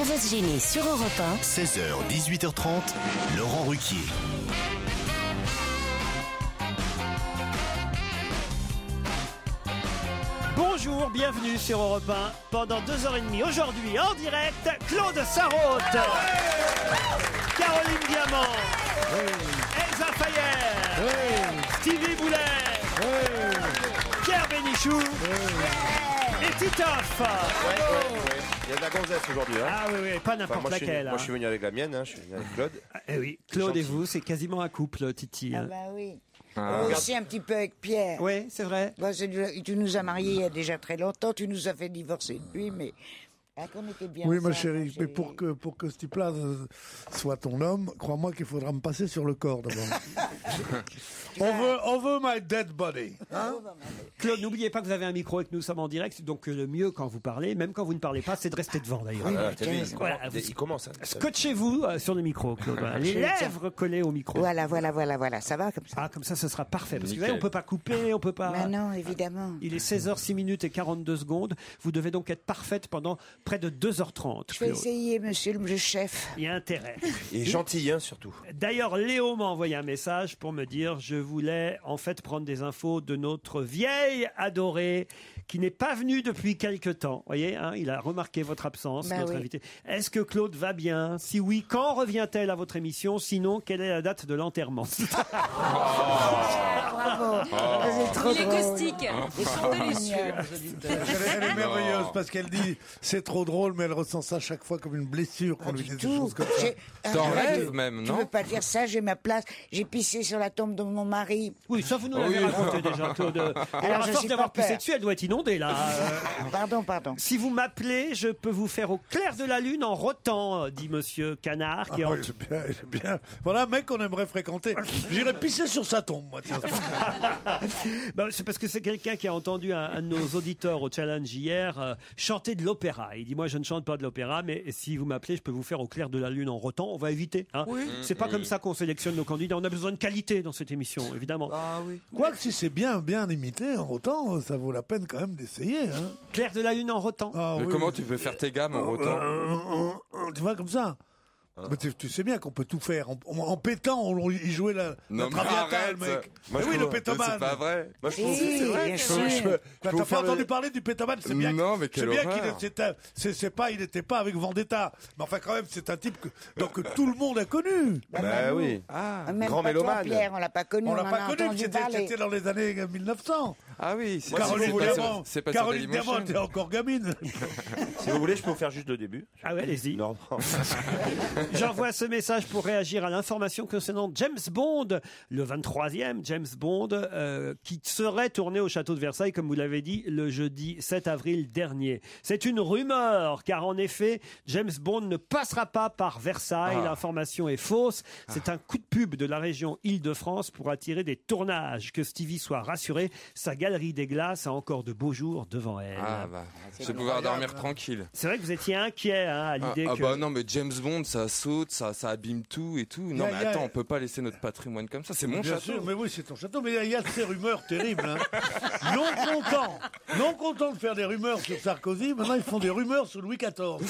On va se gêner sur Europe 1. 16h, 18h30, Laurent Ruquier. Bonjour, bienvenue sur Europe 1 pendant deux heures et demie. Aujourd'hui, en direct, Claude Sarraute, Caroline Diamant, Elsa Fayer, Stevie Boulet, Pierre Bénichou. Et Titoff. Il y a de la gonzesse aujourd'hui. Hein. Ah oui, oui, pas Enfin, n'importe moi, je suis, laquelle. moi, je suis hein. venu avec la mienne, hein, je suis venu avec Claude. Eh oui, Claude et vous, c'est quasiment un couple, Titi. Ah hein. bah oui. Moi aussi un petit peu avec Pierre. Oui, c'est vrai. C'est du- tu nous as mariés il y a déjà très longtemps, tu nous as fait divorcer depuis, mais ah, qu'on était bien Oui, ma chérie, mais pour que, pour que ce type-là euh, soit ton homme, crois-moi qu'il faudra me passer sur le corps d'abord. on, veut, on veut my dead body. Hein Claude, n'oubliez pas que vous avez un micro et que nous sommes en direct, donc euh, le mieux quand vous parlez, même quand vous ne parlez pas, c'est de rester devant d'ailleurs. Vu, il, Voilà, commence, vous- il commence. hein. Scotchez-vous euh, sur le micro, Claude. Voilà, Les lèvres collées au micro. Voilà, voilà, voilà, voilà, ça va comme ça Ah, comme ça, ce sera parfait. Parce que vous savez, on peut pas couper, on peut pas. Mais non, évidemment. Il est 16h, 6 minutes et 42 secondes. Vous devez donc être parfaite pendant près de 2h30. Je vais Claude. essayer, monsieur le chef. Il y a intérêt. Il est gentil, hein, surtout. D'ailleurs, Léo m'a envoyé un message pour me dire je voulais en fait prendre des infos de notre vieille adorée qui n'est pas venue depuis quelque temps. Vous voyez, hein, il a remarqué votre absence, Bah notre oui. invité. Est-ce que Claude va bien? Si oui, quand revient-elle à votre émission? Sinon, quelle est la date de l'enterrement? Bravo. C'est trop Il est drôle. caustique. C'est trop délicieux. mignon. Elle, est- elle est merveilleuse parce qu'elle dit c'est trop drôle, mais elle ressent ça chaque fois comme une blessure qu'on lui dit des choses comme ça. J'ai- T'en Arrête, rêves même, Tu non veux pas dire ça, j'ai ma place. J'ai pissé sur la tombe de mon mari. Oui, ça vous nous l'avez Oui. raconté déjà, Claude. Alors, à je force suis d'avoir pissé dessus, elle doit être là. Euh, Pardon, pardon. Si vous m'appelez, je peux vous faire au clair de la lune en rotant, euh, dit Monsieur Canard, qui est Ah en- oui, c'est bien, c'est bien. Voilà un mec qu'on aimerait fréquenter. J'irais pisser sur sa tombe, moi. tiens. Bah, c'est parce que c'est quelqu'un qui a entendu un, un de nos auditeurs au challenge hier euh, chanter de l'opéra. Il dit moi je ne chante pas de l'opéra, mais si vous m'appelez, je peux vous faire au clair de la lune en rotant. On va éviter. Hein. C'est pas comme ça qu'on sélectionne nos candidats. On a besoin de qualité dans cette émission, évidemment. Quoique si c'est bien, bien imité, en autant, ça vaut la peine quand même d'essayer. Hein. Clair de la lune en rotant. Ah, Mais oui, comment tu peux faire tes gammes en rotant Euh, euh, euh, Tu vois, comme ça Mais tu, tu sais bien qu'on peut tout faire. En, en- en pétant, on, on- il jouait la, Non, la mais traviata, arrête. le mec. Moi, Mais oui, le pétomane. C'est pas vrai. Moi, je trouve Si, c'est vrai. Je je Bah, T'as pas faire entendu le- parler du pétomane C'est bien, Non, mais c'est bien qu'il c'est c'est pas, il n'était pas avec Vendetta. Mais enfin, quand même, c'est un type que, donc, que tout le monde a connu. Bah oui. Ah, Même grand mélomane. Pierre, on l'a pas connu, On l'a pas connu, c'était dans les années 1900. Ah oui, c'est Caroline Diamant, Caroline Diamant était encore gamine. Si vous voulez, je peux vous faire juste le début. Ah ouais, allez-y. J'envoie ce message pour réagir à l'information concernant James Bond, le 23e James Bond, euh, qui serait tourné au château de Versailles, comme vous l'avez dit, le jeudi 7 avril dernier. C'est une rumeur, car en effet, James Bond ne passera pas par Versailles. Ah. L'information est fausse. C'est un coup de pub de la région Île-de-France pour attirer des tournages. Que Stevie soit rassuré, sa galerie des glaces a encore de beaux jours devant elle. Ah bah, je vais pouvoir dormir tranquille. C'est vrai que vous étiez inquiet hein, à Ah, l'idée ah que... bah non mais James Bond ça saute, ça, ça abîme tout et tout. Non a- mais y a- attends, on peut pas laisser notre patrimoine comme ça, c'est mon Bien château. sûr, mais oui, c'est ton château. Mais il y a- il y, a ces rumeurs terribles. hein. Non content, non content de faire des rumeurs sur Sarkozy, maintenant ils font des rumeurs sur Louis XIV.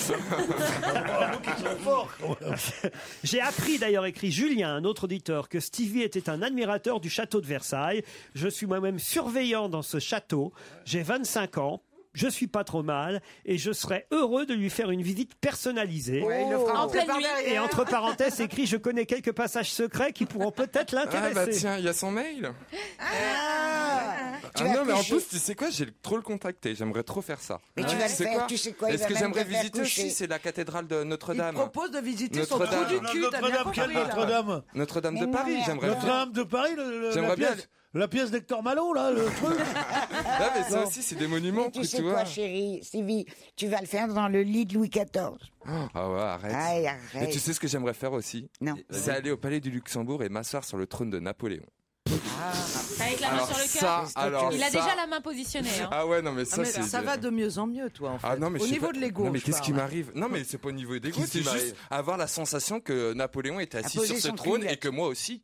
J'ai appris d'ailleurs, écrit Julien, un autre auditeur, que Stevie était un admirateur du château de Versailles. Je suis moi-même surveillant dans ce château. J'ai 25 ans. Je suis pas trop mal et je serais heureux de lui faire une visite personnalisée. En pleine nuit. Et entre parenthèses, écrit Je connais quelques passages secrets qui pourront peut-être Ah bah l'intéresser. tiens, il y a son mail. Ah, Ah non mais en plus tu sais quoi, j'ai trop le contacter, j'aimerais trop faire ça. Mais tu vas le sais faire, quoi tu sais quoi, il Est-ce va que même j'aimerais te faire visiter coucher. aussi C'est la cathédrale de Il Notre-Dame. propose de visiter son Notre-Dame. trou du cul, t'as bien Notre-Dame, compris quelle là. Notre-Dame? Notre-Dame de Paris, j'aimerais faire. Notre-Dame de Paris, le- le- J'aimerais bien pièce, la pièce d'Hector Malo, là, le truc. Ah mais ça aussi c'est des monuments Mais tu sais tu quoi, vois. chérie, Stevie, tu vas le faire dans le lit de Louis XIV. Ah ouais, arrête. Aïe, Et arrête. tu sais ce que j'aimerais faire aussi Non. C'est aller au palais du Luxembourg et m'asseoir sur le trône de Napoléon. Avec la main Alors sur le ça, cœur. alors Il a ça- déjà la main positionnée. hein. Ah ouais, non mais Ah, ça mais c'est. ça va de mieux en mieux, toi, en fait. Ah non mais Au sais niveau pas- de l'ego. Non mais je qu'est-ce qui parle. m'arrive? Non mais c'est pas au niveau d'ego, Qu'est-ce c'est qui juste m'arrive avoir la sensation que Napoléon était assis sur ce trône et que moi aussi.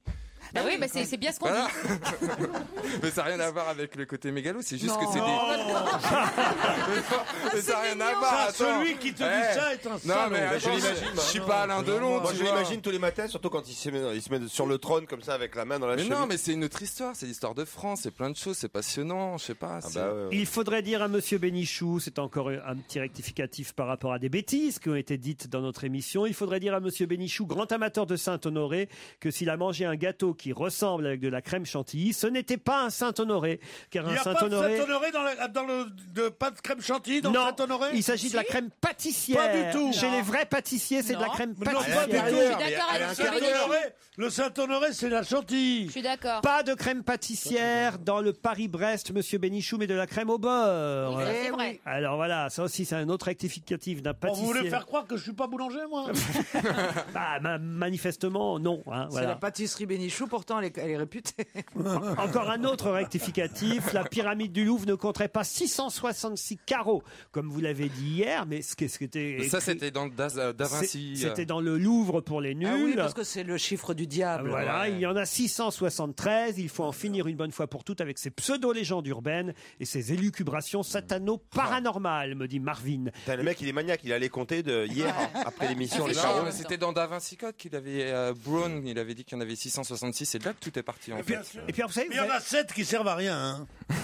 Bah oui, bah c'est bien ce qu'on Voilà. dit. mais ça n'a rien à voir avec le côté mégalo, c'est juste que c'est des. mais ça n'a rien à voir. Celui qui te dit Eh. ça est un Non, mais Bah, attends, je l'imagine, je suis pas Alain Delon. Moi, je l'imagine tous les matins, surtout quand il se met, il se met sur le trône comme ça avec la main dans la Mais cheville. non, mais c'est une autre histoire, c'est l'histoire de France, c'est plein de choses, c'est passionnant, je sais pas. bah ouais, ouais. Il faudrait dire à Monsieur Bénichou, c'est encore un petit rectificatif par rapport à des bêtises qui ont été dites dans notre émission. Il faudrait dire à Monsieur Bénichou, grand amateur de Saint-Honoré, que s'il a mangé un gâteau qui ressemble avec de la crème chantilly, ce n'était pas un Saint-Honoré, car Il n'y un a pas de Saint-Honoré. Saint-Honoré dans, la- dans le de, pas de crème chantilly dans Non, Saint-Honoré il s'agit de la crème pâtissière. Pas du tout. Chez Non. les vrais pâtissiers, c'est de la crème non, pâtissière. pas du tout. Je suis d'accord avec Monsieur Bénichou. Saint-Honoré, le Saint-Honoré, c'est la chantilly. Je suis d'accord. Pas de crème pâtissière dans le Paris-Brest, Monsieur Bénichou, mais de la crème au beurre. Ça, c'est vrai. Alors voilà, ça aussi c'est un autre rectificatif d'un Oh, pâtissier. vous voulez faire croire que je suis pas boulanger, moi Bah, ma- manifestement, non. hein, C'est la voilà. pâtisserie Bénichou, pourtant elle est, elle est réputée. Encore un autre rectificatif. La pyramide du Louvre ne compterait pas 666 carreaux, comme vous l'avez dit hier, mais ce qui ce qui était. Ça, écrit- c'était dans le Da, euh, Da Vinci. c'est- C'était dans le Louvre pour les nuls. Ah oui, parce que c'est le chiffre du diable. Voilà, Ouais. il y en a 673. Il faut en finir une bonne fois pour toutes avec ces pseudo-légendes urbaines et ces élucubrations satano-paranormales, me dit Marvin. Putain, le mec, il est maniaque, il a les compter de hier, après l'émission, les Non, carreaux. mais c'était dans Da Vinci Code qu'il avait euh, Brown, il avait dit qu'il y en avait 666, c'est de là que tout est parti en fait. Et puis, vous savez, Il y en a sept qui servent à rien. Hein.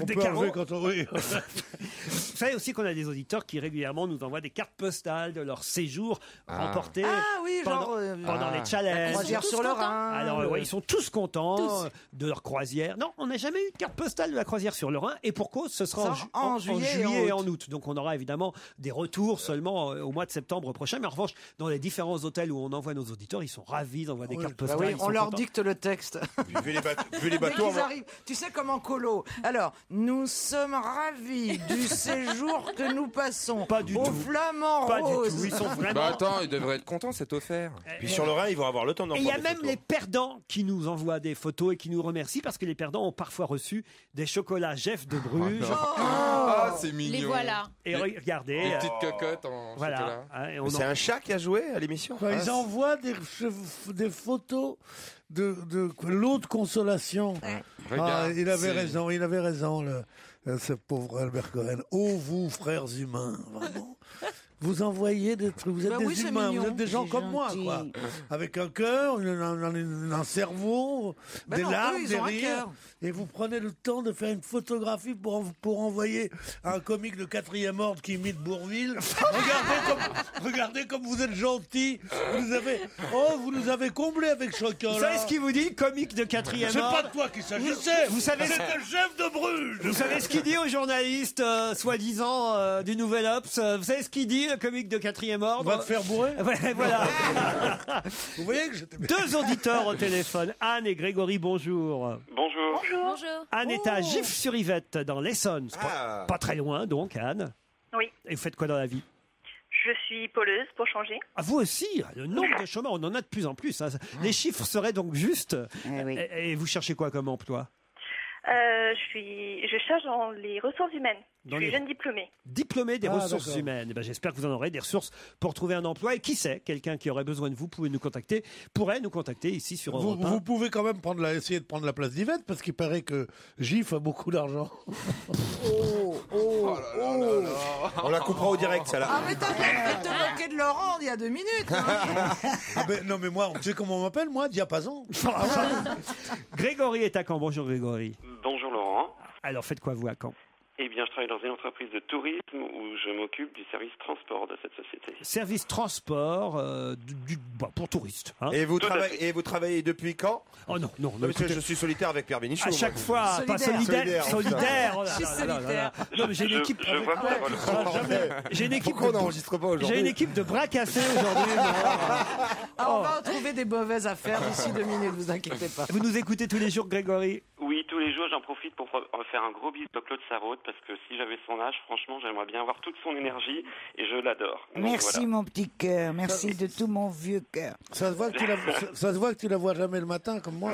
On Des peut carreaux. enlever quand on... Oui. Vous savez aussi qu'on a des auditeurs qui régulièrement nous envoient des cartes postales de leur séjour Ah. remportés Ah oui, pendant, genre euh, pendant Ah. les la challenges. croisière Ils sont sur tous le contents. Rhin. Alors, ouais, ils sont tous contents Tous. euh, de leur croisière. Non, on n'a jamais eu de carte postale de la croisière sur le Rhin. Et pour cause, ce sera en, Ça, ju- en juillet et en et en août. Donc, on aura évidemment des retours seulement euh, au mois de septembre prochain. Mais en revanche, dans les différents hôtels où on envoie nos auditeurs, ils sont ravis d'envoyer des Oui. cartes Bah postales. oui, ils on sont leur contents. Dicte le texte. Vu les, bateaux- vu les Dès bateaux, qu'ils on- arrivent, tu sais comme en colo. Alors, nous sommes ravis du séjour que nous passons Pas du au tout. Flamand Pas du Rose. tout. Ils sont vraiment. Bah attends, il devrait être content, c'est offert. Puis sur le Rhin, ils vont avoir le temps d'en Et il y a des même photos. les perdants qui nous envoient des photos et qui nous remercient parce que les perdants ont parfois reçu des chocolats Jeff de Bruges. Ah, c'est mignon. Les voilà. et regardez, Les euh, petites cocottes en voilà. chocolat. hein, et on Mais en- C'est un chat qui a joué à l'émission Enfin, ils Ah, envoient des, des photos de, de l'eau de consolation. Ah, Regarde, il avait c'est- raison, il avait raison, le, euh, ce pauvre Albert Cohen. Oh, vous, frères humains, vraiment. Vous envoyez des trucs, vous êtes Bah des oui, c'est humains, mignon. vous êtes des gens C'est comme moi, gentil. quoi. Avec un cœur, un, un- un cerveau, Bah des non, larmes, eux, ils des ont un rires. cœur. Et vous prenez le temps de faire une photographie pour, en- pour envoyer à un comique de quatrième ordre qui imite Bourville. regardez, comme, regardez comme vous êtes gentil. Vous nous avez, oh, vous nous avez comblé avec chocolat. Vous savez ce qu'il vous dit, comique de quatrième C'est pas ordre de toi qu'il s'agissait. Vous savez- C'était le chef de Bruges. Vous savez ce qu'il dit aux journalistes, euh, soi-disant, euh, du Nouvel Ops Euh, Vous savez ce qu'il dit, le comique de quatrième On ordre va te faire bourrer. Ouais, voilà. Vous voyez que j'étais. Deux auditeurs au téléphone, Anne et Grégory, bonjour. Bonjour. Bonjour. Anne est à Gif-sur-Yvette, dans l'Essonne. C'est pas, Ah. pas très loin, donc, Anne. Oui. Et vous faites quoi dans la vie? Je suis poleuse pour changer. Ah, vous aussi, le nombre de chômeurs, on en a de plus en plus. hein. Les chiffres seraient donc justes. Eh oui. Et, et vous cherchez quoi comme emploi? Euh, je suis, je cherche dans les ressources humaines. Dans je suis les- jeune diplômée. Diplômé des Ah, ressources humaines. Eh ben, J'espère que vous en aurez des ressources pour trouver un emploi. Et qui sait, quelqu'un qui aurait besoin de vous, pouvez nous contacter, pourrait nous contacter ici sur Vous, Europe 1. vous pouvez quand même prendre la, essayer de prendre la place d'Yvette parce qu'il paraît que Gif a beaucoup d'argent. Oh, oh, oh. On la coupera au direct, ça là. Ah, mais t'as de te moquer de Laurent il y a deux minutes. hein. Ah ben, non mais moi, tu sais comment on m'appelle moi Diapason. Grégory est à Caen. Bonjour Grégory. Bonjour Laurent. Alors faites quoi vous à Caen? Eh bien, je travaille dans une entreprise de tourisme où je m'occupe du service transport de cette société. Service transport euh, du, du- bah, pour touristes. hein. Et vous, Tout à travaillez, et vous travaillez depuis quand? Oh non, non, Non, écoutez, je suis solitaire avec Pierre Bénichou. à moi. chaque fois, pas Solidaire. solidaire, Solidaire, solidaire. oh là Je suis là là là là. solitaire. Non, mais j'ai une Je- équipe, je vois que ça vole. j'ai une équipe, Pourquoi on de, n'enregistre pas aujourd'hui? j'ai une équipe de bras cassés aujourd'hui. Ah, on va trouver des mauvaises affaires d'ici deux minutes, vous inquiétez pas. Vous nous écoutez tous les jours, Grégory? Oui, tous les jours, j'en profite pour fa- faire un gros bisou à Claude Sarraute parce que si j'avais son âge, franchement, j'aimerais bien avoir toute son énergie et je l'adore. Merci voilà. mon petit cœur, merci de tout mon vieux cœur. Ça se voit que tu la, ça, ça se voit que tu la vois jamais le matin comme moi.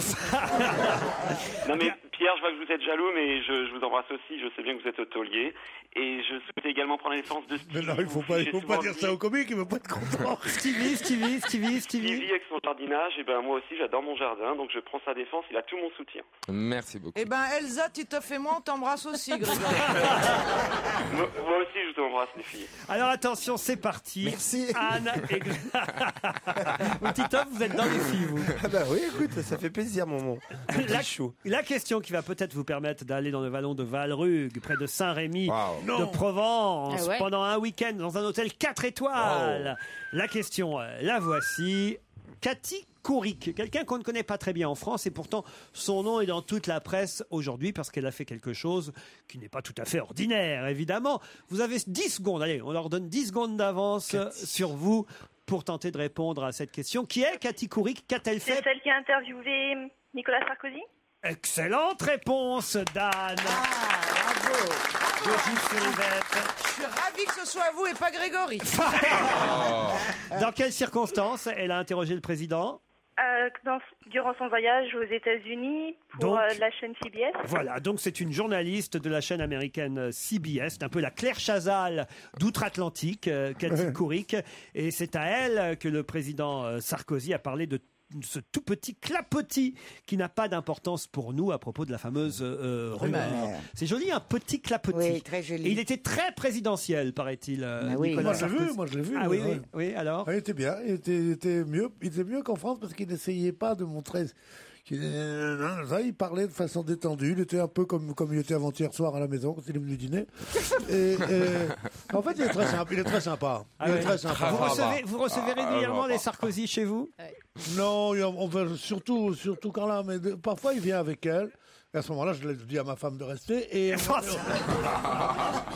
Non mais Pierre, je vois que vous êtes jaloux, mais je, je vous embrasse aussi. Je sais bien que vous êtes hôtelier et je souhaitais également prendre naissance de Mais Stevie. non, il faut pas, il J'ai faut pas dire dit- ça au comique, il veut pas être content. Stevie, Stevie, Stevie, Stevie. Stevie avec son jardinage, et ben moi aussi j'adore mon jardin, donc je prends sa défense, il a tout mon soutien. Merci beaucoup. Eh ben, Elsa, Titoff et moi, on t'embrasse aussi, Grégory. moi, moi aussi je t'embrasse les filles. Alors attention, c'est parti. Merci. Anne et Mon Titoff, vous êtes dans les filles, vous. Ah bah oui, écoute, ça fait plaisir, mon mon. La, la question qui va peut-être vous permettre d'aller dans le vallon de Valrugue, près de Saint-Rémy, de Non. Provence, Ah ouais pendant un week-end dans un hôtel 4 étoiles. La question, euh, la voici. Cathy Couric, quelqu'un qu'on ne connaît pas très bien en France et pourtant son nom est dans toute la presse aujourd'hui parce qu'elle a fait quelque chose qui n'est pas tout à fait ordinaire, évidemment. Vous avez 10 secondes, allez, on leur donne 10 secondes d'avance sur vous pour tenter de répondre à cette question. Qui est Cathy Couric Qu'a-t-elle fait? C'est celle qui a interviewé Nicolas Sarkozy? Excellente réponse, Dan. Brigitte Fillibert. Je suis ravi que ce soit vous et pas Grégory. Dans quelles circonstances? Elle a interrogé le président Euh, dans- durant son voyage aux États-Unis pour Donc- euh, la chaîne CBS. Voilà, donc c'est une journaliste de la chaîne américaine CBS, c'est un peu la Claire Chazal d'outre-Atlantique, euh, Cathy Couric, et c'est à elle que le président euh, Sarkozy a parlé de ce tout petit clapotis qui n'a pas d'importance pour nous à propos de la fameuse euh, rumeur. Rumeur. C'est joli, un petit clapotis. Oui, très joli. Et il était très présidentiel, paraît-il. euh, Ah oui. Moi, je l'ai vu, moi, je l'ai vu. Ah oui, oui, oui, alors Ah, il était bien, il était, il était mieux, il était mieux qu'en France parce qu'il n'essayait pas de montrer. Qu'il- euh, il parlait de façon détendue. Il était un peu comme comme il était avant-hier soir à la maison quand il est venu dîner. Et, et- en fait, il est très sympa. Il est très sympa. Ah il est très sympa. Vous recevez, vous recevez Ah, régulièrement les Sarkozy chez vous? Non, il on surtout surtout quand là, mais de- parfois il vient avec elle. Et à ce moment-là, je dis à ma femme de rester. Et Alors,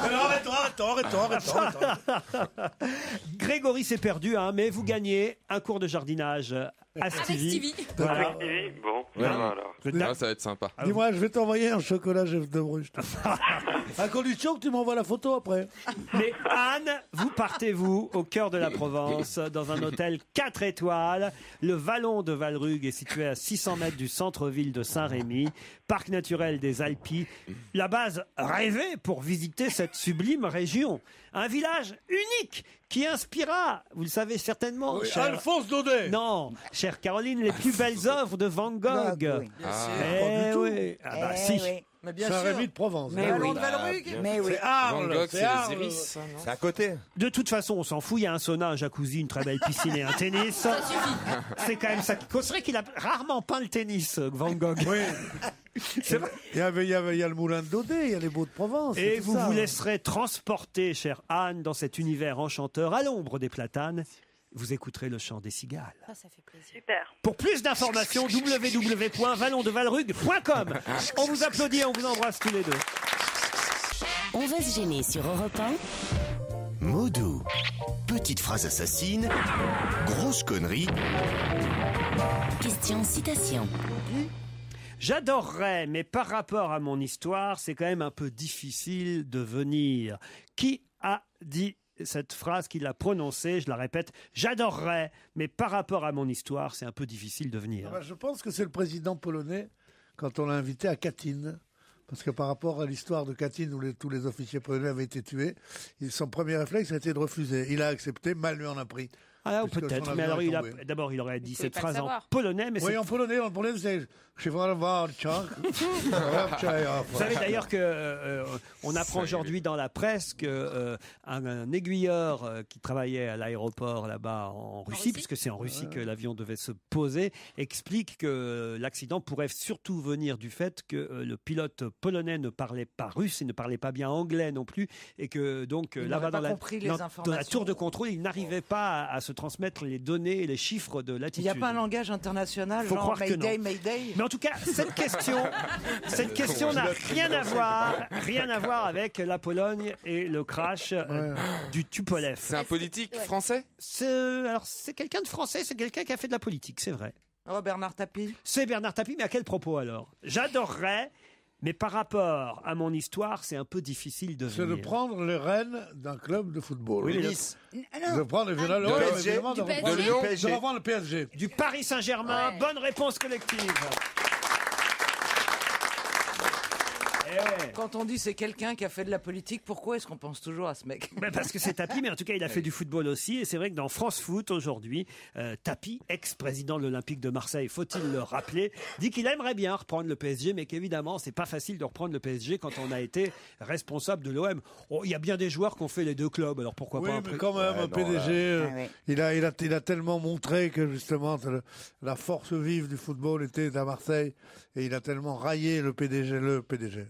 arrête-toi, arrête-toi, arrête-toi, arrête-toi, arrête-toi. Grégory s'est perdu, hein, mais vous gagnez un cours de jardinage à Stevie. Stevie. Voilà. Avec Stevie Bon, Ouais. ça va alors. Ah, ça va être sympa. Dis-moi, je vais t'envoyer un chocolat Jeff de Bruges. à condition que tu m'envoies la photo après. Mais Anne, vous partez, vous, au cœur de la Provence, dans un hôtel 4 étoiles. Le Vallon de Valrugue est situé à 600 mètres du centre-ville de Saint-Rémy, parc naturel des Alpilles. La base rêvée pour visiter cette sublime région. Un village unique qui inspira, vous le savez certainement, Oui, chère- Alphonse Daudet. Non, chère Caroline, les plus belles œuvres de Van Gogh. oui. Ah. sûr. Eh Pas du tout. oui. Ah bah Eh si. oui. Mais bien sûr. de Provence. Mais Ah oui. bien Mais oui. C'est Arles. Van Gogh, c'est les Arles. iris, non C'est à côté. De toute façon, on s'en fout. Il y a un sauna, un jacuzzi, une très belle piscine et un tennis. C'est quand même ça. C'est vrai qu'il a rarement peint le tennis, euh, Van Gogh. Oui. C'est vrai. Il y, avait, il, y avait, il y a le moulin de Daudet, il y a les Beaux de Provence. Et vous ça. vous laisserez transporter, chère Anne, dans cet univers enchanteur à l'ombre des platanes. Vous écouterez le chant des cigales. Ça, ça fait plaisir. Super. Pour plus d'informations, www.vallondevalrugue.com. On vous applaudit, on vous embrasse tous les deux. On va se gêner sur Europe Mots doux. Petite phrase assassine. Grosse connerie. 1. Question citation. J'adorerais, mais par rapport à mon histoire, c'est quand même un peu difficile de venir. Qui a dit cette phrase, qui l'a prononcée Je la répète, j'adorerais, mais par rapport à mon histoire, c'est un peu difficile de venir. Ah bah, je pense que c'est le président polonais quand on l'a invité à Katyn. Parce que par rapport à l'histoire de Katyn où tous les officiers polonais avaient été tués, son premier réflexe a été de refuser. Il a accepté, mal lui en a pris. Ah, Puisque peut-être, son mais avion alors est il a- tombé. d'abord il aurait dit cette pas le phrase en savoir. polonais, mais Oui, c'est- en polonais, en polonais, c'est. Chat. Vous savez d'ailleurs que euh, on apprend aujourd'hui dans la presse que euh, un, un aiguilleur euh, qui travaillait à l'aéroport là-bas en Russie, Russie puisque c'est en Russie que l'avion devait se poser, explique que l'accident pourrait surtout venir du fait que euh, le pilote polonais ne parlait pas russe, il ne parlait pas bien anglais non plus, et que donc euh, Il là-bas dans la, compris les dans- dans la informations. tour de contrôle, il n'arrivait pas à, à se transmettre les données et les chiffres de Il l'attitude. n'y a pas un langage international, Faut genre croire que Mayday, non. Mayday? Mais en tout cas, cette question, cette question n'a rien à voir, rien à voir avec la Pologne et le crash euh, du Tupolev. C'est un politique français? C'est alors c'est quelqu'un de français, c'est quelqu'un qui a fait de la politique, c'est vrai. Oh, Bernard Tapie. C'est Bernard Tapie, mais à quel propos alors? J'adorerais, mais par rapport à mon histoire, c'est un peu difficile de C'est de venir. prendre les rênes d'un club de football. Oui, mais Nice. De prendre les Ah, ouais, PSG, évidemment, du de PSG. reprendre- De Lyon. de reprendre le PSG. Du Paris Saint-Germain, Ouais. bonne réponse collective. Quand on dit c'est quelqu'un qui a fait de la politique, pourquoi est-ce qu'on pense toujours à ce mec Ben, parce que c'est Tapi, mais en tout cas, il a fait du football aussi. Et c'est vrai que dans France Foot, aujourd'hui, euh, Tapi, ex-président de l'Olympique de Marseille, faut-il le rappeler, dit qu'il aimerait bien reprendre le PSG, mais qu'évidemment, c'est pas facile de reprendre le PSG quand on a été responsable de l'OM. Oh, Il y a bien des joueurs qui ont fait les deux clubs, alors pourquoi Oui, pas un mais quand même, Ouais, un non, PDG, là. euh, Ah oui. il, a, il, a, il a tellement montré que justement le- la force vive du football était à Marseille et il a tellement raillé le PDG, le PDG.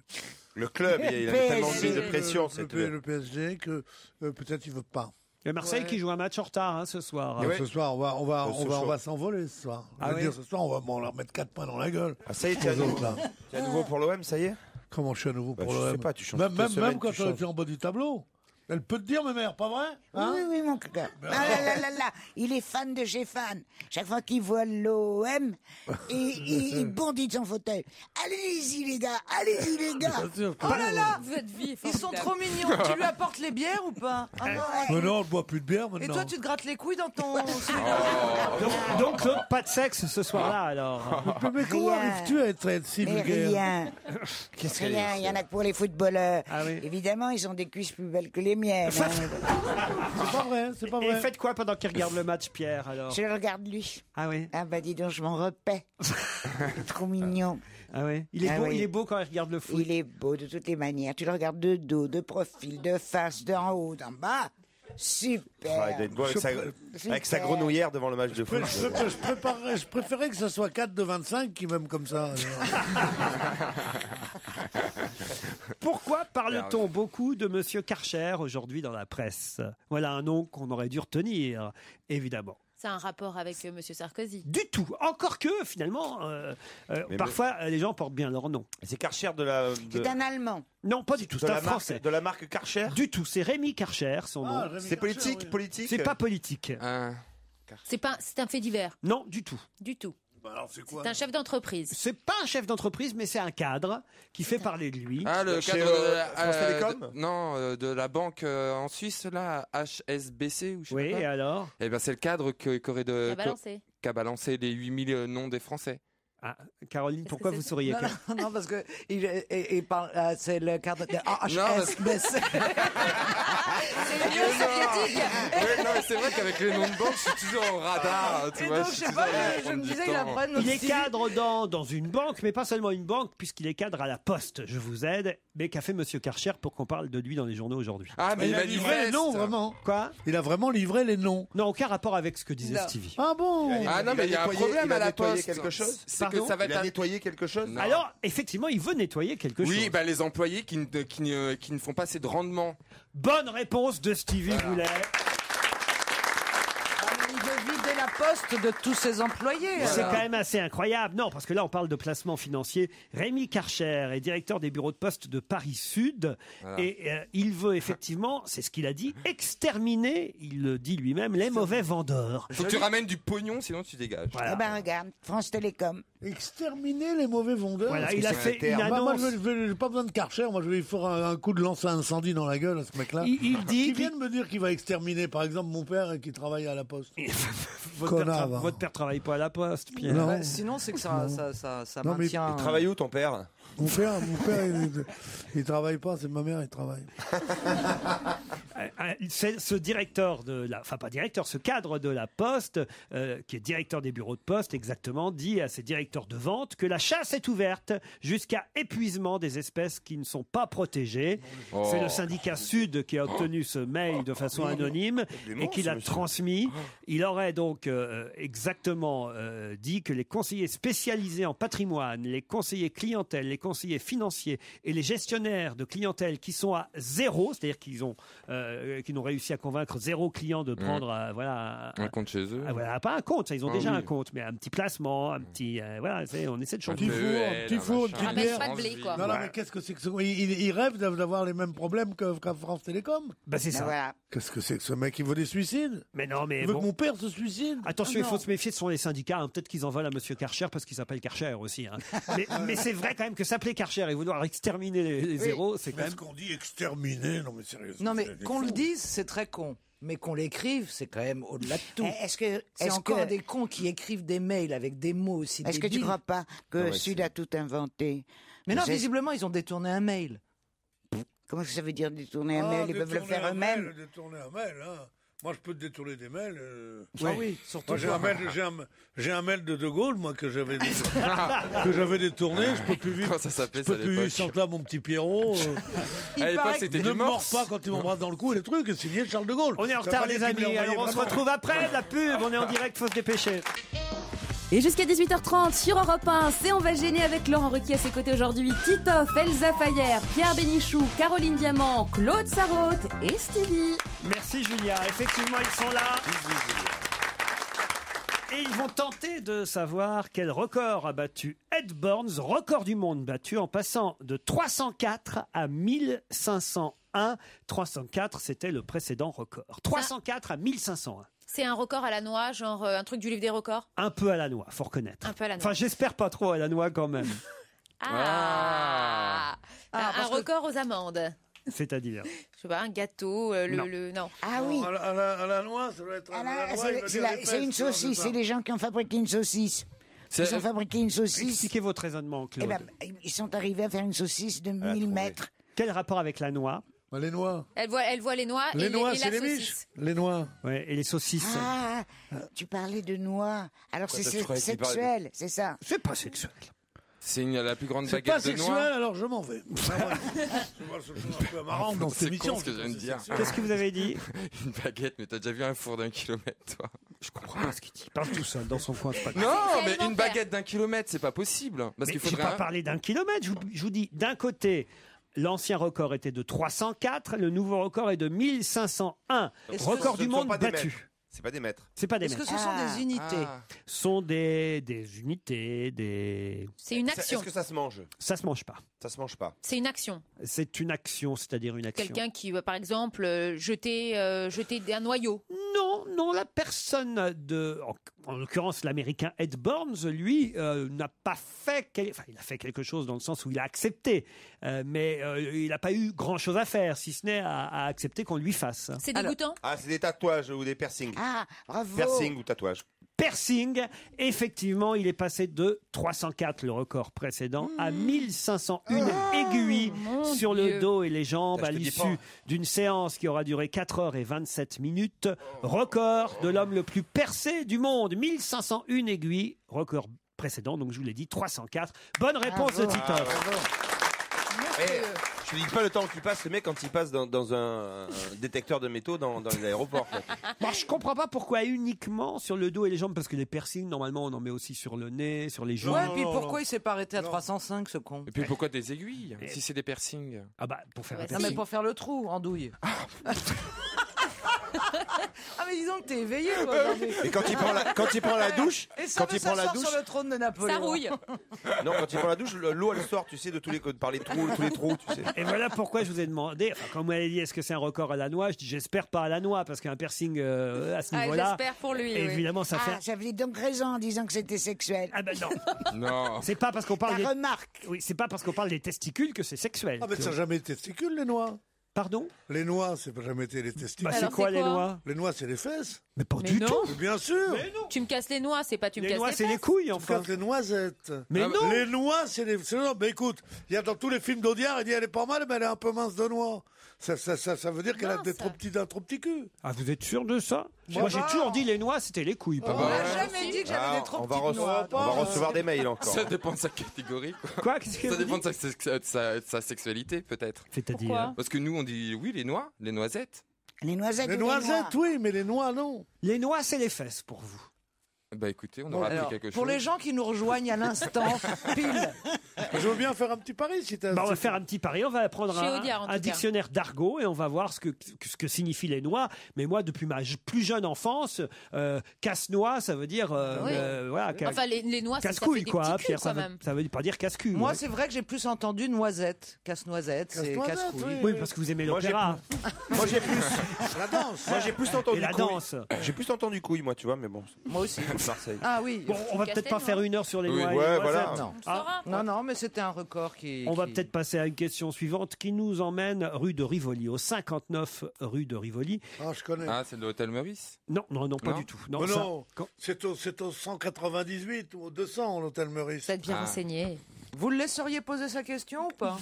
Le club, il, il avait tellement de pression. Le, cette- le- le PSG que euh, peut-être il veut pas. Et Marseille qui joue un match en retard hein, ce soir. Alors, Ce soir, on va, on va, Euh, on va, on s'envoler ce soir. Ah veux oui dire, ce soir, on va, bon, on va leur mettre 4 points dans la gueule. Ah, ça y est, Aux tu es à nouveau- autres, là. tu es à nouveau pour l'OM, ça y est? Comment je suis à nouveau Bah, pour je l'OM sais pas, tu changes Même, toutes même, semaines, même quand tu tu changes. es en bas du tableau. Elle peut te dire, ma mère, pas vrai Hein oui, oui, mon cœur. Ah là là là là, il est fan de chez fan. Chaque fois qu'il voit l'OM, il, il, il bondit de son fauteuil. Allez-y, les gars, allez-y, les gars. Oh là là Votre vie est Ils sont trop mignons. tu lui apportes les bières ou pas Ah non. Mais non, on ne boit plus de bière Et maintenant. toi, tu te grattes les couilles dans ton. Donc, donc, Claude, pas de sexe ce soir-là alors. Mais, mais comment Rien. arrives-tu à être, à être si Mais vulgaire rien. Qu'est-ce Rien, il y en a que pour les footballeurs. Ah oui. Évidemment, ils ont des cuisses plus belles que les miennes. hein. C'est pas vrai, c'est pas Et vrai. faites quoi pendant qu'il regarde le match, Pierre alors Je le regarde lui. Ah oui. Ah bah dis donc, je m'en repais. Trop mignon. Ah oui. Il est Ah beau, oui. il est beau quand il regarde le foot. Il est beau de toutes les manières. Tu le regardes de dos, de profil, de face, d'en haut, d'en bas. Super. Ah, il doit être beau avec, sa, avec sa grenouillère devant le match de Je, foot. je, je préparerais- je préférais que ce soit 4 de 25 qui m'aiment comme ça. Pourquoi parle-t-on beaucoup de Monsieur Karcher aujourd'hui dans la presse? Voilà un nom qu'on aurait dû retenir, évidemment. C'est un rapport avec euh, Monsieur Sarkozy. Du tout. Encore que, finalement, euh, euh, Mais parfois, euh, les gens portent bien leur nom. C'est Karcher de la. de- C'est un Allemand. Non, pas du tout. de C'est la un français. marque, de la marque Karcher? Du tout. C'est Rémi Karcher, son nom. Ah, Rémi C'est Karcher, politique, oui. politique. C'est pas politique. C'est pas, c'est un fait divers. Non, du tout. Du tout. Bah alors, c'est quoi C'est un chef d'entreprise. C'est pas un chef d'entreprise, mais c'est un cadre qui fait parler de lui. Ah, le Chez, cadre euh, de, France euh, Télécom de- Non, euh, de la banque euh, en Suisse, là, HSBC ou je sais oui, pas et quoi. alors Eh ben, c'est le cadre que- qu'aurait de, lancer. qu'a balancé les 8000 noms des Français. Ah, Caroline, pourquoi vous souriez Non, non, non, parce que il, il- il parle, euh, c'est le cadre de HSBC. C'est c'est vrai qu'avec les noms de banque, je suis toujours au radar. Tu Et vois, donc, je sais pas, je me disais, il apprend Il est cadre dans, dans une banque, mais pas seulement une banque, puisqu'il est cadre à la Poste. Je vous aide. Mais qu'a fait Monsieur Karcher pour qu'on parle de lui dans les journaux aujourd'hui Ah, mais il il a livré les noms, vraiment. Quoi Il a vraiment livré les noms. Non, aucun rapport avec ce que disait Non. Stevie. Ah bon Ah non, mais il y a un nettoyé- problème à la poste. quelque chose C'est que Pardon ça va être un- quelque chose Non. Alors, effectivement, il veut nettoyer quelque Oui, chose. bah, les employés qui ne, qui, ne, qui ne font pas assez de rendement. Bonne réponse de Stevie Boulet. Ah, mais il veut vider la poste de tous ses employés. C'est alors. quand même assez incroyable. Non, parce que là, on parle de placement financier. Rémi Karcher est directeur des bureaux de poste de Paris Sud. Voilà. Et euh, il veut effectivement, c'est ce qu'il a dit, exterminer, il le dit lui-même, les mauvais vendeurs. Faut que tu ramènes du pognon, sinon tu dégages. Voilà. Eh ben regarde, France Télécom. Exterminer les mauvais vendeurs. Voilà, il a fait terme. une Bah, moi, annonce. je vais- je vais- j'ai pas besoin de Karcher. Moi, je vais lui faire un, un coup de lance à incendie dans la gueule à ce mec-là. Il, il dit Qui vient de me dire qu'il va exterminer, par exemple, mon père qui travaille à la poste. votre, père Connard, va. votre père travaille pas à la poste, Pierre. Non. Bah, sinon, c'est que ça, ça, ça, ça Non, mais maintient. Il travaille où ton père? Mon père, mon père, il, il travaille pas. C'est ma mère, il travaille. Euh, euh, c'est ce directeur de la, enfin pas directeur, ce cadre de la Poste, euh, qui est directeur des bureaux de poste exactement, dit à ses directeurs de vente que la chasse est ouverte jusqu'à épuisement des espèces qui ne sont pas protégées. Oh. C'est le syndicat Sud qui a obtenu ce mail de façon anonyme et qui l'a transmis. Il aurait donc euh, exactement euh, dit que les conseillers spécialisés en patrimoine, les conseillers clientèle, les conseillers financiers et les gestionnaires de clientèle qui sont à zéro, c'est-à-dire qu'ils ont, euh, qui n'ont réussi à convaincre zéro client de prendre, euh, voilà, Un compte chez eux. ah, voilà, pas un compte, ça, ils ont Ah déjà oui. un compte, mais un petit placement, un petit, euh, voilà, c'est- on essaie de Un changer. petit four, un petit four, une petite bière. pas de blé, quoi. Non, non, mais qu'est-ce que c'est que ce... il, il rêve d'avoir les mêmes problèmes que- qu'à France Télécom? Bah c'est Ben ça. voilà. Qu'est-ce que c'est que ce mec qui veut des suicides? Mais non, mais Il veut bon. que mon père se suicide? Attention, Ah il faut se méfier, ce sont les syndicats. hein. Peut-être qu'ils en veulent à Monsieur Karcher parce qu'il s'appelle Karcher aussi. hein. Mais, mais c'est vrai quand même que s'appeler Karcher et vouloir exterminer les, les zéros, c'est quand Mais même. ce qu'on dit exterminer, non mais sérieusement. Non, mais c'est qu'on le dise, c'est très con. Mais qu'on l'écrive, c'est quand même au-delà de tout. Eh, Est-ce que, C'est est-ce encore que- des cons qui écrivent des mails avec des mots aussi Est-ce que tu débiles. crois pas que Non, mais Sud a tout inventé Mais non, visiblement, ils ont détourné un mail. Comment ça veut dire détourner un Ah, mail Ils peuvent le détourner faire un eux-mêmes. mail, Détourner un mail, hein. Moi, je peux te détourner des mails. euh. Ah oui, surtout Moi, j'ai un mail, j'ai un, j'ai un mail de De Gaulle, moi, que j'avais que j'avais détourné. Je peux plus vivre. Comment ça s'appelait, Je peux ça, plus vivre toi, mon petit Pierrot. euh. À l'époque, c'était ne mords pas quand tu m'embrasses dans le cou et les trucs. Signé Charles de Gaulle. On est en retard, les amis. Alors, on se retrouve après la pub. On est en direct, faut se dépêcher. Et jusqu'à 18h30 sur Europe 1, c'est On va gêner avec Laurent Ruquier à ses côtés aujourd'hui, Titoff, Elsa Fayer, Pierre Bénichou, Caroline Diamant, Claude Sarraute et Stevie. Merci Julia. Effectivement, ils sont là. Et ils vont tenter de savoir quel record a battu Ed Burns, record du monde battu en passant de 304 à 1501. 304, c'était le précédent record. 304 à 1501. C'est un record à la noix, genre euh, un truc du livre des records? Un peu à la noix, faut reconnaître. Un peu à la noix. Enfin, j'espère pas trop à la noix quand même. Ah, Un- Un, parce que- record aux amandes. C'est-à-dire. Je sais pas, un gâteau, euh, le, Non. le- non. Ah oui. À la, à la- à la noix, ça doit être. Ah à la noix, c'est- il va c'est dire la- les C'est une fesses, non, saucisse, ça. c'est les gens qui ont fabriqué une saucisse. C'est- Ils ont fabriqué une saucisse. Expliquez votre raisonnement, Eh Claude. ben, ils sont arrivés à faire une saucisse de Ah, 1000 mètres. Quel rapport avec la noix? Bah, les noix. Elle voit, elle voit les noix Les et, noix, c'est les miches. Les noix. Ouais, et les saucisses. Ah, tu parlais de noix. Alors Quoi, c'est sexuel, c'est ça? C'est pas sexuel. C'est une- la plus grande C'est pas baguette de sexuel, noix. alors je m'en vais. Ah, ouais. Je vois ce chose un peu marrant dans cette C'est émission. con ce que je viens de dire. Qu'est-ce que vous avez dit? Une baguette, mais t'as déjà vu un four d'un kilomètre, toi? Je comprends pas ce qu'il dit. Il parle tout seul dans son coin. c'est pas grave. Non, mais une baguette d'un kilomètre, c'est pas possible. Parce Mais qu'il j'ai faudrait. pas un- parlé d'un kilomètre. Je vous, je vous dis, d'un côté, l'ancien record était de 304, le nouveau record est de 1501. Est-ce Record Ce du ne sont monde pas des battu. mètres. C'est pas des mètres. C'est pas des Est-ce que mètres. ce sont Ah. des unités Ah. Ce sont des, des unités, des... C'est une Ça- action. Est-ce que ça se mange Ça se mange pas. Ça se mange pas. C'est une action. C'est une action, c'est-à-dire une action. Quelqu'un qui va, par exemple, euh, jeter, euh, jeter un noyau. Non, non, la personne de, en, en l'occurrence l'américain Ed Burns, lui, euh, n'a pas fait, quel- enfin, il a fait quelque chose dans le sens où il a accepté, euh, mais euh, il n'a pas eu grand-chose à faire, si ce n'est à, à accepter qu'on lui fasse. C'est Alors- dégoûtant. Ah, c'est des tatouages ou des piercings. Ah, bravo. Piercing ou tatouage. Piercing, effectivement, il est passé de 304, le record précédent, à 1501 aiguilles mon sur le dos et les jambes à l'issue d'une séance qui aura duré 4 heures et 27 minutes. Record de l'homme le plus percé du monde, 1501 aiguilles, record précédent, donc je vous l'ai dit, 304. Bonne réponse de Bravo. Titoff. Eh, je te dis pas le temps qu'il passe, le mec, quand il passe dans, dans un, un détecteur de métaux dans, dans les aéroports. quoi. Bon, je comprends pas pourquoi uniquement sur le dos et les jambes, parce que les piercings, normalement, on en met aussi sur le nez, sur les joues. Ouais, non, puis non, pourquoi non. il s'est pas arrêté à 305, ce con Et puis pourquoi des aiguilles Si c'est des piercings. Ah bah, pour faire un Non, piercing. mais pour faire le trou, andouille. ah, mais disons que t'es éveillé, toi, aujourd'hui. Et quand il prend la, quand il prend la douche, Et ça quand veut il prend la s'asseoir douche, sur le trône de Napoléon. Ça rouille. non, quand il prend la douche, le- l'eau elle sort, tu sais, de tous les par les trous, tous les trous, tu sais. Et voilà pourquoi je vous ai demandé, enfin, quand vous m'avez dit est-ce que c'est un record à la noix, je dis j'espère pas à la noix, parce qu'un piercing euh, à ce Ah, niveau-là, J'espère pour lui. oui. évidemment, ça Ah, fait. j'avais donc raison en disant que c'était sexuel. Ah ben non, Non. c'est pas parce qu'on parle Ta des... remarque. Oui, c'est pas parce qu'on parle des testicules que c'est sexuel. Ah, mais ça n'a jamais été testicules, les noix. Pardon Les noix, c'est pas jamais été les testicules. Bah, c'est Alors, quoi c'est les quoi noix Les noix, c'est les fesses. Mais pas Mais du non. tout. Mais bien sûr. Tu me casses les noix, c'est pas tu me Les casses noix, les c'est les fesses. couilles, Tu enfin. casses les noisettes. Mais Ah, non. Les noix, c'est les. c'est- non, mais écoute, il y a dans tous les films d'Audiard, il dit elle est pas mal, mais elle est un peu mince de noix. Ça, ça, ça, ça veut dire qu'elle a des trop petits, un trop petit cul. Ah, vous êtes sûr de ça Moi, j'ai pas. toujours dit les noix, c'était les couilles. pour Ah On moi. bah, m'a jamais dit que j'avais Ah, des trop on va, petites noix. on va recevoir des mails encore. Ça dépend de sa catégorie. Quoi. Quoi Qu'est-ce que Ça vous dépend dites de sa, de sa- de sa sexualité, peut-être. C'est-à-dire Parce que nous, on dit oui, les noix, les noisettes. Les noisettes. Les noisettes, oui, mais les noix, non. Les noix, c'est les fesses pour vous. Bah écoutez, on Bon, aura appris quelque chose. pour les gens qui nous rejoignent à l'instant, pile. Je veux bien faire un petit pari si t'as. Bah, on va faire un petit pari, on va prendre Chez un, Audiard, en tout un cas. dictionnaire d'argot et on va voir ce que, ce que signifient les noix. Mais moi, depuis ma j- plus jeune enfance, euh, casse-noix, ça veut dire euh, Oui. euh, voilà, ca- Enfin, les, les noix, ça, ça fait casse-couille des quoi, petits hein, culs, Pierre. Ça quand veut, même. ça veut pas dire casse-cul. Moi, ouais. c'est vrai que j'ai plus entendu noisette. Casse-noisette, c'est Casse-noisette, casse-couille. Oui, parce que vous aimez Moi, j'ai l'opéra. Moi j'ai plus, La danse. moi j'ai plus entendu Et la couille. danse. J'ai plus entendu couille, moi, tu vois, mais bon. Moi aussi. Marseille. Ah oui. Bon, on va peut-être pas faire une heure sur les Oui. noix. et Ouais, les voilà. noisettes. Non. Ah, Non, non, mais c'était un record qui. On va qui- peut-être passer à une question suivante qui nous emmène rue de Rivoli, au 59 rue de Rivoli. Ah, je connais. Ah, c'est de l'hôtel Meurice Non, non, non, pas Non du tout. Non, ça- non, c'est au, c'est au 198 ou au 200, l'hôtel Meurice. Vous êtes bien renseigné. Vous le laisseriez poser sa question ou pas?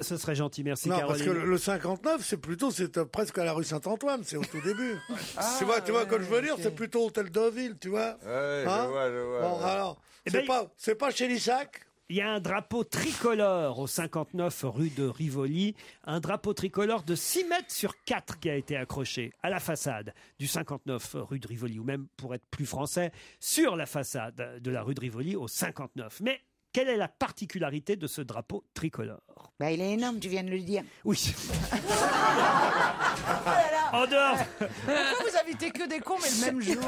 Ce serait gentil, merci Non, parce Caroline. que le le 59, c'est plutôt, c'est euh, presque à la rue Saint-Antoine, c'est au tout début. tu vois, tu vois, quand je veux dire, c'est plutôt hôtel Deauville, tu vois. Ouais, je Hein vois, je vois, Bon, ouais. alors, Eh c'est ben, pas, c'est pas chez Lissac? Il y a un drapeau tricolore au 59 rue de Rivoli, un drapeau tricolore de 6 mètres sur 4 qui a été accroché à la façade du 59 rue de Rivoli, ou même pour être plus français, sur la façade de la rue de Rivoli au 59. Mais quelle est la particularité de ce drapeau tricolore? Bah, il est énorme, tu viens de le dire. Oui. en dehors Pourquoi vous invitez que des cons, mais le même jour?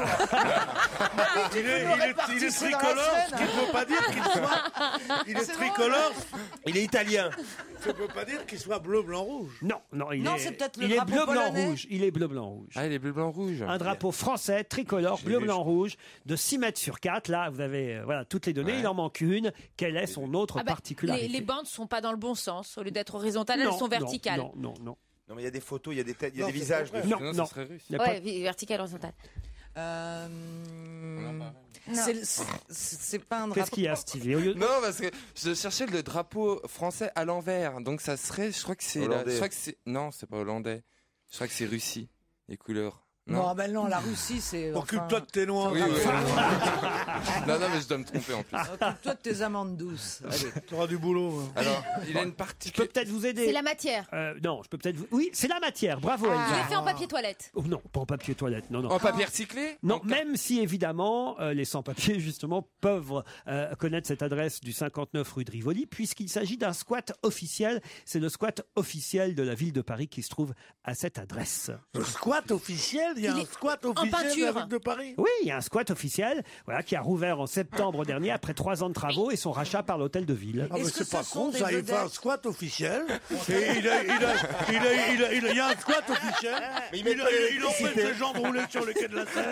Il est, il est- il est tricolore, ce qui ne veut pas dire qu'il soit. Il est C'est tricolore, Il est italien. ça ne veut pas dire qu'il soit bleu, blanc, rouge. Non, non, il Non, est, c'est peut-être le il est drapeau bleu, blanc, polonais. rouge. Il est bleu, blanc, rouge. Ah, il est bleu, blanc, rouge. Un drapeau français, tricolore, bleu, blanc, rouge, de 6 mètres sur 4. Là, vous avez euh, voilà, toutes les données. Ouais. Il en manque une. Quelle est son autre Ah bah, particularité les, les bandes sont pas dans le bon sens. Au lieu d'être horizontales, Non, elles sont non, verticales. Non, non, non. Non, mais il y a des photos, il y a des têtes, il y a Non, des visages. dessus. Non, non. a Ouais, pas- verticales, horizontales. Euh, Non. c'est- pas un drapeau. Qu'est-ce qu'il y a, Stevie? Non, parce que je cherchais le drapeau français à l'envers. Donc ça serait, je crois que c'est. la- Hollandais. Je crois que c'est. Non, c'est pas hollandais. Je crois que c'est Russie, les couleurs. Non, Non, ben non, la Russie, c'est. Occupe-toi de tes noirs. Oui, oui, oui. non, non, mais je dois me tromper en plus. Occupe-toi de tes amandes douces. Allez. Tu auras du boulot. hein. Alors, il a une Je peux peut-être vous aider. C'est la matière. Euh, non, je peux peut-être vous. Oui, c'est la matière. Bravo, Je Elsa. l'ai fait en papier toilette. Oh, non, pas en papier toilette. Non, non. En papier recyclé Non, même si évidemment euh, les sans-papiers justement peuvent euh, connaître cette adresse du 59 rue de Rivoli, puisqu'il s'agit d'un squat officiel. C'est le squat officiel de la ville de Paris qui se trouve à cette adresse. Le squat officiel, il y a Il un est squat officiel de peinture. la ville de Paris. Oui, il y a un squat officiel, voilà, qui a rouvert en septembre dernier après trois ans de travaux et son rachat par l'hôtel de ville. Ah, mais Est-ce que c'est pas ce sont con, des ça, il fait un vedettes squat officiel. Et il a, il a, il a, il a, il a- il y a un squat officiel. Mais il Il, met a- pas il, l'électricité. empêche les gens de rouler sur les quais de la Seine.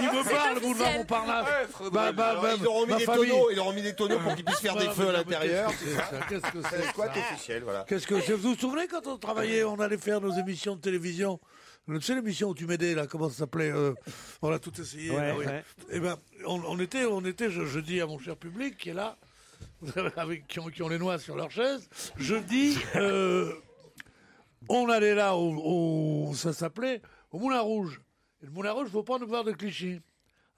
Il me parle, le boulevard officiel. Bah, bah, Alors, bah, ils auront mis des tonneaux, ils auront mis des tonneaux pour qu'ils puissent faire des Bah, feux à l'intérieur. Qu'est-ce que c'est ça Qu'est-ce que C'est c'est le squat ça officiel, voilà. Qu'est-ce que c'est Vous vous souvenez quand on travaillait, on allait faire nos émissions de télévision tu sais l'émission où tu m'aidais là, comment ça s'appelait euh, On a tout essayé. Ouais, là, oui. ouais. Eh ben, on, on était, on était, je, je dis à mon cher public qui est là, avec qui ont, qui ont les noix sur leur chaise, je dis, euh, on allait là au, au- ça s'appelait au Moulin Rouge. Et le Moulin Rouge, faut pas le boulevard de Clichy.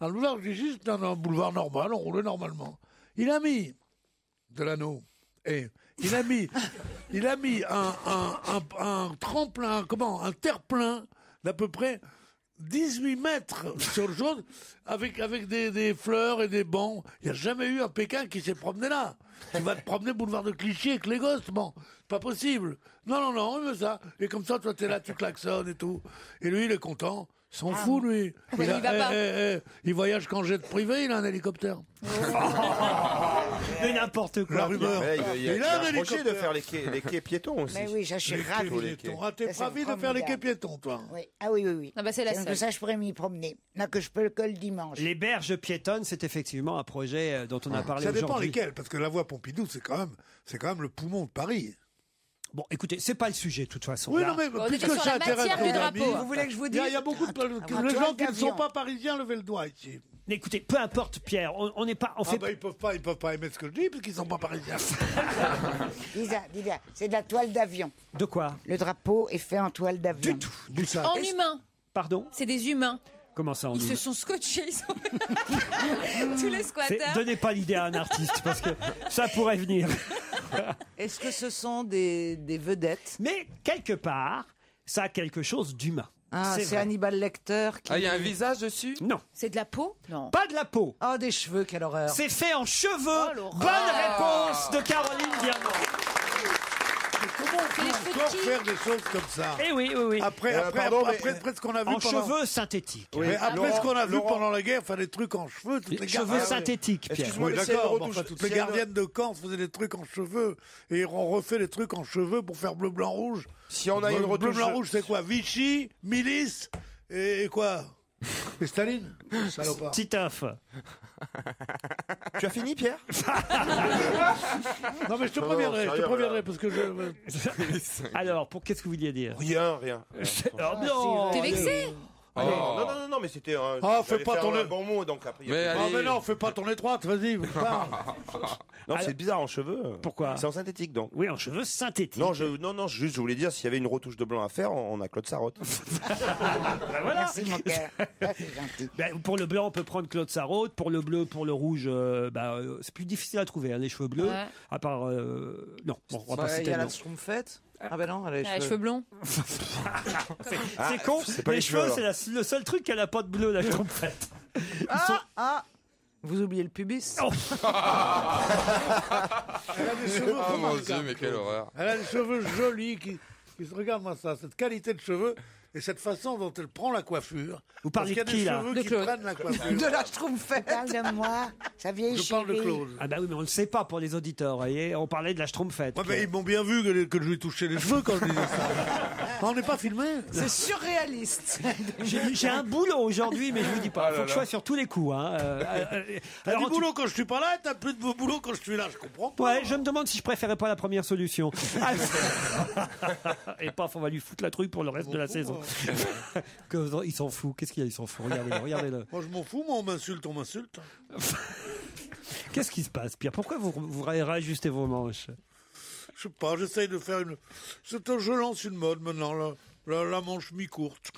Alors, le boulevard de Clichy, c'était un, un boulevard normal, on roulait normalement. Il a mis de l'anneau. Et il a mis, il a mis un, un, un, un tremplin, comment, un terre-plein d'à peu près 18 mètres sur le jaune, avec, avec des, fleurs et des bancs. Il n'y a jamais eu un Pékin qui s'est promené là. Tu vas te promener boulevard de Clichy avec les gosses, bon, pas possible. Non, non, non, on veut ça. Et comme ça, toi, t'es là, tu klaxonnes et tout. Et lui, il est content. Il s'en fout, lui. Il a- va pas. eh, eh, eh, il voyage qu'en jet privé, il a un hélicoptère. Mais n'importe quoi. La rumeur. Mais il, il, Il il a a un approché de faire les quais, les quais piétons aussi. Mais oui, je suis Les ravi. quais piétons. Ah, t'es ravi de faire les quais piétons, toi. Oui. Ah oui, oui, oui. Ah bah, c'est la seule. ça, je pourrais m'y promener. Non, que je peux que le dimanche. Les berges piétonnes, c'est effectivement un projet euh, dont on a parlé Ça dépend lesquels, parce que la voie Pompidou, c'est quand même, c'est quand même le poumon de Paris. Bon, écoutez, c'est pas le sujet de toute façon. Oui, Là, non, mais On puisque sur ça la intéresse du nos drapeau. amis, Vous voulez que je vous il y, a- il y a beaucoup de Ah, les bah, gens toile qui ne sont d'avion. pas parisiens, levez le doigt ici. Écoutez, peu importe, Pierre, on on n'est pas, on Ah fait bah, ils peuvent pas, ils peuvent pas aimer ce que je dis parce qu'ils sont pas parisiens. Dis-la, dis-la. C'est de la toile d'avion. de quoi? Le drapeau est fait en toile d'avion. Du tout. Du ça. En humain. Pardon? C'est des humains. Comment ça en Ils se sont scotchés. Ils sont... Tous les squatteurs. Donnez pas l'idée à un artiste parce que ça pourrait venir. Est-ce que ce sont des, des vedettes? Mais quelque part, ça a quelque chose d'humain. Ah, c'est vrai. Hannibal Lecter qui. Ah, il y a un visage dessus? Non, C'est de la peau? Non. pas de la peau. Oh, des cheveux, quelle horreur. C'est fait en cheveux. Oh. Bonne réponse de Caroline Diamant. Comment on les peut encore qui faire des choses comme ça Eh oui, oui, oui. Après, Euh, après, pardon, après, mais- après, après ce qu'on a vu En pendant... cheveux synthétiques. Oui, Mais après Laurent- ce qu'on a vu Laurent- pendant la guerre, faire des trucs en cheveux, toutes les Cheveux gardiennes- synthétiques, Pierre. Excuse-moi, Oui, mais d'accord, mais retouche- enfin, toutes les gardiennes de camp faisaient des trucs en cheveux et on refait des trucs en cheveux pour faire bleu, blanc, rouge. Si on a une bleu, retouche. blanc, rouge, c'est quoi? Vichy, milice et, et quoi? Et Staline? Salopard. Titoff. Tu as fini, Pierre? Non, mais je te Non, préviendrai, je te préviendrai, parce que je. Alors, pour qu'est-ce que vous vouliez dire? Rien, rien. Oh non. T'es vexé? Ah, non, non, non, mais c'était un. Ah, fais j'allais pas faire ton un bon mot, donc après. il y a Mais plus- Ah, mais non, fais pas ton étroite, vas-y, parle. Non, c'est bizarre en cheveux. Pourquoi C'est en synthétique, donc. Oui, en cheveux synthétiques. Non, je, non, non, juste, je voulais dire, s'il y avait une retouche de blanc à faire, on a Claude Sarraute. Ben voilà. Merci, mon gentil. Ben, pour le blanc, on peut prendre Claude Sarraute. Pour le bleu, pour le rouge, euh, bah, euh, c'est plus difficile à trouver, hein, les cheveux bleus. Ouais. À part. euh, non, bon, on va pas Il citer y a le la nom. Schtroumpfette. Ah bah non, elle a les cheveux. cheveux blonds. Ah, c'est con, c'est pas les, les cheveux, cheveux, c'est la- le seul truc qu'elle a pas de bleu, la trompette. Ah, ah Vous oubliez le pubis Oh. Elle a des cheveux Ah mon remarquables. dieu, mais quelle horreur. Elle a des cheveux jolis qui, qui se regarde-moi ça, cette qualité de cheveux et cette façon dont elle prend la coiffure. Vous parlez Parce de qu'il y qui, a là De qui Claude. prennent la coiffure. De la Schtroumpfette parles de moi, sa vieille Je parle de. Claude. Ah bah oui, mais on le sait pas pour les auditeurs, vous voyez. On parlait de la Schtroumpfette. Ouais, mais ils m'ont bien vu que, que je lui touchais les cheveux quand je disais ça. On n'est pas filmé C'est surréaliste J'ai j'ai un boulot aujourd'hui, mais je vous dis pas. Ah Il faut là que je sois sur tous les coups. Hein. Euh, euh, euh, T'as alors, du en tout- boulot quand je suis pas là et t'as plus de boulot quand je suis là, je comprends pas. Ouais, je me demande si je préférais pas la première solution. Ah, Et paf, on va lui foutre la truc pour le reste de la saison. Il s'en fout. Qu'est-ce qu'il y a? Il s'en fout. Regardez-le. regardez-le. Moi je m'en fous, moi on m'insulte, on m'insulte. Qu'est-ce qui se passe, Pierre? Pourquoi vous, vous réajustez vos manches? Je sais pas, j'essaye de faire une. C'est un- je lance une mode maintenant, la manche mi-courte.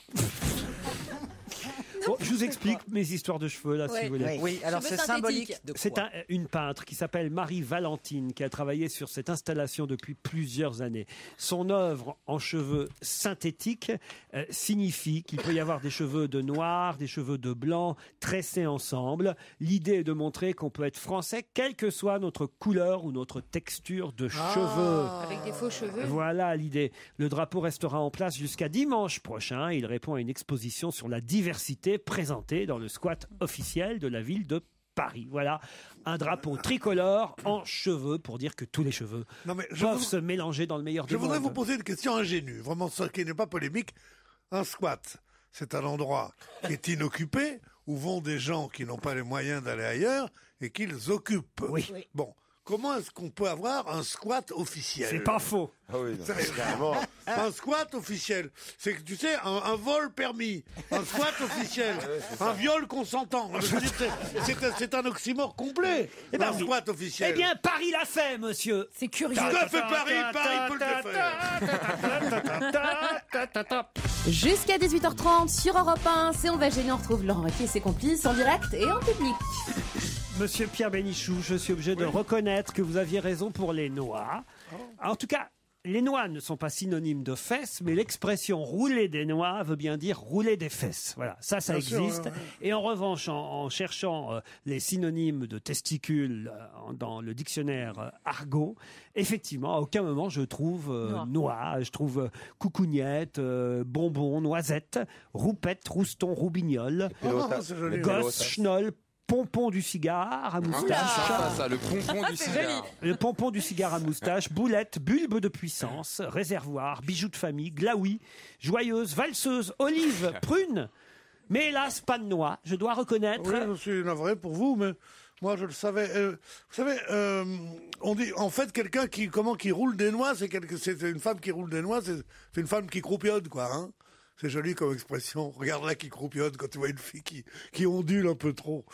Bon, je vous explique mes histoires de cheveux là, si vous voulez. Oui. Alors c'est symbolique C'est un- une peintre qui s'appelle Marie Valentine qui a travaillé sur cette installation depuis plusieurs années. Son œuvre en cheveux synthétiques euh, signifie qu'il peut y avoir des cheveux de noir, des cheveux de blanc tressés ensemble. L'idée est de montrer qu'on peut être français quelle que soit notre couleur ou notre texture de cheveux. Avec des faux cheveux. Voilà l'idée. Le drapeau restera en place jusqu'à dimanche prochain. Il répond à une exposition sur la diversité présentée dans le squat officiel de la ville de Paris. Voilà un drapeau tricolore en cheveux pour dire que tous les cheveux Non mais je, peuvent vous- se mélanger dans le meilleur je des voudrais mondes. vous poser une question ingénue, vraiment ça qui n'est pas polémique. Un squat, c'est un endroit qui est inoccupé où vont des gens qui n'ont pas les moyens d'aller ailleurs et qu'ils occupent. Oui. Bon, comment est-ce qu'on peut avoir un squat officiel C'est pas faux. Ah oui, non, Ça, carrément. Un squat officiel, c'est que tu sais, un, un vol permis, un squat officiel, un viol consentant. Je veux dire, c'est- C'est un, c'est un oxymore complet. Eh ben un squat officiel. Eh bien, Paris l'a fait, monsieur. C'est curieux. Ce fait Paris, Paris peut le faire. Jusqu'à 18h30 sur Europe 1, c'est On va gêner, on retrouve Laurent Ruquier et ses complices en direct et en public. Monsieur Pierre Bénichou, je suis obligé de reconnaître que vous aviez raison pour les noix. Oh. En tout cas, les noix ne sont pas synonymes de fesses, mais l'expression rouler des noix veut bien dire rouler des fesses. Voilà, ça, ça Bien sûr, existe. ouais, ouais. Et en revanche, en, en cherchant euh, les synonymes de testicules euh, en- dans le dictionnaire euh, argot, effectivement, à aucun moment je trouve euh, Noix. noix, je trouve euh, coucougnette, euh, bonbon, noisette, roupette, rouston, roubignol, Oh, gosse, schnoll, pompon du cigare à moustache. Sympa ça, le pompon du cigare. Le pompon du cigare à moustache, boulette, bulbe de puissance, réservoir, bijoux de famille, glaoui, joyeuse, valseuse, olive, prune. Mais hélas, pas de noix, je dois reconnaître. Oui, je suis navré pour vous, mais moi je le savais. Euh, vous savez, euh, on dit en fait quelqu'un qui comment qui roule des noix, c'est quelque, c'est une femme qui roule des noix, c'est c'est une femme qui croupionne quoi. Hein c'est joli comme expression. Regarde là qui croupionne quand tu vois une fille qui, qui ondule un peu trop.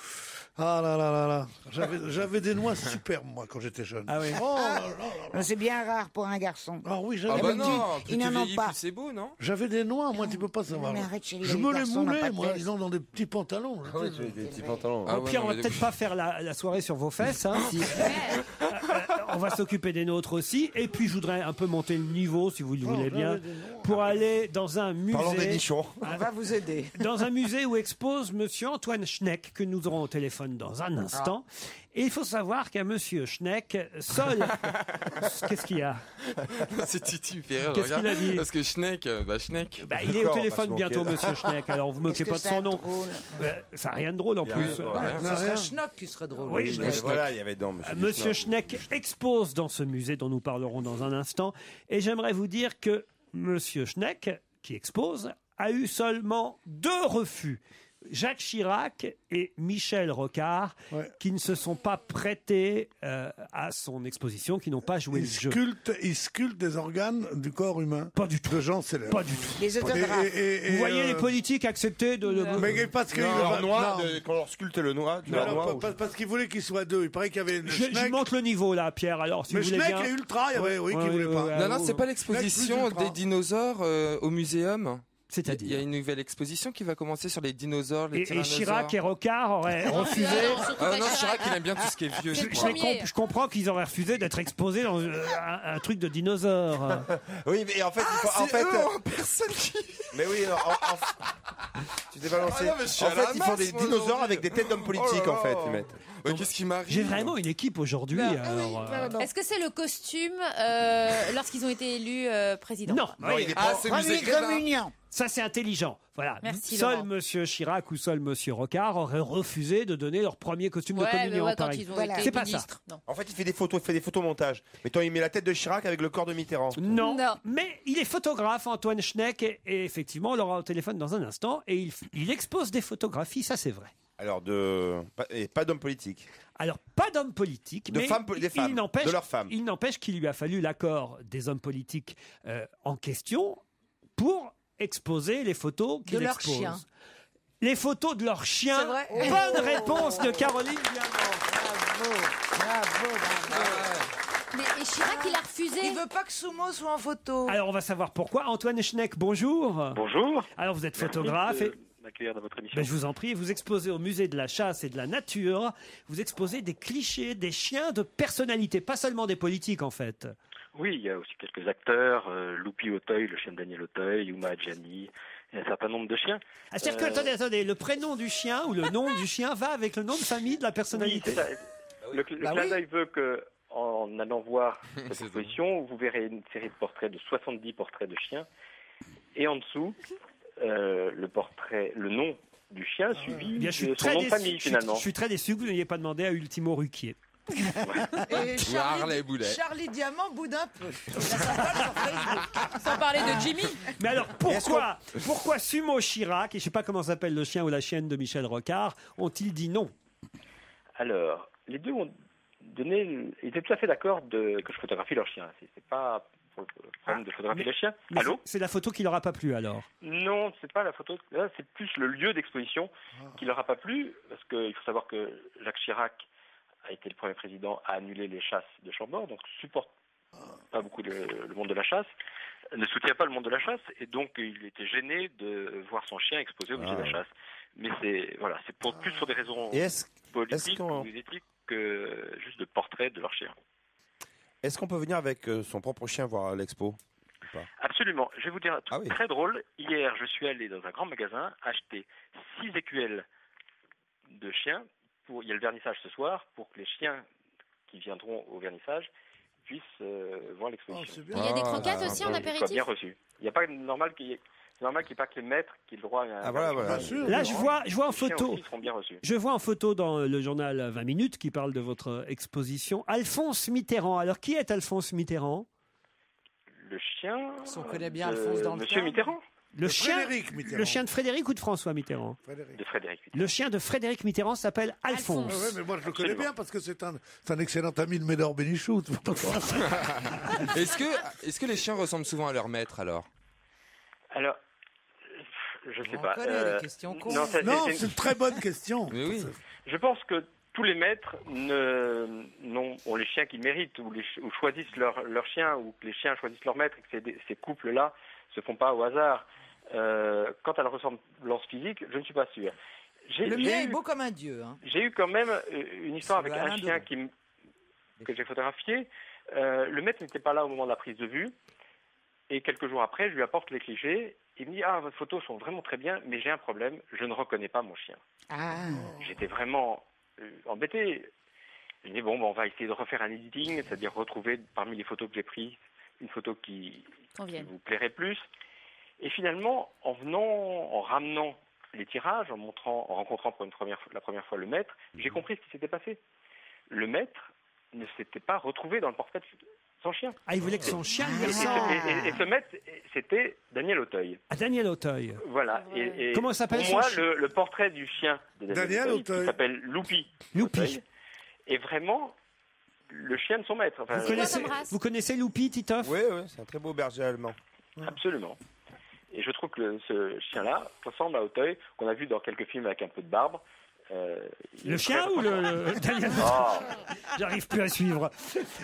Ah là là là là. J'avais, j'avais des noix superbes moi quand j'étais jeune. Ah oui. Oh là là là. C'est bien rare pour un garçon. Ah oui, j'avais, Ah bah non, ils tu n'en ont vieillis, pas. plus c'est beau, non? J'avais des noix, moi tu peux pas savoir. mais arrête, chérie, je les me les garçons n'ont moulais de moi, fesses. disons dans des petits pantalons. Ah des petits pantalons. Ah Au ouais, pire, non, on va peut-être pas faire la, la soirée sur vos fesses. hein, si- on va s'occuper des nôtres aussi. Et puis, je voudrais un peu monter le niveau, si vous le voulez bien, pour aller dans un Parlons des musée. nichons. On va vous aider. Dans un musée où expose Monsieur Antoine Schneck, que nous aurons au téléphone dans un instant. Et il faut savoir qu'un Monsieur Schneck, seul. Qu'est-ce qu'il y a C'est Titi je Qu'est-ce qu'il a dit Parce que Schneck, euh, bah Schneck. Bah, Il est au D'accord, téléphone on va se bientôt, moquer. Monsieur Schneck. Alors, vous moquez Est-ce pas que de ça son nom. drôle Euh, Ça n'a rien de drôle en plus. Bah. Ce serait Schnock qui serait drôle. Oui, je- mais voilà, il y avait dedans, monsieur. Monsieur. Schneck expose dans ce musée dont nous parlerons dans un instant. Et j'aimerais vous dire que Monsieur Schneck, qui expose, a eu seulement deux refus. Jacques Chirac et Michel Rocard qui ne se sont pas prêtés euh, à son exposition, qui n'ont pas joué Il le jeu. sculpte, il sculpte des organes du corps humain. Pas du tout. De gens célèbres. Pas du tout. Les Et- autographes. et- et- et, Vous voyez euh, les politiques accepter de... de- Mais parce qu'il Non, leur non. de- quand on leur sculpte le noix, du Non, pas- ou- parce qu'il voulait qu'il soit deux. Il paraît qu'il y avait le Je, je monte le niveau là, Pierre, alors si Mais vous voulez Schneck bien. et Ultra, il y avait, oui, qui voulait pas. ouais, Non, non, ouais, c'est pas ouais. l'exposition des dinosaures euh, au muséum. C'est-à-dire Il y a une nouvelle exposition qui va commencer sur les dinosaures, les Et. Chirac et Rocard auraient refusé. Non, surtout Ah non, Chirac. Il aime bien tout ce qui est vieux. Je, comp- comprends qu'ils auraient refusé d'être exposés dans euh, un, un truc de dinosaure. Oui, mais en fait, il faut, en C'est fait, eux en personne qui... mais oui, en, en- tu t'es balancé. Ah non, en fait, ils font des dinosaures avec des têtes d'hommes politiques, Oh là en fait, ils mettent. Qu'est-ce qui m'arrive J'ai vraiment une équipe aujourd'hui. alors, euh, Est-ce que c'est le costume euh, lorsqu'ils ont été élus euh, président Non, Non, oui, il est Ah, pas. c'est communion. Ça c'est intelligent. Voilà. Merci, seul Laurent. Monsieur Chirac ou seul Monsieur Rocard auraient refusé de donner leur premier costume de communion. ouais, par quand exemple. ils ont Voilà. été C'est pas ça. En fait, il fait des photos, il fait des photomontages. Mais toi, il met la tête de Chirac avec le corps de Mitterrand. Non, Non. mais il est photographe, Antoine Schneck, et, et effectivement, on l'aura au téléphone dans un instant, et il, il expose des photographies, ça c'est vrai. Alors, de. Pas, et pas d'homme politique. Alors, pas d'hommes politiques, De mais femmes po- des il femmes, n'empêche- de leurs femmes. Il n'empêche qu'il lui a fallu l'accord des hommes politiques euh, en question pour exposer les photos qu'il De leurs expose. chiens. Les photos de leurs chiens. Vrai Bonne réponse de Caroline Diamant. Bravo, bravo, bravo. Mais et Chirac, il a refusé. Il veut pas que Sumo soit en photo. Alors, on va savoir pourquoi. Antoine Schneck, bonjour. Bonjour. Alors, vous êtes Merci photographe et m'accueillir dans votre émission. Ben, je vous en prie, vous exposez au musée de la chasse et de la nature, vous exposez des clichés, des chiens de personnalité, pas seulement des politiques en fait. Oui, il y a aussi quelques acteurs, euh, Loupi Auteuil, le chien de Daniel Auteuil, Yuma Adjani, et un certain nombre de chiens. Ah, C'est-à-dire que, attendez, attendez, le prénom du chien ou le nom du chien va avec le nom de famille de la Oui, personnalité c'est ça. Le, le Bah clin oui. d'œil veut que, en allant voir cette exposition, vous verrez une série de portraits de 70 portraits de chiens, et en dessous, euh, le portrait, le nom du chien suivi Eh Bien, je suis de son nom de famille je suis- finalement. je suis très déçu que vous n'ayez pas demandé à Ultimo Ruquier. Et Boulet. Charlie Diamant boude un peu. Sans parler de Jimmy. Mais alors pourquoi, pourquoi Sumo Chirac, et je sais pas comment s'appelle le chien ou la chienne de Michel Rocard, ont-ils dit non? Alors, les deux ont donné, ils étaient tout à fait d'accord de, que je photographie leur chien. C'est pas pour le problème de photographier mais- les chiens. Mais Allô c'est- C'est la photo qui leur a pas plu alors. Non, c'est pas la photo. là, C'est plus le lieu d'exposition qui leur a pas plu, parce qu'il faut savoir que Jacques Chirac a été le premier président à annuler les chasses de Chambord, donc supporte pas beaucoup le, le monde de la chasse, ne soutient pas le monde de la chasse, et donc il était gêné de voir son chien exposé au musée de la chasse. Mais c'est voilà, c'est pour plus pour des raisons politiques ou éthiques que juste de portrait de leur chien. est-ce qu'on peut venir avec euh, son propre chien voir l'expo Absolument. Je vais vous dire un truc Ah oui. très drôle. Hier, je suis allé dans un grand magasin acheter six écuelles de chiens. Pour, il y a le vernissage ce soir pour que les chiens qui viendront au vernissage puissent euh, voir l'exposition. Il y a des croquettes aussi en soient apéritif bien reçus. Il n'y a pas normal qu'il y ait c'est normal qu'il n'y ait pas que les maîtres qui aient le droit à un Ah, voilà. Là, je vois, je vois en photo. Je vois en photo dans le journal 20 minutes qui parle de votre exposition Alphonse Mitterrand. Alors qui est Alphonse Mitterrand? Le chien. Si on connaît bien Alphonse dans le Monsieur. Mitterrand Le chien, Frédéric Mitterrand. le chien de Frédéric ou de François Mitterrand Frédéric. de Frédéric Mitterrand. Le chien de Frédéric Mitterrand s'appelle Alphonse. Ah ouais, mais moi je le connais Absolument. bien parce que c'est un, c'est un excellent ami de Médor Bénichou. Est-ce que, est-ce que les chiens ressemblent souvent à leur maître alors? Alors, je sais On pas. connaît euh, les questions cons. non, ça- non, c'est- c'est une très bonne question. Mais oui. Je pense que tous les maîtres ne, non, ont les chiens qu'ils méritent ou, les, ch- ou choisissent leur, leur chien ou que les chiens choisissent leur maître et que ces, ces couples-là se font pas au hasard. Euh, quant à la ressemblance physique, je ne suis pas sûr. Le mien est beau comme un dieu. hein. j'ai eu quand même euh, une histoire avec un chien Delon. qui, m- que j'ai photographié. Euh, le maître n'était pas là au moment de la prise de vue. Et quelques jours après, je lui apporte les clichés. Il me dit Ah, vos photos sont vraiment très bien, mais j'ai un problème, je ne reconnais pas mon chien. Ah. J'étais vraiment euh, embêté. Je dis bon, ben, on va essayer de refaire un editing, c'est-à-dire retrouver parmi les photos que j'ai prises une photo qui, vous plairait plus. Et finalement, en venant, en ramenant les tirages, en montrant, en rencontrant pour une première, fois- la première fois le maître, j'ai compris ce qui s'était passé. Le maître ne s'était pas retrouvé dans le portrait son chien. Ah, il voulait que son chien Et, et- et- et ce maître, c'était Daniel Auteuil. Ah, Daniel Auteuil. Voilà. Et, et Comment s'appelle Pour son moi, chien le, le portrait du chien de Daniel, Daniel Auteuil, s'appelle Loupi. Loupi. Est vraiment le chien de son maître. Enfin, Vous connaissez, vous connaissez Loupi, Titoff? Oui, oui, c'est un très beau berger allemand. Absolument. Le- ce chien-là ressemble à Auteuil, qu'on a vu dans quelques films avec un peu de barbe. Euh, Le chien ou le, Daniel Ah. J'arrive plus à suivre.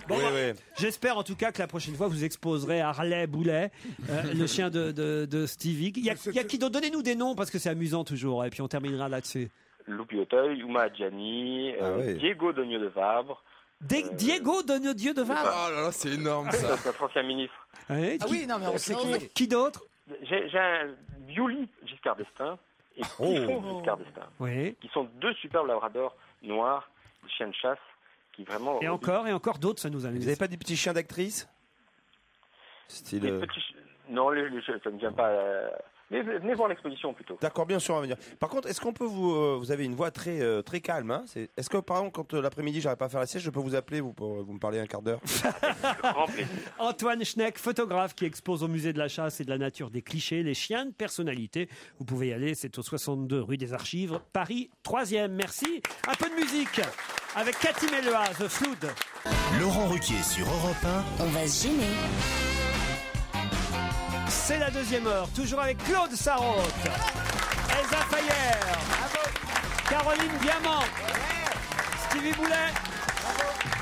Bon, Oui, bah, oui. J'espère en tout cas que la prochaine fois vous exposerez Harley Boulet, euh, le chien de, de, de Stevie. Il y a, il y a qui Donnez-nous des noms parce que c'est amusant toujours et puis on terminera là-dessus. Loupi Auteuil, Uma Adjani, Ah euh, Diego Dogno de Vabre. Diego Dieu de Vabre? Oh là là, c'est énorme ça. Notre ancien ministre. Ouais, Ah qui- oui, non, mais on sait qui. Qui d'autre? J'ai j'ai un Bioli Giscard d'Estaing et Typhon Giscard d'Estaing, Oui. qui sont deux superbes labradors noirs, des chiens de chasse, qui vraiment... Et encore et encore d'autres, ça nous Vous amuse. n'avez pas des petits chiens d'actrice? Style. Les euh, petits Non, les- les- ça ne vient pas... venez voir l'exposition plutôt. D'accord, bien sûr, on va venir. Par contre, est-ce qu'on peut vous. euh, vous avez une voix très, euh, très calme. Hein? Est-ce que, par exemple, quand euh, l'après-midi, j'arrive pas à faire la sieste, je peux vous appeler vous, pour, vous me parler un quart d'heure? Antoine Schneck, photographe qui expose au musée de la chasse et de la nature des clichés, les chiens de personnalité. Vous pouvez y aller, c'est au 62 rue des Archives, Paris 3e. Merci. Un peu de musique avec Cathy Mellois, The Flood. Laurent Ruquier sur Europe On va se gêner. C'est la deuxième heure, toujours avec Claude Sarraute, Elsa Fayer, Caroline Diamant, Stevie Boulet,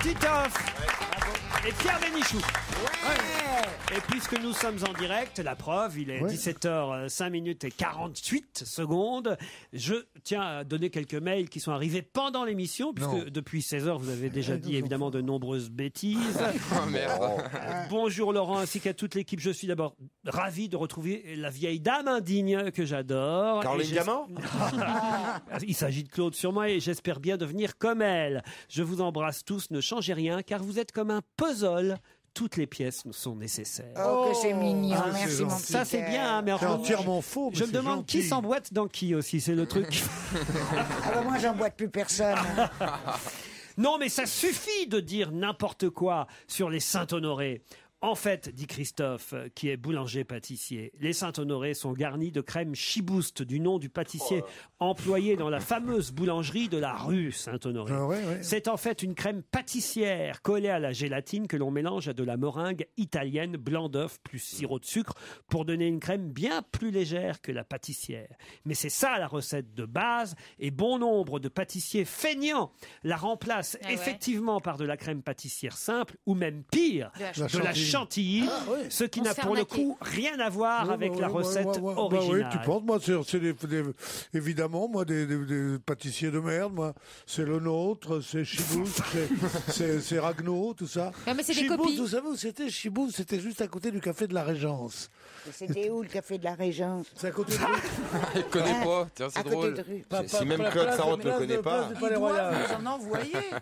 Titoff et Pierre Bénichou. Et puisque nous sommes en direct, la preuve, il est 17h 5 minutes et 48 secondes. Je tiens à donner quelques mails qui sont arrivés pendant l'émission, puisque Non. depuis 16h, vous avez déjà dit évidemment de nombreuses bêtises. Oh merde. Bonjour Laurent ainsi qu'à toute l'équipe. Je suis d'abord ravi de retrouver la vieille dame indigne que j'adore. Caroline Et j'es- Diamant Il s'agit de Claude sur moi et j'espère bien devenir comme elle. Je vous embrasse tous, ne changez rien car vous êtes comme un puzzle. Toutes les pièces sont nécessaires. Oh, que c'est mignon. Ah, Merci, mon Ça c'est bien, hein, mais C'est enfin, entièrement faux. je me demande qui s'emboîte dans qui aussi, c'est le truc. Ah bah moi, j'emboîte plus personne. Non, mais ça suffit de dire n'importe quoi sur les Saint-Honoré. En fait, dit Christophe, euh, qui est boulanger-pâtissier, les Saint-Honoré sont garnis de crème Chibouste, du nom du pâtissier employé dans la fameuse boulangerie de la rue Saint-Honoré. Ah ouais, ouais. C'est en fait une crème pâtissière collée à la gélatine que l'on mélange à de la meringue italienne blanc d'œuf plus sirop de sucre pour donner une crème bien plus légère que la pâtissière. Mais c'est ça la recette de base et bon nombre de pâtissiers feignants la remplacent Ah ouais. effectivement par de la crème pâtissière simple ou même pire, De la de la chantilly. Ah ce qui n'a pour le coup rien à voir Ouais, avec la recette ouais, ouais. Bah originale. oui, tu penses, moi, c'est c'est des- des- évidemment, moi, des, des- des pâtissiers de merde, moi. C'est le nôtre, c'est Chibou, c'est- c'est c'est Ragnaud, tout ça. Ah, mais c'est des Chibou, copies. vous savez où c'était Chibou, c'était juste à côté du café de la Régence. C'était où le café de la Régence? C'est à côté de rue. Il connaît pas. Tiens, À c'est côté drôle. Si même Claude Sarraute le place connaît pas.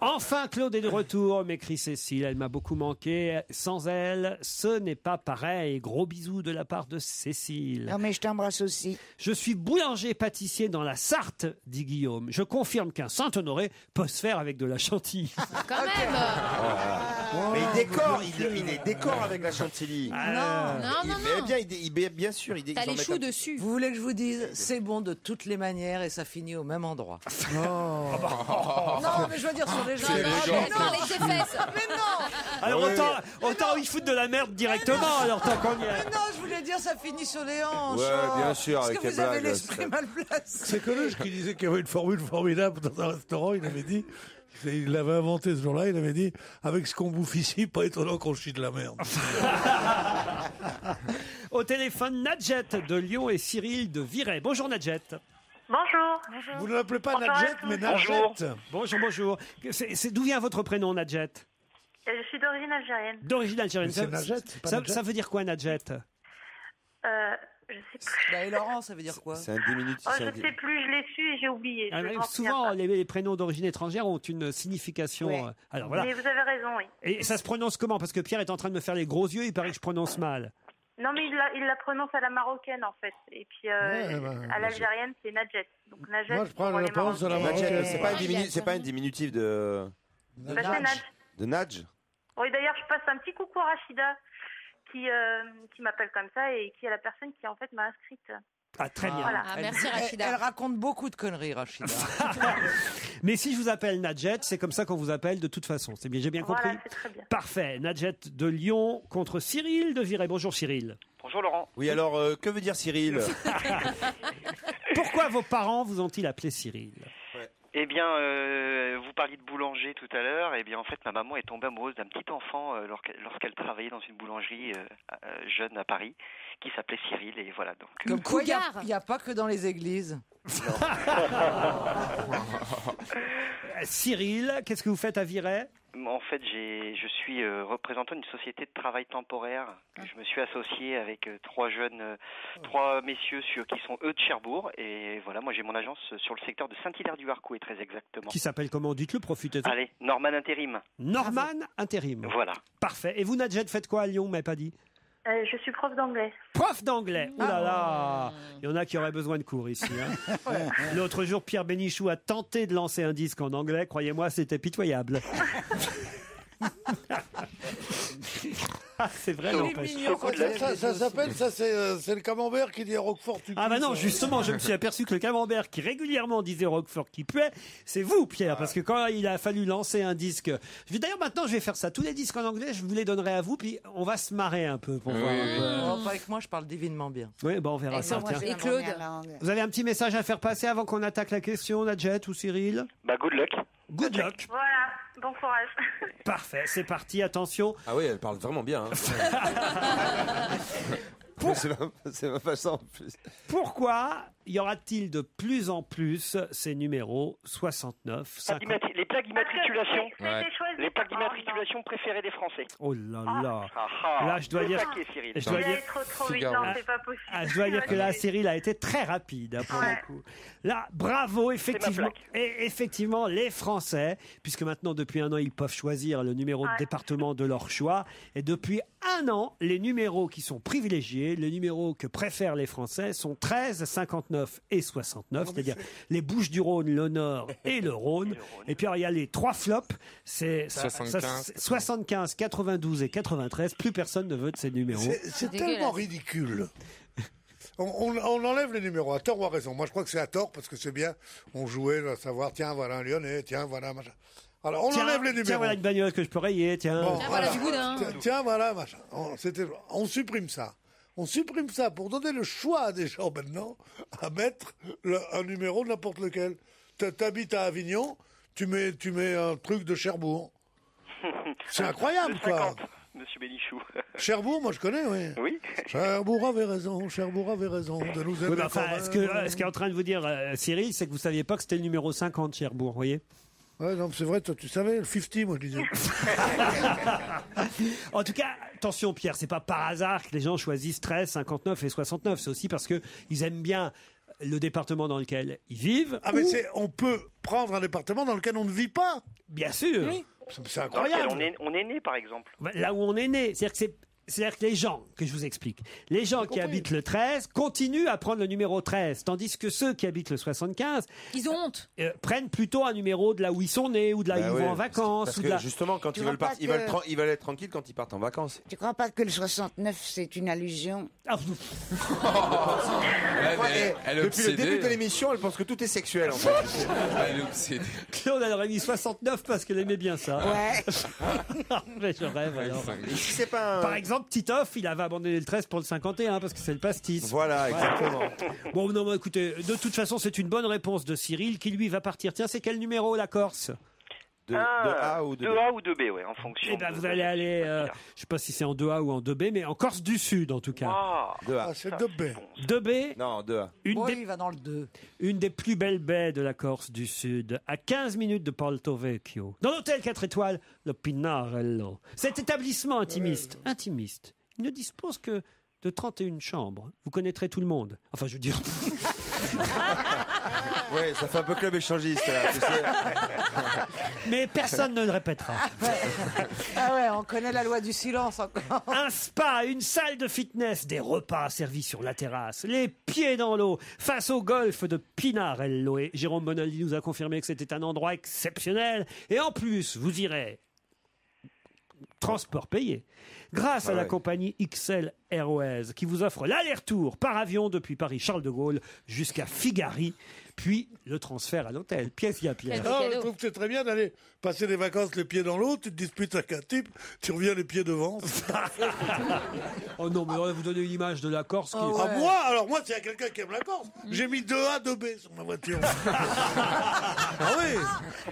Enfin, Claude est de retour, m'écrit Cécile. Elle m'a beaucoup manqué. Sans elle, ce n'est pas pareil. Gros bisous de la part de Cécile. Non, mais je t'embrasse aussi. Je suis boulanger-pâtissier dans la Sarthe, dit Guillaume. Je confirme qu'un Saint-Honoré peut se faire avec de la chantilly. Quand même. Mais il décore, il, il est décore avec la chantilly. Non, Il- non, non, mais non. bien, il dé- il- bien, bien sûr, il dé- T'as ils en les mettent choux un- dessus. Vous voulez que je vous dise, c'est bon de toutes les manières et ça finit au même endroit. Non. Non, mais je veux dire sur les gens. C'est Ah, élégant. mais non, de ses fesses. mais non, Alors Oui. autant, autant ils foutent de la merde directement, alors tant qu'on y mais est. non, je voulais dire ça finit sur les hanches. Ouais, oh. bien sûr, Parce avec que les vous avez blagues, l'esprit ça. mal placé. C'est Coluche qui disait qu'il y avait une formule formidable dans un restaurant. Il avait dit, il l'avait inventé ce jour-là. Il avait dit, avec ce qu'on bouffe ici, pas étonnant qu'on chie de la merde. Au téléphone, Nadjet de Lyon et Cyril de Viray. Bonjour Nadjet. Bonjour. Vous ne l'appelez pas Bonjour à Nadjet, tous. mais Bonjour. Nadjet. Bonjour, bonjour. C'est, c'est- d'où vient votre prénom, Nadjet? Je suis d'origine algérienne. D'origine algérienne. Ça, Nadjet, ça- Nadjet. ça veut dire quoi, Nadjet Euh, je sais plus. Bah, et Laurent, ça veut dire quoi C'est un diminutif. Oh, je sais plus, je l'ai su et j'ai oublié. Ah, Souvent, les, les prénoms d'origine étrangère ont une signification. Euh, Alors voilà. Mais vous avez raison, oui. Et ça se prononce comment? Parce que Pierre est en train de me faire les gros yeux, il paraît que je prononce mal. Non, mais il la, il la prononce à la marocaine, en fait. Et puis, euh, Ouais, bah, à l'algérienne, c'est Najet. Donc, Najet, Moi, je prends la prononce à la. Nadjet, marocaine. C'est pas, un diminutif de, Bah, Nadj? de Nadj Oui, d'ailleurs, je passe un petit coucou à Rachida qui, euh, qui m'appelle comme ça et qui est la personne qui en fait m'a inscrite. Ah, très bien. Voilà. Elle- elle, elle raconte beaucoup de conneries, Rachida. Mais si je vous appelle Nadjet, c'est comme ça qu'on vous appelle de toute façon. C'est bien, j'ai bien compris. Voilà, c'est très bien. Parfait. Nadjet de Lyon contre Cyril de Viré. Bonjour Cyril. Bonjour Laurent. Oui, alors, euh, que veut dire Cyril? Pourquoi vos parents vous ont-ils appelé Cyril? Eh bien, euh, vous parliez de boulanger tout à l'heure. Eh bien, en fait, ma maman est tombée amoureuse d'un petit enfant euh, lorsqu'elle travaillait dans une boulangerie euh, euh, jeune à Paris, qui s'appelait Cyril. Et voilà. Donc. Comme quoi, il n'y a, pas que dans les églises. Cyril, qu'est-ce que vous faites à Viré En fait, je suis euh, représentant d'une société de travail temporaire. que Je me suis associé avec euh, trois jeunes, euh, trois messieurs sur, qui sont eux de Cherbourg. Et voilà, moi j'ai mon agence sur le secteur de Saint-Hilaire-du-Harcouët, très exactement. Qui s'appelle comment? Dites-le, profitez-en. Allez, Norman Intérim. Norman Intérim. Voilà. Parfait. Et vous, Nadjet, faites quoi à Lyon? Vous m'avez pas dit Euh, je suis prof d'anglais. Prof d'anglais. Oh là Ah. là Il y en a qui auraient besoin de cours ici. hein. L'autre jour, Pierre Bénichou a tenté de lancer un disque en anglais. Croyez-moi, c'était pitoyable. Ah, c'est vrai, n'empêche. Ça, ça s'appelle, ça c'est euh, c'est le camembert qui dit Roquefort tu Ah bah non, justement, je me suis aperçu que le camembert qui régulièrement disait Roquefort qui puait, c'est vous, Pierre, parce que quand il a fallu lancer un disque... Je vais- D'ailleurs, maintenant, je vais faire ça. Tous les disques en anglais, je vous les donnerai à vous, puis on va se marrer un peu pour voir. un peu. Oh, pas avec moi, je parle divinement bien. Oui, bon, on verra Et ça. tiens. Claude. Vous avez un petit message à faire passer avant qu'on attaque la question, Nadjet ou Cyril? Bah, good luck. Good luck. Voilà, bon courage. Parfait, c'est parti, attention. Ah oui, elle parle vraiment bien. hein. c'est ma, c'est ma façon en plus. Pourquoi y aura-t-il de plus en plus ces numéros 69, 50 Immati- Les plaques d'immatriculation. Ouais. Les plaques d'immatriculation préférées des Français. Oh là là Ah, ah. Là, je dois dire... je dois Il dire- est trop trop vite, Figaro. non, c'est pas possible. Ah, je dois dire que là, Cyril a été très rapide hein, pour Ouais. le coup. Là, bravo, effectivement. Et effectivement, les Français, puisque maintenant, depuis un an, ils peuvent choisir le numéro de département de leur choix. Et depuis un an, les numéros qui sont privilégiés, les numéros que préfèrent les Français, sont 13, 59 et 69, c'est-à-dire les Bouches du Rhône, le Nord et le Rhône. Et puis, alors, il y a les trois flops, c'est ça- ça- 75, c'est 75, 92 et 93. Plus personne ne veut de ces numéros. C'est tellement ridicule. On, on- on enlève les numéros, à tort ou à raison. Moi, je crois que c'est à tort parce que c'est bien. On jouait, à savoir, tiens, voilà un Lyonnais, tiens, voilà machin. Alors, on Tiens, enlève les numéros. Tiens, voilà une bagnole que je peux rayer, tiens. Bon, Tiens, voilà du boudin. Tiens, tiens, voilà, machin. On supprime ça. On supprime ça pour donner le choix à des gens maintenant à mettre le- un numéro n'importe lequel. T'habites à Avignon, tu mets, tu mets un truc de Cherbourg. C'est incroyable, Le quoi. 50, Monsieur Bénichou. Cherbourg, moi je connais, oui. Oui. Cherbourg avait raison, Cherbourg avait raison de nous aimer. Oui, enfin, ce qu'est en train de vous dire euh, Cyril, c'est que vous saviez pas que c'était le numéro 50, Cherbourg, vous voyez? Ouais, non, c'est vrai, toi, tu savais, le 50, moi je disais. En tout cas, attention Pierre, c'est pas par hasard que les gens choisissent 13, 59 et 69. C'est aussi parce que ils aiment bien le département dans lequel ils vivent. Ah, mais ou- c'est, on peut prendre un département dans lequel on ne vit pas. Bien sûr. C'est- C'est Dans lequel incroyable. on est, on est né, par exemple. Là où on est né. C'est-à-dire que c'est. C'est-à-dire que les gens, que je vous explique, les gens qui habitent le 13 continuent à prendre le numéro 13, tandis que ceux qui habitent le 75 Ils ont honte. euh, prennent plutôt un numéro de là où ils sont nés ou de là où Bah ils oui, vont en vacances. Parce ou de que là- justement, quand Tu ils veulent, partir, ils, veulent ils être tranquilles quand ils partent en vacances. Tu crois pas que le 69, c'est une allusion Ah, elle- elle Depuis le début de l'émission, elle pense que tout est sexuel en fait. Elle est obsédée. Claude, elle aurait mis 69 parce qu'elle aimait bien ça. Ouais. Non, mais je rêve alors. Et si c'est pas un- Par exemple, Titoff, il avait abandonné le 13 pour le 51 parce que c'est le pastis. Voilà, exactement. Bon, non, mais écoutez, de toute façon, c'est une bonne réponse de Cyril qui lui va partir. Tiens, c'est quel numéro la Corse? De, de A ou de B 2A ou 2B, ouais, en fonction. Eh ben, de- vous de- allez aller, euh, je sais pas si c'est en 2A ou en 2B, mais en Corse du Sud en tout cas. Ah, De A. Ah, c'est de B. 2B, Non, de A. une, Oui, des, il va dans le 2. une des plus belles baies de la Corse du Sud, à 15 minutes de Porto Vecchio. Dans l'hôtel 4 étoiles, le Pinarello. Cet établissement intimiste, intimiste, il ne dispose que de 31 chambres. Vous connaîtrez tout le monde. Enfin, je veux dire... Ouais, ça fait un peu club échangiste là, tu sais. Mais personne ne le répétera. Ah ouais, on connaît la loi du silence encore. Un spa, une salle de fitness, des repas servis sur la terrasse, les pieds dans l'eau, face au golfe de Pinarello. Et Jérôme Bonaldi nous a confirmé que c'était un endroit exceptionnel. Et en plus, vous irez transport payé. Grâce Ah à la ouais. compagnie XL Airways qui vous offre l'aller-retour par avion depuis Paris-Charles de Gaulle jusqu'à Figari, puis le transfert à l'hôtel. Pièce à pièce. Ah, je trouve que c'est très bien d'aller passer des vacances les pieds dans l'eau, tu te disputes avec un type, tu reviens les pieds devant. oh non, mais on va vous donner une image de la Corse. Qui... Ah, moi, alors moi, s'il y a quelqu'un qui aime la Corse, j'ai mis 2A, 2B sur ma voiture. ah oui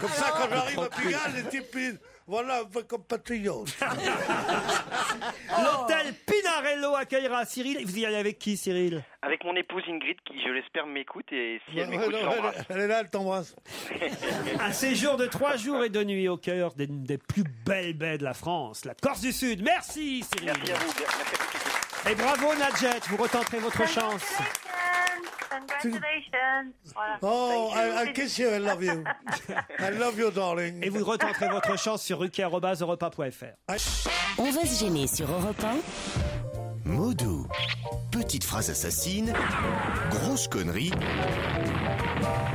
Comme ça, quand j'arrive à Pigalle, les types, voilà, un peu comme Carello accueillera Cyril. Vous y allez avec qui, Cyril Avec mon épouse Ingrid, qui, je l'espère, m'écoute. Et si elle m'écoute. Elle est là, elle t'embrasse. Un séjour de trois jours et de nuit au cœur d'une des plus belles baies de la France, la Corse du Sud. Merci, Cyril. Et bravo, Nadjet. Vous retenterez votre chance. Congratulations. Oh, I, I kiss you, I love you. I love you, darling. Et vous retenterez votre chance sur ruquier.europe.fr. On va se gêner sur Europe 1. Modou. Petite phrase assassine, grosse connerie.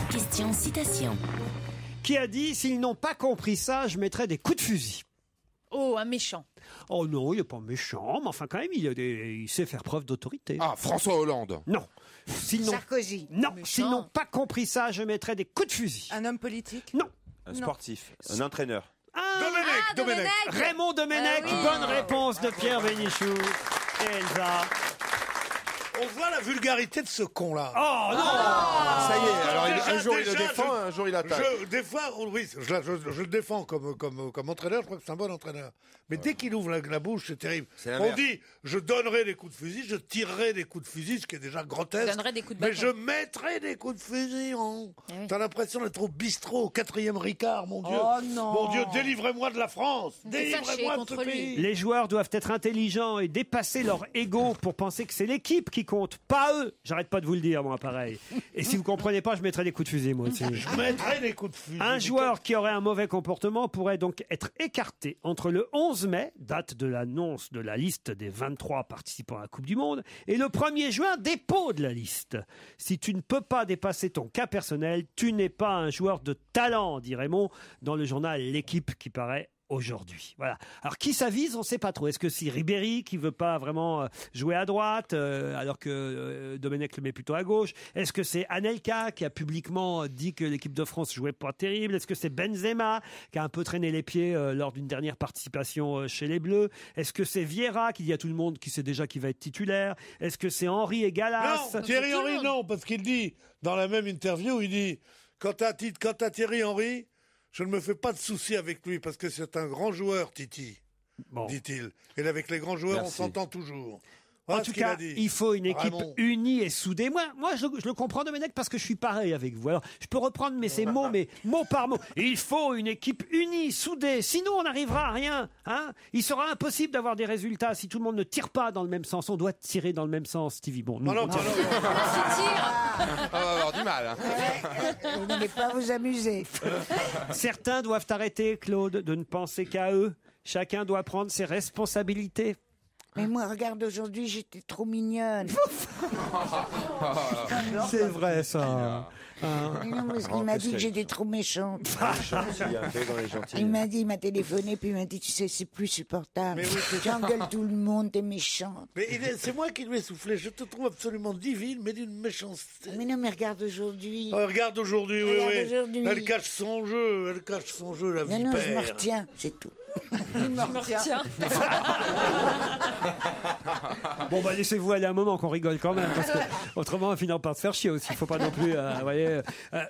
Question citation. Qui a dit s'ils n'ont pas compris ça, je mettrais des coups de fusil? Oh, un méchant. Oh non, il n'est pas méchant, mais enfin quand même, il, sait faire preuve d'autorité. Ah, François Hollande. Non. Sarkozy. Non, s'ils n'ont pas compris ça, je mettrais des coups de fusil. Un homme politique? Non. Un sportif, un entraîneur. Ah ah, Domenech, Raymond Domenech, ah bonne réponse de Pierre Bénichou et Elsa. On voit la vulgarité de ce con-là. Oh non Ça y est, alors il- Déjà, un jour il le déjà, défend, je- un jour il attaque. Je, des fois, on- oui, je, je- je le défends comme, comme, comme entraîneur, je crois que c'est un bon entraîneur. Mais dès qu'il ouvre la, la bouche, c'est terrible. On dit, je donnerai des coups de fusil, je tirerai des coups de fusil, ce qui est déjà grotesque. Je donnerai des coups de mais bâton. je mettrai des coups de fusil. hein. Eh oui. T'as l'impression d'être au bistrot, au quatrième Ricard, mon Dieu. Oh non. Mon Dieu, délivrez-moi de la France. Délivrez-moi de ce pays. Les joueurs doivent être intelligents et dépasser leur ego pour penser que c'est l'équipe qui compte, pas eux. J'arrête pas de vous le dire, moi, pareil. Et si vous comprenez pas, je mettrai des coups de fusil, moi aussi. Je mettrai des coups de fusil. Un joueur qui aurait un mauvais comportement pourrait donc être écarté entre le 11 mai, date de l'annonce de la liste des 23 participants à la Coupe du Monde, et le 1er juin, dépôt de la liste. Si tu ne peux pas dépasser ton cas personnel, tu n'es pas un joueur de talent, dit Raymond dans le journal L'équipe qui paraît aujourd'hui. Voilà. Alors qui s'avise, on ne sait pas trop. Est-ce que c'est Ribéry qui veut pas vraiment euh, jouer à droite euh, alors que euh, Domenech le met plutôt à gauche? Est-ce que c'est Anelka qui a publiquement dit que l'équipe de France jouait pas terrible? Est-ce que c'est Benzema qui a un peu traîné les pieds euh, lors d'une dernière participation euh, chez les Bleus? Est-ce que c'est Vieira qui dit à tout le monde qui sait déjà qui va être titulaire? Est-ce que c'est Henri et Galas Non, Thierry Henry, non, parce qu'il dit, dans la même interview, il dit, quant à, quant à Thierry Henry, je ne me fais pas de soucis avec lui, parce que c'est un grand joueur, Titi, Bon. dit-il. Et avec les grands joueurs, Merci. on s'entend toujours. En Voilà tout ce qu'il a cas, dit. il faut une équipe Raymond. unie et soudée. Moi, moi je, je le comprends, Domenech, parce que je suis pareil avec vous. Alors, je peux reprendre mais ces mots, mais mot par mot. Il faut une équipe unie, soudée. Sinon, on n'arrivera à rien. Hein Il sera impossible d'avoir des résultats si tout le monde ne tire pas dans le même sens. On doit tirer dans le même sens, Stevie. Bon, nous, non, on non, tire- non, On va avoir du mal. hein. Vous n'allez pas vous amuser. Certains doivent arrêter, Claude, de ne penser qu'à eux. Chacun doit prendre ses responsabilités. Mais moi, regarde, aujourd'hui, j'étais trop mignonne. C'est vrai, ça. Hein Mais non, parce qu'il Oh, m'a dit que j'étais trop méchante. Gentils. Il m'a dit, il m'a téléphoné, puis il m'a dit, tu sais, c'est plus supportable. C'est- J'engueule tout le monde, t'es méchante. Mais c'est moi qui lui ai soufflé. Je te trouve absolument divine, mais d'une méchanceté. Mais non, mais regarde aujourd'hui. Oh, regarde aujourd'hui, oui, oui. Elle cache son jeu, elle cache son jeu, la Non, vipère. non, je me retiens, c'est tout. Il me retient. Bon, bah laissez-vous aller un moment qu'on rigole quand même, parce que autrement, on finit par se faire chier aussi. Il faut pas non plus. euh, vous voyez, euh,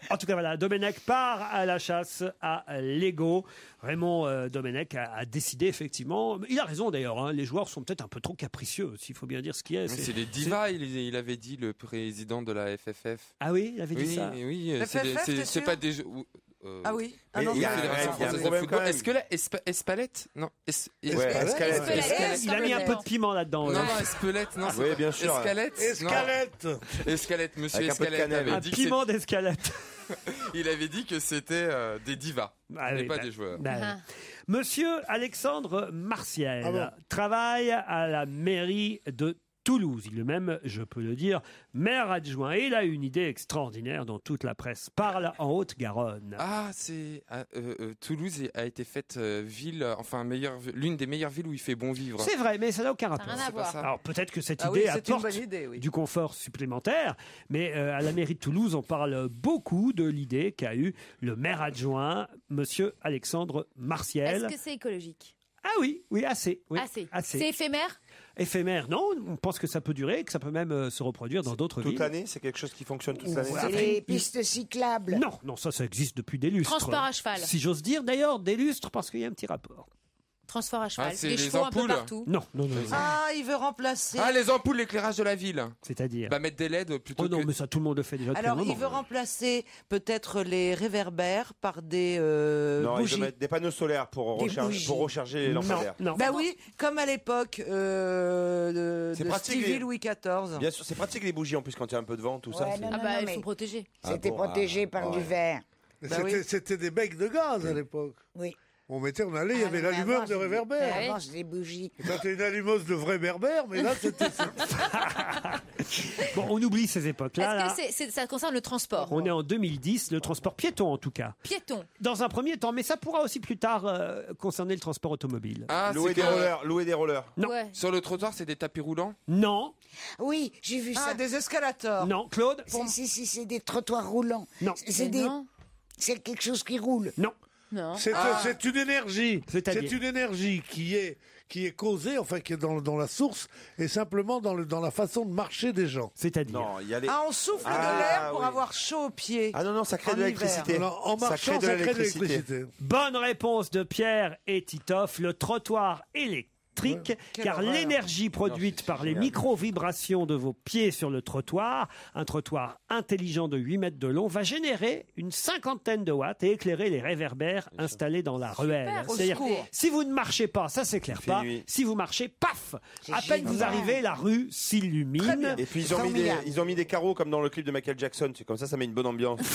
en tout cas, voilà, Domenech part à la chasse à Lego. Raymond euh, Domenech a, a décidé effectivement. Il a raison d'ailleurs. hein, les joueurs sont peut-être un peu trop capricieux, s'il faut bien dire ce a. Mais C'est les divas, il, il avait dit le président de la FFF. Ah oui, il avait dit oui, ça. Oui, La c'est des- FFF, c'est t'es c'est sûr pas des jeux. ou- euh, Ah oui Ah non, il y a- je- il y a un problème football. quand même. Est-ce que la Espa- Espalette Non. Es- Es- Ouais, Escalette. Escalette. Escalette. Il a mis un peu de piment là-dedans. Non, hein. non, Espelette, non. c'est Oui, bien sûr. Escalette non. Escalette Escalette, monsieur Avec un peu de Escalette cannelle. avait Un dit piment d'escalade. c'est- il avait dit que c'était euh, des divas, Ah oui, pas bah, des joueurs. bah, Ah. Monsieur Alexandre Martial Ah bon travaille à la mairie de Toulouse. Il est même, je peux le dire, maire adjoint. Et il a une idée extraordinaire dont toute la presse parle en Haute-Garonne. Ah, c'est ah, euh, euh, Toulouse a été faite euh, ville, enfin meilleure, l'une des meilleures villes où il fait bon vivre. C'est vrai, mais ça n'a aucun rapport. rien à voir. Alors peut-être que cette Ah oui, idée c'est une apporte bonne idée, oui. du confort supplémentaire, mais euh, à la mairie de Toulouse, on parle beaucoup de l'idée qu'a eu le maire adjoint, Monsieur Alexandre Martiel. Est-ce que c'est écologique? Ah oui, oui, assez. oui, Assez. C'est éphémère? Éphémère, non. On pense que ça peut durer, que ça peut même euh, se reproduire dans d'autres villes. Toute l'année, c'est quelque chose qui fonctionne toute l'année. C'est les pistes cyclables. Non, non, ça, ça existe depuis des lustres. Transport à cheval. Si j'ose dire, d'ailleurs, des lustres, parce qu'il y a un petit rapport. Transport à cheval. c'est des les peu ampoules partout. Non, non, non. non. Ah, il veut remplacer. Ah, les ampoules, l'éclairage de la ville. C'est-à-dire Bah mettre des LED plutôt Oh non, que. mais ça, tout le monde le fait déjà Alors, il veut remplacer peut-être les réverbères par des euh, Non, bougies. mettre des panneaux solaires pour, Des recharger, pour recharger les lampadaires. Bah oui, comme à l'époque euh, de, C'est de pratique, Stevie les- Louis XIV. Bien sûr, c'est pratique les bougies en plus quand il y a un peu de vent, tout ça. Ouais, non, Ah non, bah, non, elles mais sont protégées. Ah C'était bon, protégé ah, par ouais. du verre. Bah C'était oui. c'était des becs de gaz à l'époque. Oui. On mettait, on allait, il y Ah, avait l'allumeur de réverbère. Avant, c'est des bougies. C'était une allumeuse de vrai berbère, mais là, c'était ça. Bon, on oublie ces époques-là. là. Est-ce que c'est- c'est- ça concerne le transport On est en 2010, le transport piéton en tout cas. Piéton. Dans un premier temps, mais ça pourra aussi plus tard euh, concerner le transport automobile. Ah, Louer c'est des que- rollers, louer des rollers. Non. Ouais. Sur le trottoir, c'est des tapis roulants. Non, Oui, j'ai vu Ah, ça. des escalators. non, Claude Si, si, si, c'est des trottoirs roulants. Non. C'est Mais des... non. C'est quelque chose qui roule. Non. Non. C'est Ah. c'est une énergie. C'est-à-dire C'est une énergie qui est, qui est causée, enfin, qui est dans, dans la source, et simplement dans, le, dans la façon de marcher des gens. C'est-à-dire Non, il y a les... Ah, on souffle Ah, de l'air pour oui. avoir chaud aux pieds. Ah non, non, ça crée En de l'électricité. En marchant, ça crée de l'électricité. l'électricité. Bonne réponse de Pierre et Titoff, le trottoir électrique. Car l'énergie produite par les micro-vibrations de vos pieds sur le trottoir, un trottoir intelligent de 8 mètres de long, va générer une cinquantaine de watts et éclairer les réverbères installés dans la ruelle. au C'est-à-dire, secours. si vous ne marchez pas, ça s'éclaire pas. nuit. Si vous marchez, paf À peine vous génial. arrivez, la rue s'illumine. Et puis ils ont, mis des, Formidable. ils ont mis des carreaux comme dans le clip de Michael Jackson, c'est comme ça ça met une bonne ambiance.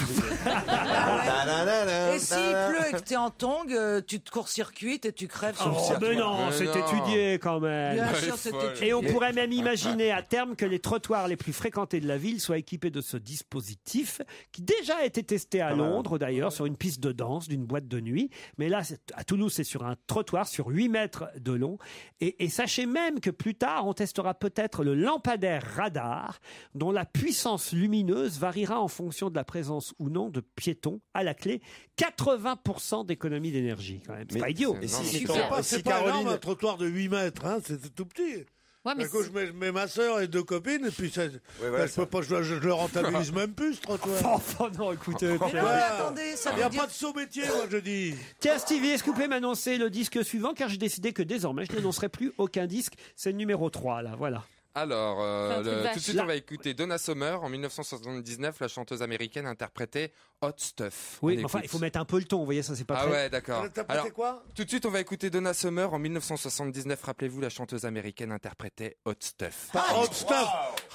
Et s'il pleut et que t'es en tongue, euh, tu te court-circuites et tu crèves sur Oh, le circuit. mais non, Mais c'est non. Étudié quand même. Bien Elle sûr, est c'est folle. étudié. Et on pourrait même imaginer à terme que les trottoirs les plus fréquentés de la ville soient équipés de ce dispositif qui déjà a été testé à. Londres d'ailleurs sur une piste de danse d'une boîte de nuit. Mais là, à Toulouse, c'est sur un trottoir sur 8 mètres de long. Et, et sachez même que plus tard, on testera peut-être le lampadaire radar dont la puissance lumineuse variera en fonction de la présence ou non de piétons à la clé. 80% d'économie d'énergie quand même. C'est pas idiot. Et si, C'est pas, si Caroline, un trottoir de 8 mètres, hein, c'est tout petit. Ouais, mais D'un coup, je mets, je mets ma soeur et deux copines, et puis ça, voilà, bah, je ça. peux pas, je, je le rentabilise même plus, ce trottoir. Enfin non, écoutez. Mais non, mais attendez, ça Il n'y a dire... pas de saut métier, moi, je dis. Tiens Stevie, est-ce que vous pouvez m'annoncer le disque suivant? Car j'ai décidé que désormais je n'annoncerai plus aucun disque. C'est le numéro 3 là, voilà. Alors, euh, le- tout de suite, on va écouter Donna Summer. En 1979, la chanteuse américaine interprétait Hot Stuff. Oui, On enfin, écoute. il faut mettre un peu le ton, vous voyez, ça c'est pas Ah très... ouais, d'accord. Alors, quoi? tout de suite, on va écouter Donna Summer. En 1979, rappelez-vous, la chanteuse américaine interprétait Hot Stuff. Hot stuff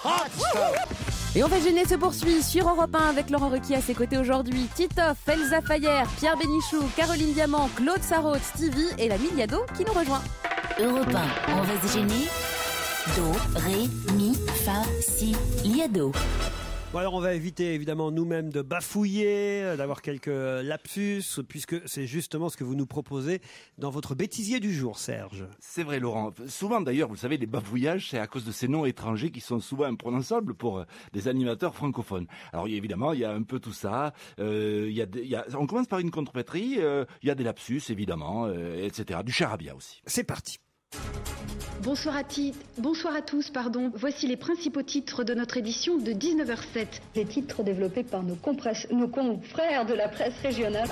Hot stuff Et on va gêner se poursuit sur Europe 1 avec Laurent Ruquier à ses côtés aujourd'hui. Titoff, Elsa Fayer, Pierre Bénichou, Caroline Diamant, Claude Sarraute, Stevie et la Miliado qui nous rejoint. Europe 1, on va se gêner. Do, ré, mi, fa, si, liado. Bon alors on va éviter évidemment nous-mêmes de bafouiller, euh, d'avoir quelques lapsus, puisque c'est justement ce que vous nous proposez dans votre bêtisier du jour, Serge. C'est vrai, Laurent. Souvent, d'ailleurs, vous savez, les bafouillages, c'est à cause de ces noms étrangers qui sont souvent imprononçables pour euh, des animateurs francophones. Alors, évidemment, il y a un peu tout ça. Euh, il y a des- il y a- on commence par une contrepétrie. euh, il y a des lapsus, évidemment, euh, etc. Du charabia aussi. C'est parti. Bonsoir à, ti- Bonsoir à tous, pardon. Voici les principaux titres de notre édition de 19h07. Des titres développés par nos, confrères de la presse régionale.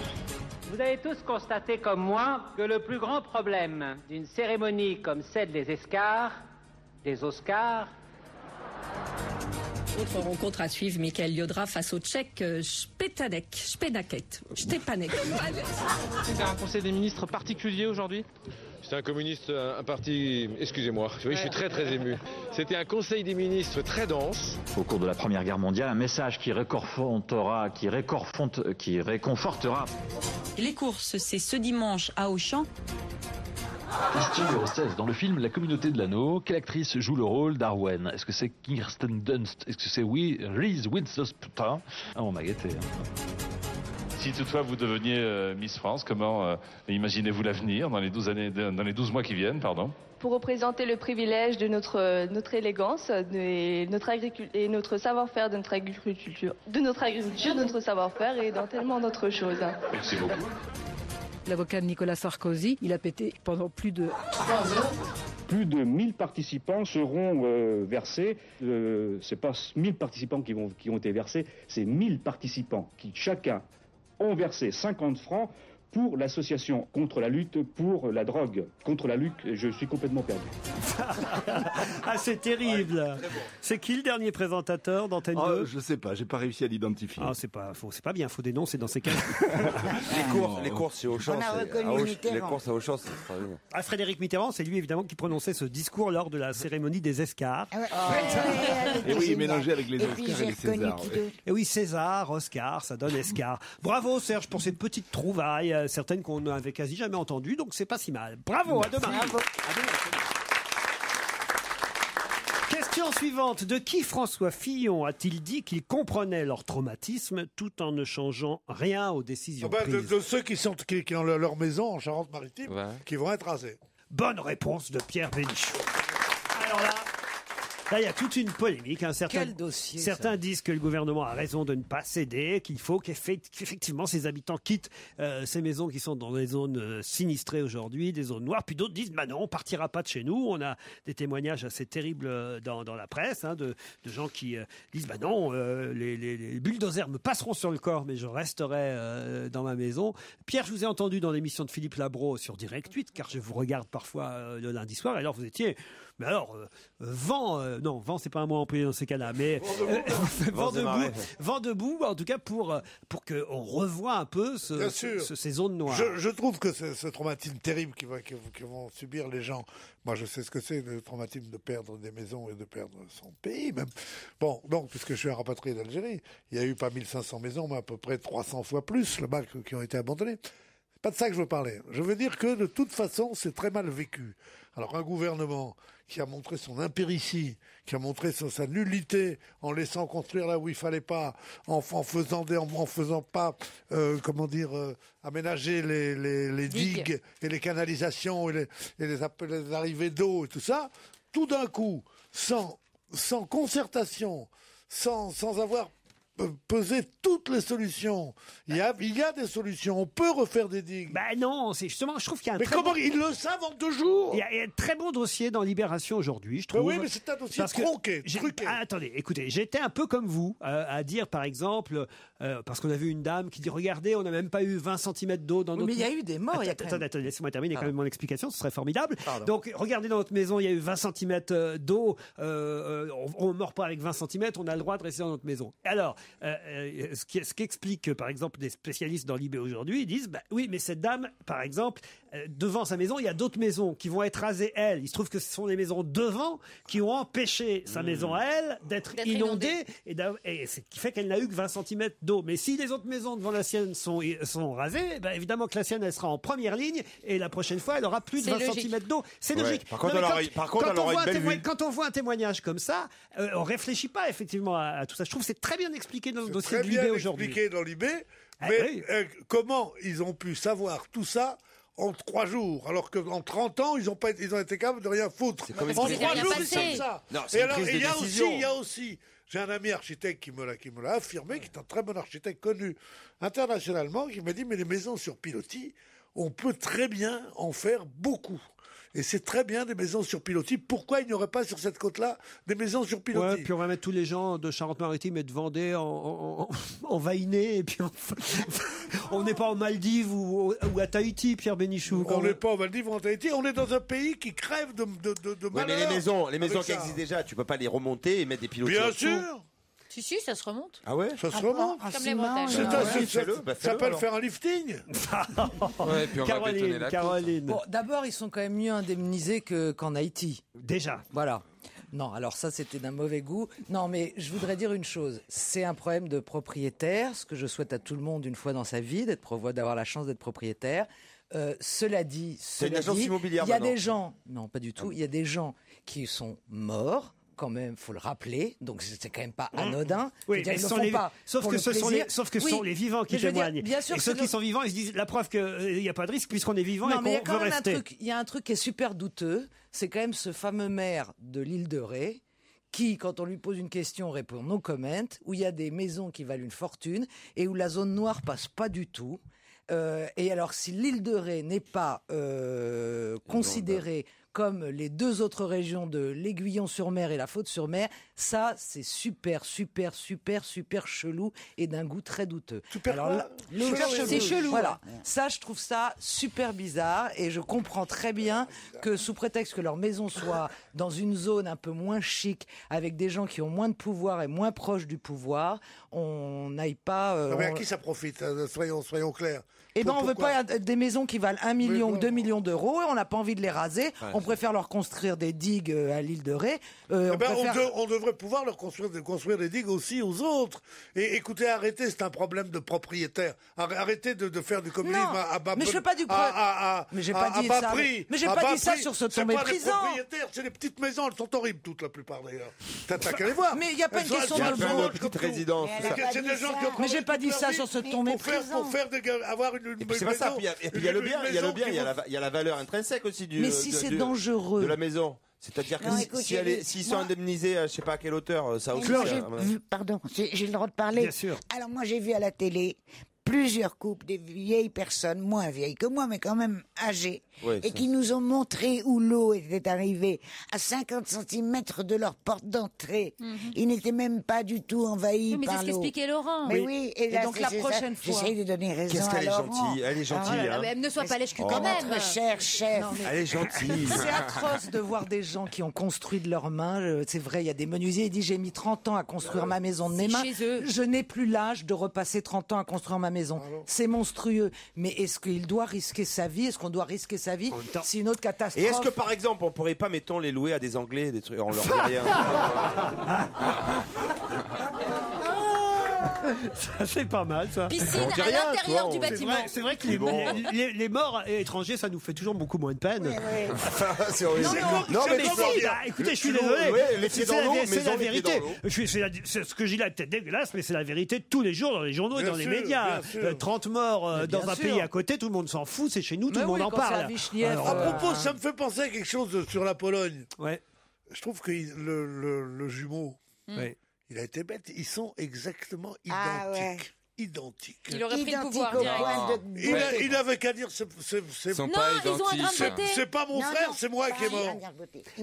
Vous avez tous constaté comme moi que le plus grand problème d'une cérémonie comme celle des Escars, des Oscars, Autre rencontre à suivre, Michael Yodra face au Tchèque euh, Spetanek, Spenaket, Stepanek. C'est un conseil des ministres particulier aujourd'hui? C'est un communiste, un, un parti. Excusez-moi, oui, je suis très très ému. C'était un conseil des ministres très dense. Au cours de la Première Guerre mondiale, un message qui réconfortera, qui, réconforte- qui réconfortera Les courses, c'est ce dimanche à Auchan. Question numéro 16. Dans le film La communauté de l'anneau, quelle actrice joue le rôle d'Arwen? Est-ce que c'est Kirsten Dunst? Est-ce que c'est oui, Reese Witherspoon? Ah, on m'a gâté. hein. Si toutefois vous deveniez euh, Miss France, comment euh, imaginez-vous l'avenir dans les 12 années, dans les 12 mois qui viennent, pardon? Pour représenter le privilège de notre, notre élégance de- et notre, et notre savoir-faire de notre agriculture, de notre agriculture, de notre savoir-faire et dans tellement d'autres choses. Merci beaucoup. L'avocat de Nicolas Sarkozy, il a pété pendant plus de heures. Plus de 1000 participants seront euh, versés. Euh, c'est pas 1000 participants qui, vont, qui ont été versés, c'est 1000 participants qui chacun ont versé 50 francs pour l'association contre la lutte pour la drogue. Contre la lutte, je suis complètement perdu. Ah, c'est terrible. C'est qui le dernier présentateur d'Antenne Oh, 2 je sais pas, j'ai pas réussi à l'identifier. Ah, c'est pas, faut- c'est pas bien, faut dénoncer dans ces cas. Les courses, les courses chez Auchan. On a c'est- reconnu Mitterrand. Les courses à Auchan, c'est extraordinaire. Ah, Frédéric Mitterrand, c'est lui évidemment qui prononçait ce discours lors de la cérémonie des Escars. Ah Et oui, mélangé avec les Oscars et les Césars. ouais. Et oui, César, Oscar, ça donne Escar. Bravo Serge pour cette petite trouvaille, euh, certaines qu'on n'avait quasi jamais entendues, donc c'est pas si mal. Bravo, à demain. À demain. Question suivante. De qui François Fillon a-t-il dit qu'il comprenait leur traumatisme tout en ne changeant rien aux décisions Ah bah, de, prises de ceux qui, sont, qui, qui ont leur leur maison en Charente-Maritime, qui vont être rasés. Bonne réponse de Pierre Bénichou. Alors là, là, il y a toute une polémique. hein. Certains, Quel dossier, certains disent que le gouvernement a raison de ne pas céder, qu'il faut qu'effect- qu'effectivement ces habitants quittent euh, ces maisons qui sont dans des zones euh, sinistrées aujourd'hui, des zones noires. Puis d'autres disent, bah non, on partira pas de chez nous. On a des témoignages assez terribles euh, dans, dans la presse hein, de, de gens qui euh, disent, bah non, euh, les, les- les bulldozers me passeront sur le corps, mais je resterai euh, dans ma maison. Pierre, je vous ai entendu dans l'émission de Philippe Labro sur Direct 8, car je vous regarde parfois euh, le lundi soir. Et alors vous étiez, mais alors euh, vent, euh, non, vent c'est pas un mot employé dans ces cas-là, mais euh, vent Vent de debout, marée. vent debout, en tout cas pour euh, pour que on revoie un peu ce, Bien ce- ces zones noires. Je, je trouve que ce, ce traumatisme terrible qui va- que, que vont subir les gens, moi je sais ce que c'est le traumatisme de perdre des maisons et de perdre son pays même. Bon, donc puisque je suis un rapatrié d'Algérie, il y a eu pas 1500 maisons, mais à peu près 300 fois plus là-bas que- qui ont été abandonnées. C'est pas de ça que je veux parler. Je veux dire que de toute façon, c'est très mal vécu. Alors un gouvernement qui a montré son impéritie, qui a montré son- sa nullité en laissant construire là où il fallait pas, en, en faisant des, en, en faisant pas, euh, comment dire, euh, aménager les, les, les Digues. digues et les canalisations et les, et les, app- les arrivées d'eau et tout ça, tout d'un coup, sans, sans concertation, sans, sans avoir pesé toutes les solutions. Il y a, il y a des solutions. On peut refaire des digues. Ben non, c'est justement, je trouve qu'il y a un Mais très comment bon- ils le savent en deux jours Il y, a, il y a un très bon dossier dans Libération aujourd'hui, je Mais trouve. oui, mais c'est un dossier Parce que tronqué, j'ai- truqué. Ah, attendez, écoutez, j'étais un peu comme vous euh, à dire, par exemple, euh, parce qu'on a vu une dame qui dit Regardez, on n'a même pas eu 20 cm d'eau dans Oui, notre mais il y a eu des morts, il y a Attends, quand même- attendez, attendez, laissez-moi terminer quand même mon explication, ce serait formidable. Pardon. Donc, regardez dans notre maison, il y a eu 20 cm d'eau. euh, euh, on ne meurt pas avec 20 cm, on a le droit de rester dans notre maison. Alors, euh, euh, ce qui- ce qu'explique, euh, par exemple, des spécialistes dans l'IB aujourd'hui, disent bah, Oui, mais cette dame, par exemple, devant sa maison, il y a d'autres maisons qui vont être rasées, elle. Il se trouve que ce sont les maisons devant qui ont empêché sa maison à elle d'être inondée, inondée. et, ce qui fait qu'elle n'a eu que 20 cm d'eau. Mais si les autres maisons devant la sienne sont, sont rasées, ben évidemment que la sienne, elle sera en première ligne et la prochaine fois, elle aura plus de C'est 20 logique. cm d'eau. C'est Ouais. logique. Par contre, quand- aura- par contre, quand elle on aura voit un belle témoin- vue. Quand on voit un témoignage comme ça, euh, on réfléchit pas effectivement à, à tout ça. Je trouve que c'est très bien expliqué dans le dossier Très de bien l'IB aujourd'hui. expliqué dans l'IB, Ah mais oui. euh, comment ils ont pu savoir tout ça en trois jours, alors qu'en 30 ans, ils ont, pas, ils ont été capables de rien foutre. comme En trois jours, ils savent ça. Non, Et alors, prise de il y a aussi, décision. il y a aussi, j'ai un ami architecte qui me l'a, qui me l'a affirmé, qui est un très bon architecte connu internationalement, qui m'a dit, mais les maisons sur pilotis, on peut très bien en faire beaucoup. Et c'est très bien des maisons sur pilotis. Pourquoi il n'y aurait pas sur cette côte-là des maisons sur pilotis Ouais, puis on va mettre tous les gens de Charente-Maritime et de Vendée en, en, en- en Vahiné, et puis on on n'est pas en Maldives ou, ou à Tahiti, Pierre Bénichou. On n'est pas en Maldives ou en Tahiti, on est dans un pays qui crève de, de, de, de Ouais, mais les maisons, les maisons qui ça. existent déjà, tu peux pas les remonter et mettre des pilotis Bien en dessous. sûr Si, si, ça se remonte. Ah ouais Ça se Ah, remonte Comme les. C'est un- ça bah, ça fais-le, s'appelle alors. faire un lifting Ouais, puis on va bétonner Caroline, la. Caroline. Bon, d'abord, ils sont quand même mieux indemnisés que- qu'en Haïti. Déjà. Voilà. Non, alors ça, c'était d'un mauvais goût. Non, mais je voudrais dire une chose. C'est un problème de propriétaire, ce que je souhaite à tout le monde une fois dans sa vie, d'être d'avoir la chance d'être propriétaire. Euh, cela dit, C'est une cela agence dit, immobilière il y a maintenant. des gens, non pas du tout, il y a des gens qui sont morts. Quand même, faut le rappeler. Donc c'est quand même pas anodin. Hein Oui, mais ils ce le sont font les- pas sauf que le ce sont les, sauf que ce Oui, sont les vivants qui dire, témoignent. bien sûr et ceux le- qui sont vivants, ils se disent la preuve qu'il n'y a pas de risque puisqu'on est vivant Non, et mais il y a qu'on quand veut même un rester. truc. Il y a un truc qui est super douteux. C'est quand même ce fameux maire de l'île de Ré qui, quand on lui pose une question, répond no comment, où il y a des maisons qui valent une fortune et où la zone noire passe pas du tout. Euh, et alors, si l'île de Ré n'est pas euh, considérée comme les deux autres régions de l'Aiguillon-sur-Mer et la Faute-sur-Mer, ça, c'est super, super, super, super chelou et d'un goût très douteux. alors, quoi là- super C'est chelou. Voilà. Ça, je trouve ça super bizarre et je comprends très bien que sous prétexte que leur maison soit dans une zone un peu moins chic, avec des gens qui ont moins de pouvoir et moins proches du pouvoir, on n'aille pas. euh, Non, mais à on- qui ça profite hein, Soyons, soyons clairs. Eh ben, on veut pas des maisons qui valent 1 million ou 2 millions d'euros et on n'a pas envie de les raser. on préfère leur construire des digues euh, à l'île de Ré. Euh, Eh on ben, on, préfère- de- on devrait pouvoir leur construire, de construire des digues aussi aux autres. Et écoutez, arrêtez, c'est un problème de propriétaire. Arr- Arrêtez de, de faire du communisme Non, à, à bas mais je fais pas du pro- à- à- Mais j'ai pas à dit bas ça, prix, mais j'ai pas dit ça prix. sur ce ton méprisant. c'est des petites maisons, elles sont horribles toutes la plupart d'ailleurs. T'as qu'à les voir. Mais il y a pas une question de le résidence, C'est des gens qui ont Mais j'ai pas dit ça sur ce ton méprisant. pour faire avoir Et puis c'est pas ça. maison- Puis il y a- et puis il y a le bien, il y a le bien, il y a la, il y a la valeur intrinsèque aussi du. Mais si de- c'est du- dangereux. de la maison. C'est-à-dire que Non, si- écoute, si elle est- j'ai- s'ils sont moi- indemnisés, à je sais pas à quelle hauteur, euh, ça aussi. moi, j'ai vu- pardon, j'ai j'ai le droit de parler. Bien sûr. Alors moi j'ai vu à la télé plusieurs couples, des vieilles personnes, moins vieilles que moi, mais quand même âgées, Ouais, et qui nous ont montré où l'eau était arrivée à 50 cm de leur porte d'entrée. Ils n'étaient même pas du tout envahis Oui, mais c'est par ce l'eau. qu'expliquait Laurent. Mais Oui. oui, et, Et là, donc, c'est- la c'est ça. prochaine fois- J'essaye de donner raison Qu'est-ce qu'elle est gentille, elle est gentille, Ah, hein. Mais ne sois pas lèche-cul quand Notre même. cher chef. Elle est gentille. C'est atroce de voir des gens qui ont construit de leurs mains. Euh, C'est vrai, il y a des menuisiers. Il dit j'ai mis 30 ans à construire ma maison de mes mains. chez eux. Je n'ai plus l'âge de repasser 30 ans à construire ma maison. C'est monstrueux. Mais est-ce qu'il doit risquer sa vie? Est-ce qu'on doit risquer sa vie si une autre catastrophe Et est-ce que par exemple, on pourrait pas, mettons, les louer à des Anglais, des trucs, on leur dit rien. Ça, c'est pas mal, ça. Piscine à rien, l'intérieur du bâtiment. vrai, c'est vrai que les, Bon. les- les- morts étrangers, ça nous fait toujours beaucoup moins de peine. c'est horrible. Non, non, non, mais si, bah, écoutez, je suis désolé. C'est la- vérité. Ce que je dis là est peut-être dégueulasse, mais c'est la vérité tous les jours dans les journaux et dans les médias. bien sûr. Euh, 30 morts euh, dans un pays à côté, tout le monde s'en fout, c'est chez nous, tout le monde en parle. Alors, À euh, propos, ça me fait penser à quelque chose sur la Pologne. ouais, Je trouve que le, le, le jumeau, ouais. Il a été bête. Ils sont exactement Ah ouais. Identiques. Il aurait pris le Identique pouvoir direct. Il, a- il avait qu'à dire c'est c'est- c'est- Ils sont Non, pas ils ont un grain de identiques. beauté. c'est pas mon Non, frère, non, c'est moi qui est mort.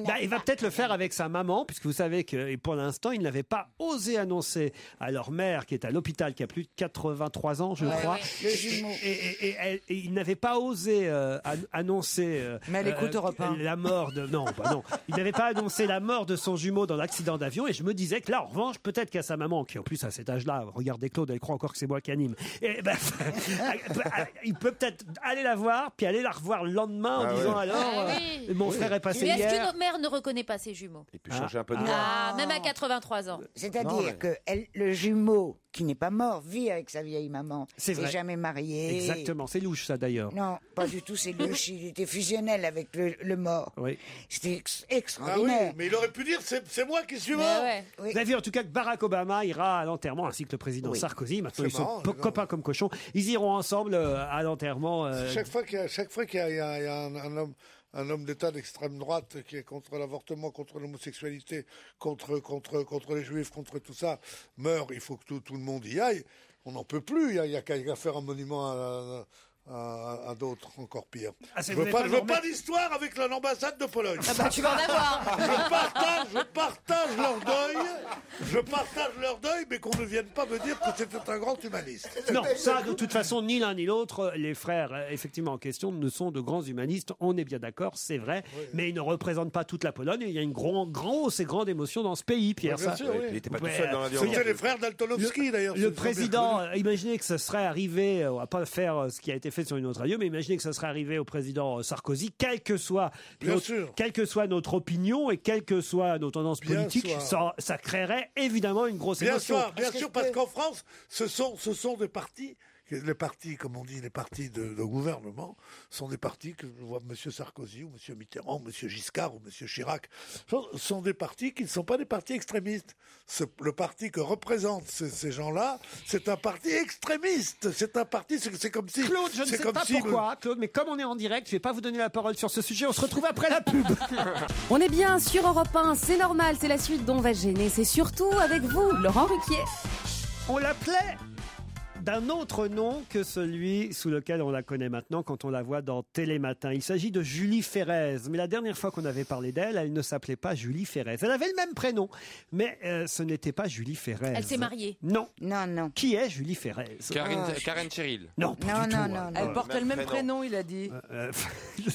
Bah, il va peut-être le faire avec sa maman, puisque vous savez que et pour l'instant, il n'avait pas osé annoncer à leur mère, qui est à l'hôpital, qui a plus de 83 ans, je crois. Le jumeau. Et, et- et elle- et il n'avait pas osé euh, an- annoncer euh, Mais elle écoute Europe un. la mort de non, bah non. Il n'avait pas annoncé la mort de son jumeau dans l'accident d'avion. Et je me disais que là, en revanche, peut-être qu'à sa maman, qui en plus à cet âge-là, regardez Claude, elle croit encore que c'est moi qui anime. Et ben, il peut peut-être aller la voir, puis aller la revoir le lendemain en Ah disant ouais. alors, Ah euh, oui. mon frère est passé Mais est-ce que hier. notre mère ne reconnaît pas ses jumeaux Il peut changer un peu de nom. Ah, même à 83 ans. C'est-à-dire que elle- le jumeau, qui n'est pas mort, vit avec sa vieille maman. C'est S'est vrai. jamais marié. Exactement, c'est louche ça d'ailleurs. Non, pas du tout, c'est louche. Il était fusionnel avec le, le mort. Oui. C'était ex- Ah oui, extraordinaire. mais il aurait pu dire c'est c'est moi qui suis mort. ouais. Oui. Vous avez vu en tout cas que Barack Obama ira à l'enterrement ainsi que le président Oui. Sarkozy. Maintenant C'est ils sont marrant, po- c'est copains comme cochons. Ils iront ensemble euh, à l'enterrement. euh, Chaque fois qu'il y a, chaque fois qu'il y a, il y a- il y a un, un homme, un homme d'État d'extrême droite qui est contre l'avortement, contre l'homosexualité, contre, les juifs, contre tout ça, meurt, il faut que tout, le monde y aille. On n'en peut plus. Il y a, a qu'à faire un monument à, à- à d'autres, encore pire. Ah, je veux pas, pas je veux pas d'histoire avec la- l'ambassade de Pologne. Ah bah, tu vas en avoir. Je partage, je partage leur deuil, je partage leur deuil, mais qu'on ne vienne pas me dire que c'était un grand humaniste. Non, ça, de toute façon, ni l'un ni l'autre, les frères, euh, effectivement, en question, ne sont de grands humanistes. On est bien d'accord, c'est vrai. Mais ils ne représentent pas toute la Pologne. Et il y a une grand, grosse et grande émotion dans ce pays, Pierre. Bien Ça- sûr, oui. Il était pas tout seul dans l'avion. C'était les frères Daltonovski, d'ailleurs. Le bien président, euh, imaginez que ce serait arrivé, on va pas faire euh, ce qui a été fait fait sur une autre radio, mais imaginez que ça serait arrivé au président Sarkozy, quel que soit, Bien notre, sûr. quelle que soit notre opinion et quelles que soient nos tendances Bien politiques, sûr. ça, ça créerait évidemment une grosse Bien émotion. sûr, bien sûr, parce qu'en France, ce sont, ce sont des partis, les partis, comme on dit, les partis de, de gouvernement, sont des partis que je vois M. Sarkozy ou M. Mitterrand, ou M. Giscard ou M. Chirac, sont, sont des partis qui ne sont pas des partis extrémistes. Ce- le parti que représentent ces, ces gens-là, c'est un parti extrémiste. C'est un parti, c'est comme si. Claude, je ne sais comme pas si- pourquoi, Claude, mais comme on est en direct, je vais pas vous donner la parole sur ce sujet. On se retrouve après la pub. On est bien sur Europe 1, c'est normal, c'est la suite dont on va gêner. C'est surtout avec vous, Laurent Ruquier. On l'appelait d'un autre nom que celui sous lequel on la connaît maintenant quand on la voit dans Télématin. Il s'agit de Julie Ferrez. Mais la dernière fois qu'on avait parlé d'elle, elle ne s'appelait pas Julie Ferrez. Elle avait le même prénom, mais euh, ce n'était pas Julie Ferrez. Elle s'est mariée. Non. Non, non. Qui est Julie Ferrez? Karen, Ah, Karen Cheryl. Non, pas Non, du non, tout, non, hein. non. Elle porte le même prénom, il a dit. Euh,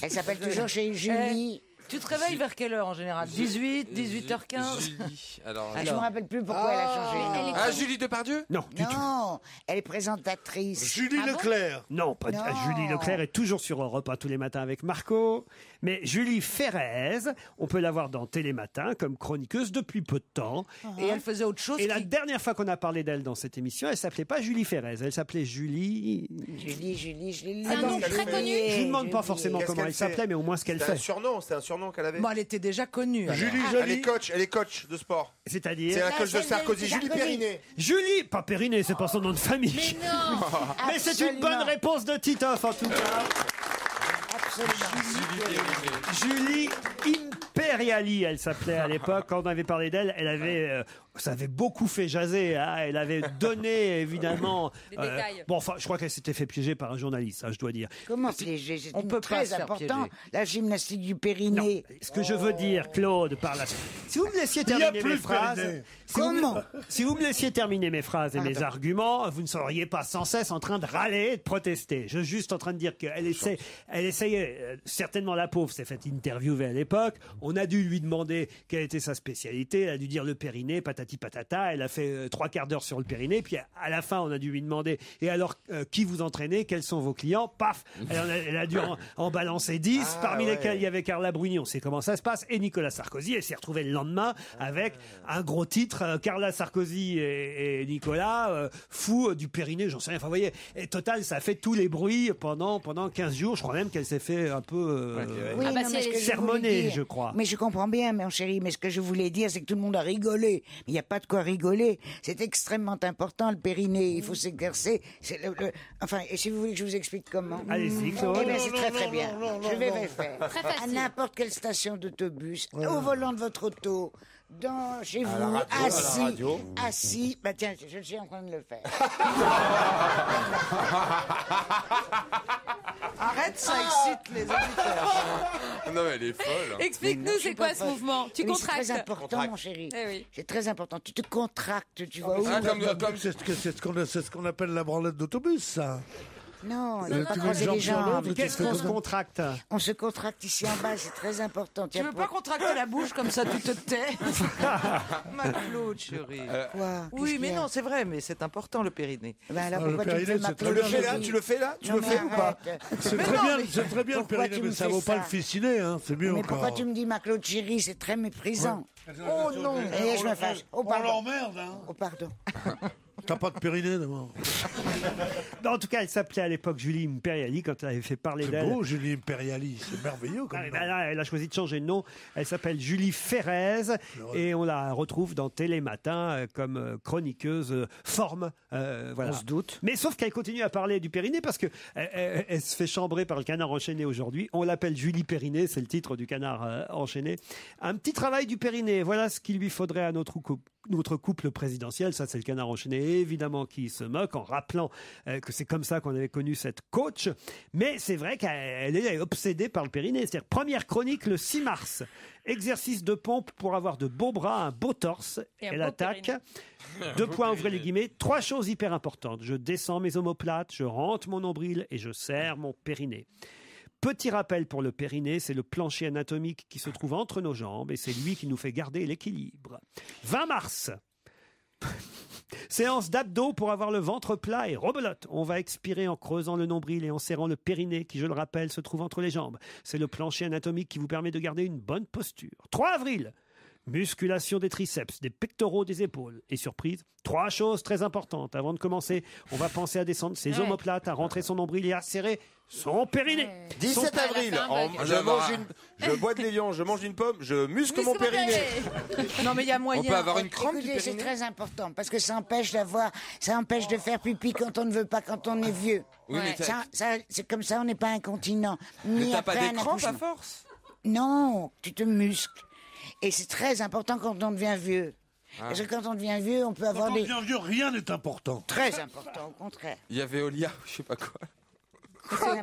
Elle s'appelle toujours chez Julie. Tu te réveilles vers quelle heure en général 18, 18h15 Julie. Alors, Ah, je me rappelle plus pourquoi elle a changé. Ah, Julie Depardieu? Non, du tout. Non, elle est présentatrice. Julie Ah bon? Leclerc. Non, pas Non. Julie Leclerc est toujours sur Europe 1 tous les matins avec Marco. Mais Julie Ferrez, on peut la voir dans Télématin comme chroniqueuse depuis peu de temps. Et elle faisait autre chose. Et la dernière fois qu'on a parlé d'elle dans cette émission, elle s'appelait pas Julie Ferrez, elle s'appelait Julie. Julie, Julie, Julie. C'est un nom très connu. Je vous demande pas forcément Qu'est-ce comment qu'elle elle s'appelait, fait mais au moins ce qu'elle C'était un fait. surnom, c'était un surnom qu'elle avait. Bon, elle était déjà connue. alors. Julie Elle Jolie. est coach, elle est coach de sport. C'est-à-dire C'est la Ah, coach de Sarkozy, Julie. Périnet. Julie, pas Périnée, c'est pas son nom de famille. Mais non Mais c'est une bonne réponse de Titoff en tout cas. Julie Imperiali, elle s'appelait à l'époque. Quand on avait parlé d'elle, elle avait, euh, ça avait beaucoup fait jaser. hein. Elle avait donné évidemment. Des détails. bon, enfin, je crois qu'elle s'était fait piéger par un journaliste, hein, je dois dire. Comment piéger? C'est On une- peut pas très important. piéger. La gymnastique du Non, périnée. ce que je veux dire, Claude, par la Si vous me laissiez Il y a terminer plus mes de phrases. Périnée. Si vous, me... Comment? si vous me laissiez terminer mes phrases et mes Pardon. arguments, vous ne seriez pas sans cesse en train de râler et de protester. Je suis juste en train de dire qu'elle essaie, elle essayait, euh, certainement la pauvre s'est fait interviewer à l'époque. On a dû lui demander quelle était sa spécialité. Elle a dû dire le périnée, patati patata. Elle a fait euh, trois quarts d'heure sur le périnée. Puis à la fin, on a dû lui demander et alors euh, qui vous entraînez? Quels sont vos clients? Paf elle, en a, elle a dû en, en balancer 10, Ah, parmi ouais. lesquels il y avait Carla Bruni. On sait comment ça se passe. Et Nicolas Sarkozy. Elle s'est retrouvée le lendemain avec un gros titre euh, Carla Sarkozy et, et Nicolas euh, fous du périnée. J'en sais rien. Enfin, vous voyez. Et total, ça a fait tous les bruits pendant pendant 15 jours. Je crois même qu'elle s'est fait un peu Oui, Ah bah non, si je dire- je crois. Mais je comprends bien, mon chéri. Mais ce que je voulais dire, c'est que tout le monde a rigolé. Il n'y a pas de quoi rigoler. C'est extrêmement important, le périnée. Il faut s'exercer. C'est le- le- Enfin, et si vous voulez que je vous explique comment? Allez-y, Claude. Eh bien, c'est très très bien. non, non, je vais faire. Très À n'importe quelle station d'autobus, au volant de votre auto, dans, chez vous, radio, assis, assis. Bah tiens, je, je suis en train de le faire. Arrête, ça excite les auditeurs. Non, mais elle est folle. Explique-nous, c'est quoi ce mouvement? Tu Mais C'est contractes très important, mon chéri. Eh oui. C'est très important. Tu te contractes, tu vois. où Ah, comme, comme, C'est ce que- c'est ce qu'on c'est ce qu'on appelle la branlette d'autobus, ça. Non, il Euh, ne faut pas croiser les jambes. Qu'est-ce qu'on se contracte On se contracte ici en bas, c'est très important. Tu Tiens, veux pas contracter la bouche comme ça, tu te tais Ma Claude, chérie. Quoi Oui, mais non, c'est vrai, mais c'est important le périnée. Ben alors, Ah, pourquoi tu fais ma le fais là Tu le fais là Tu le fais ou pas. C'est très bien, mais- c'est très bien le périnée, mais ça vaut pas le ficiner, hein. C'est mieux Mais pourquoi tu me dis ma Claude chérie C'est très méprisant. Oh non Et je me fâche. Oh On l'emmerde, hein. Oh pardon. T'as pas de périnée d'abord. En tout cas, elle s'appelait à l'époque Julie Imperiali quand elle avait fait parler C'est d'elle. beau, Julie Imperiali, c'est merveilleux comme Ah, nom. ben là, elle a choisi de changer de nom. Elle s'appelle Julie Ferrez et on la retrouve dans Télématin euh, comme euh, chroniqueuse euh, forme. euh, voilà. On se doute. Mais sauf qu'elle continue à parler du périnée parce que elle, elle- elle se fait chambrer par le canard enchaîné aujourd'hui. On l'appelle Julie Périnée, c'est le titre du canard euh, enchaîné. Un petit travail du périnée. Voilà ce qu'il lui faudrait à notre couple. Notre couple présidentiel, ça c'est le canard enchaîné évidemment qui se moque en rappelant euh, que c'est comme ça qu'on avait connu cette coach. Mais c'est vrai qu'elle est obsédée par le périnée. C'est-à-dire première chronique le 6 mars. Exercice de pompe pour avoir de beaux bras, un beau torse. Et Elle beau attaque. périnée. Deux points, ouvrez les guillemets. Trois choses hyper importantes. Je descends mes omoplates, je rentre mon nombril et je serre mon périnée. Petit rappel pour le périnée, c'est le plancher anatomique qui se trouve entre nos jambes et c'est lui qui nous fait garder l'équilibre. 20 mars. Séance d'abdos pour avoir le ventre plat et rebelote. On va expirer en creusant le nombril et en serrant le périnée qui, je le rappelle, se trouve entre les jambes. C'est le plancher anatomique qui vous permet de garder une bonne posture. 3 avril Musculation des triceps, des pectoraux, des épaules. Et surprise, trois choses très importantes. Avant de commencer, on va penser à descendre ses omoplates, à rentrer son nombril et à serrer son périnée. 17 Son- avril, en- je, mange une, je bois de l'évian, je mange une pomme, je muscle mon périnée. Non, mais il y a moyen. Écoutez, c'est très important parce que ça empêche d'avoir, ça empêche de faire pipi quand on ne veut pas, quand on est vieux. Oui, mais t'as- ça, ça- c'est comme ça, on n'est pas incontinent. Mais Ni t'as pas après un des crampes à accouchement. force Non, tu te muscles. Et c'est très important quand on devient vieux. Ah. Parce que quand on devient vieux, on peut Quand avoir on des. devient vieux, rien n'est important. Très important, au contraire. Il y avait Olia, je sais pas quoi.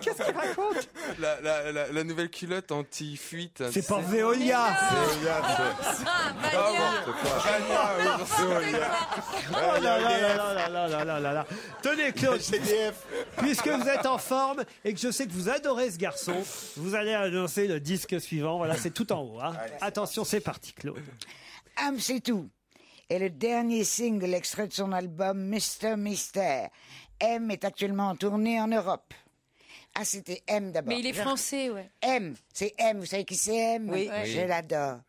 Qu'est-ce qu'il raconte la, la, la, la nouvelle culotte anti-fuite. C'est pas Veolia. C'est Veolia. Oh là là là là là là là là là là. Tenez Claude, puisque vous êtes en forme et que je sais que vous adorez ce garçon, vous allez annoncer le disque suivant. Voilà, c'est tout en haut. hein. Attention, c'est parti Claude. Âme, c'est tout. Et le dernier single extrait de son album Mr. Mystère. M est actuellement en tournée en Europe. Ah, c'était M d'abord. Mais il est français, ouais. M, c'est M. Vous savez qui c'est M Oui. Je l'adore.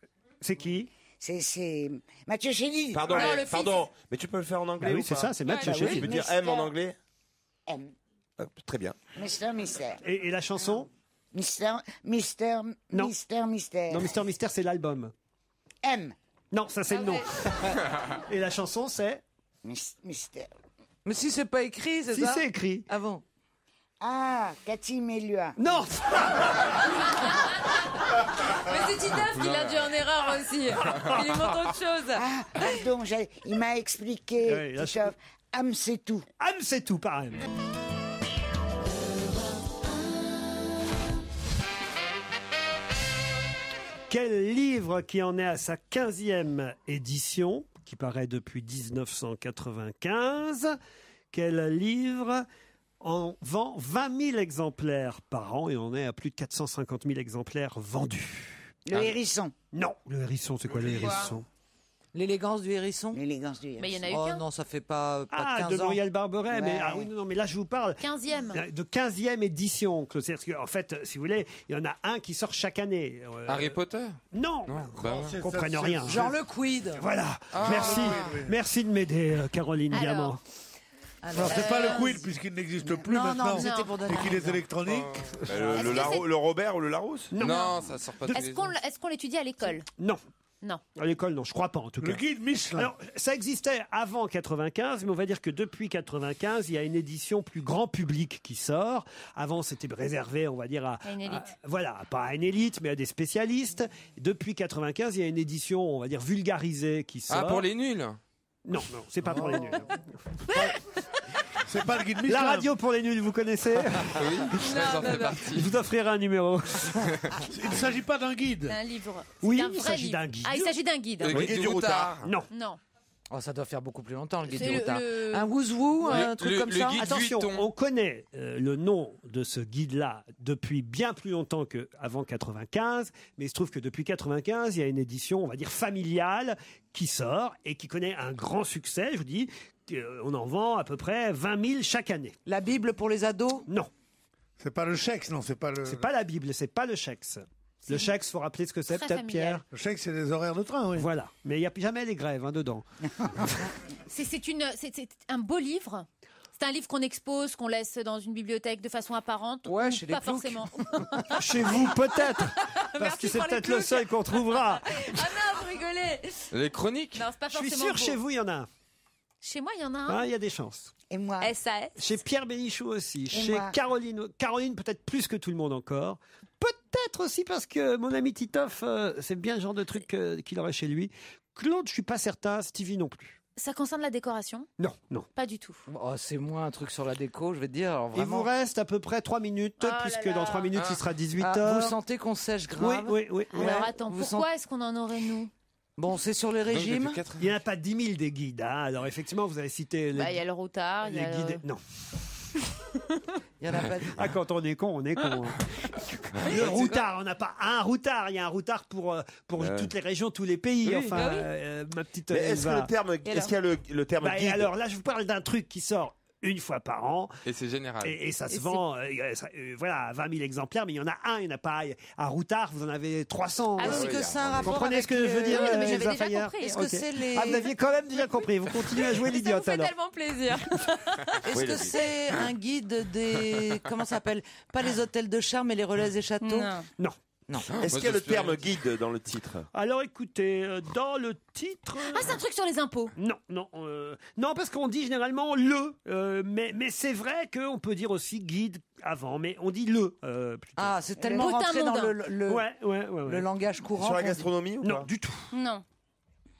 C'est qui C'est c'est Mathieu Chédid. Pardon, mais, pardon, mais tu peux le faire en anglais Bah oui, ou c'est ça, c'est Mathieu Bah oui, Chédid. Tu peux dire Mister- M en anglais M. Ah, Très bien. Mr. Mystère. Et, et la chanson Mister, Mister, Non. Mister Mystère. Non, Mister Mystère, c'est l'album. M. Non, ça c'est le nom. Et la chanson, c'est Mystère. Mais si c'est pas écrit, c'est Si ça c'est écrit. Avant. Ah, Cathy Mélua. Non Mais c'est Titeuf qui l'a dû en erreur aussi. Il lui montre autre chose. Ah, pardon, j'ai- il m'a expliqué. Oui, là, Titoff. Âme, c'est tout. Âme, c'est tout, pareil. Quel livre qui en est à sa 15e édition, qui paraît depuis 1995 Quel livre en vend 20 000 exemplaires par an et on est à plus de 450 000 exemplaires vendus Le hérisson. Non, le hérisson, c'est quoi le hérisson? L'élégance du hérisson? L'élégance du hérisson. Mais il y en a eu Oh qu'un. non, ça fait pas, pas Ah, 15 de ans. Muriel Barberet, mais, Ouais. ah oui, non, non, mais là je vous parle 15e. de 15e édition. Claude. C'est-à-dire que, En fait, si vous voulez, il y en a un qui sort chaque année. Euh, Harry Potter? Non, Non, Vous bah ouais. comprenez rien. Genre le quid. Voilà, Ah, merci. oui, oui. Merci de m'aider, euh, Caroline Alors. Diamant. Alors, c'est pas le quid puisqu'il n'existe plus Non, non, maintenant mais c'était pour donner et qu'il est électronique. Bah, le, Laro- Robert ou le Larousse Non, ça sort pas tous Est-ce les qu'on est-ce qu'on l'étudie à l'école? Non. Non. À l'école, non, je crois pas en tout cas. Le guide Michelin. Alors, ça existait avant 95, mais on va dire que depuis 95, il y a une édition plus grand public qui sort. Avant, c'était réservé, on va dire, à, À une élite. à- voilà, pas à une élite, mais à des spécialistes. Depuis 95, il y a une édition, on va dire, vulgarisée qui sort. Ah, pour les nuls Non, non, c'est pas pour les nuls. C'est pas le guide Michelin. La radio pour les nuls, vous connaissez partie. Je vous offrirai un numéro. Il ne s'agit pas d'un guide. Un livre. Oui, C'est un il vrai s'agit livre. d'un guide. Ah, il s'agit d'un guide. Le guide du routard. Non. Non. Oh, ça doit faire beaucoup plus longtemps, le guide du routard. le- Un wouzou, un truc le- comme le ça guide Attention, Vuitton. on connaît euh, le nom de ce guide-là depuis bien plus longtemps qu'avant 95, mais il se trouve que depuis 95, il y a une édition, on va dire, familiale qui sort et qui connaît un grand succès. Je vous dis, euh, on en vend à peu près 20 000 chaque année. La Bible pour les ados? Non, C'est pas le chèque, non, c'est pas le. c'est pas la Bible, c'est pas le Chex. Le Chex, faut rappeler ce que c'est, peut-être. Pierre. Le chèque, c'est les horaires de train, oui. Voilà, mais il n'y a jamais les grèves hein, dedans. C'est un beau livre. C'est un livre qu'on expose, qu'on laisse dans une bibliothèque de façon apparente. Ouais, ou chez les pas forcément. Chez vous, peut-être, parce Merci que c'est peut-être le seul qu'on trouvera. ah non, vous rigolez. Les chroniques Non, c'est pas Je suis sûr, beau. chez vous, il y en a un. Chez moi, il y en a un. Ah, Il y a des chances. Et moi SAS. Chez Pierre Bénichou aussi. chez moi Caroline. Caroline, peut-être plus que tout le monde encore. Peut-être aussi parce que mon ami Titoff, euh, c'est bien le genre de truc euh, qu'il aurait chez lui. Claude, je suis pas certain. Stevie non plus. Ça concerne la décoration? Non, non. Pas du tout. Oh, C'est moins un truc sur la déco, je vais te dire. Alors, Il vraiment. vous reste à peu près 3 minutes, Oh là puisque là. dans 3 minutes, Ah. il sera 18 Ah, h vous sentez qu'on sèche Oui, grave? Oui, oui. oui. Alors attends, vous pourquoi est-ce qu'on en aurait nous? Bon, c'est sur les régimes. Il n'y en a pas 10 000 des guides. hein. Alors effectivement, vous avez cité les, Bah, Il y a le routard, il y les a guides. le... Non. Il y en a pas. Ah, quand on est con, on est con. hein. Le routard, on n'a pas un routard, il y a un routard pour, euh, pour Ouais. toutes les régions, tous les pays. Oui, enfin, bah oui. euh, ma petite. Mais est-ce que Elsa. le terme- Et est-ce qu'il y a le- le terme Bah, et guide? alors là, je vous parle d'un truc qui sort une fois par an. Et c'est général. Et, et ça se Et vend, euh, euh, ça- euh, voilà, à 20 000 exemplaires, mais il y en a un, il n'y en a pas. À Routard, vous en avez 300. Ah, que un Vous comprenez ce que je veux dire Oui, non, mais euh, j'avais Elsa déjà Fayer compris. Est-ce que Ok. c'est les- Ah, vous aviez quand même déjà compris. Vous continuez à jouer l'idiot alors. tellement plaisir. Est-ce que c'est un guide des. Comment ça s'appelle? Pas les hôtels de charme, mais les relais et châteaux? Non. Non. Non. Est-ce qu'il y a le terme guide dans le titre Alors écoutez, euh, dans le titre. Ah, c'est un truc sur les impôts. Non, non, euh, non, parce qu'on dit généralement le, euh, mais, mais c'est vrai qu'on peut dire aussi guide avant, mais on dit le. euh, plutôt. Ah, c'est tellement rentré dans le, le, Ouais, ouais, ouais, ouais. le langage courant. Sur la qu'on dit- gastronomie ou Non, pas du tout. Non.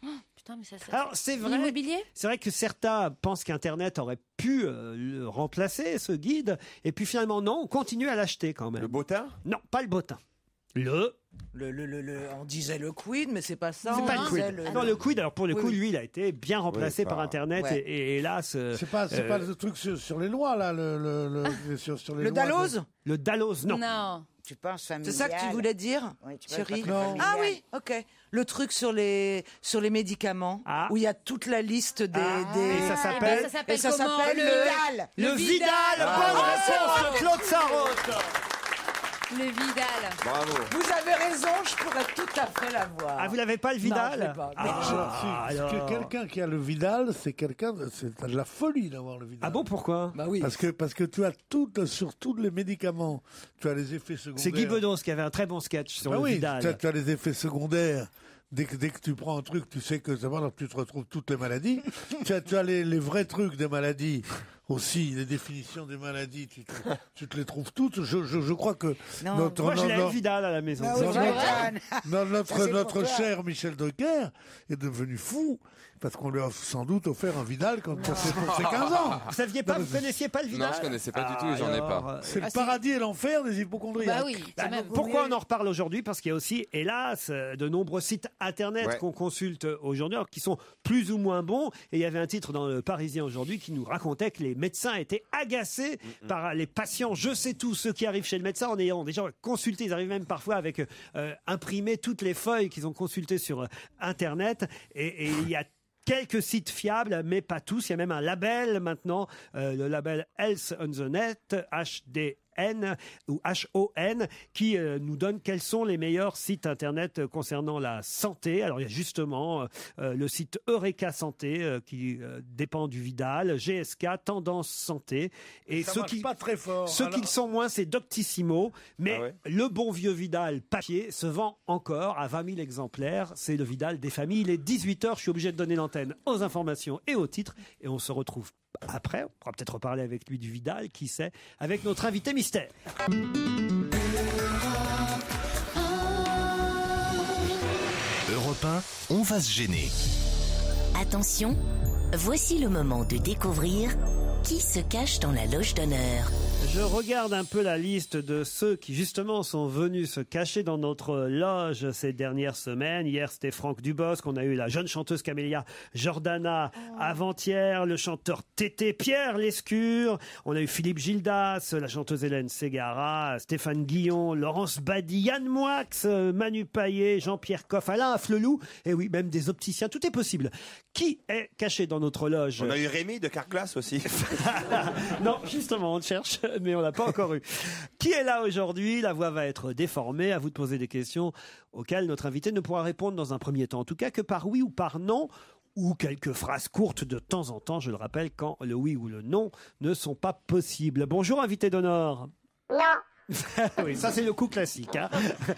Oh, putain, mais ça, ça Alors c'est vrai. L'immobilier? C'est vrai que certains pensent qu'Internet aurait pu euh, le remplacer ce guide, et puis finalement non, on continue à l'acheter quand même. Le bottin? Non, pas le bottin. Le. Le, le, le, le- on disait le quid, mais c'est pas ça. C'est on pas le disait quid. Non, le quid, alors pour le Oui, coup, oui. lui, il a été bien remplacé Oui, par Internet, ouais. et, et hélas. euh, C'est pas, c'est euh, pas le truc sur, sur les lois, là, le, le, le- sur, sur les Le lois de- Dalloz Le Dalloz, non. Non. Tu penses C'est familial. ça que tu voulais dire, Oui, tu penses chérie pas très Ah oui, ok. Le truc sur les sur les médicaments, où il y a toute la liste des. des... Et ça s'appelle Et ça s'appelle le Vidal. Le Vidal, Ah, bonne bravo. réponse de Claude Sarraute. Le Vidal. Bravo. Vous avez raison, je pourrais tout à fait l'avoir. Ah, vous l'avez pas le Vidal Non, je l'ai pas. Ah, Mais Si, alors. que quelqu'un qui a le Vidal, c'est quelqu'un, de- c'est de la folie d'avoir le Vidal. Ah bon, pourquoi Bah oui. Parce que parce que tu as tout sur tous les médicaments, tu as les effets secondaires. C'est Guy Bedos qui avait un très bon sketch sur Ah le oui, Vidal. Tu as, tu as les effets secondaires. Dès que, dès que tu prends un truc, tu sais que ça va, alors tu te retrouves toutes les maladies. tu as, tu as les, les vrais trucs des maladies aussi, les définitions des maladies, tu te, tu te les trouves toutes. Je, je, je crois que Non, notre, moi, Vidal à la maison. vrai notre, c'est notre cher Michel Drucker est devenu fou parce qu'on lui a sans doute offert un Vidal quand pour ses, pour ses 15 ans. Vous saviez pas, Non, vous connaissiez pas le Vidal Non, je connaissais pas du tout et j'en ai pas. euh, C'est ah, le paradis et l'enfer des hypochondriaques. Bah oui, même- Pourquoi on en reparle aujourd'hui Parce qu'il y a aussi, hélas, euh, de nombreux sites internet Ouais. qu'on consulte aujourd'hui, alors qui sont plus ou moins bons. Et il y avait un titre dans le Parisien aujourd'hui qui nous racontait que les médecins étaient agacés par les patients. Je sais tout, ceux qui arrivent chez le médecin en ayant déjà consulté, ils arrivent même parfois avec euh, imprimer toutes les feuilles qu'ils ont consultées sur euh, internet. Et, et il y a quelques sites fiables, mais pas tous. Il y a même un label maintenant, euh, le label Health on the Net, HD. N ou HON qui euh, nous donne quels sont les meilleurs sites internet euh, concernant la santé. Alors il y a justement euh, le site Eureka Santé euh, qui euh, dépend du Vidal, GSK, Tendance Santé et Ça ceux qui pas très fort. ceux Alors- qui le sont moins c'est Doctissimo, mais Ah ouais le bon vieux Vidal papier se vend encore à 20 000 exemplaires. C'est le Vidal des familles. Il est 18h, je suis obligé de donner l'antenne aux informations et aux titres. Et on se retrouve après. On pourra peut-être reparler avec lui du Vidal, qui sait, avec notre invité mystère. Europe 1, on va se gêner. Attention, voici le moment de découvrir qui se cache dans la loge d'honneur. Je regarde un peu la liste de ceux qui justement sont venus se cacher dans notre loge ces dernières semaines. Hier, c'était Franck Dubosc, on a eu la jeune chanteuse Camélia Jordana avant-hier, le chanteur Tété Pierre Lescure, on a eu Philippe Gildas, la chanteuse Hélène Ségara, Stéphane Guillon, Laurence Badi, Yann Moix, Manu Paillet, Jean-Pierre Coff, Alain Afflelou, et oui, même des opticiens, tout est possible. Qui est caché dans notre loge On a eu Rémi de Carglass aussi. non, justement, on cherche, mais on l'a pas encore eu. Qui est là aujourd'hui? La voix va être déformée. À vous de poser des questions auxquelles notre invité ne pourra répondre dans un premier temps, en tout cas que par oui ou par non. Ou quelques phrases courtes de temps en temps, je le rappelle, quand le oui ou le non ne sont pas possibles. Bonjour, invité d'honneur. Non. oui, ça c'est le coup classique. hein.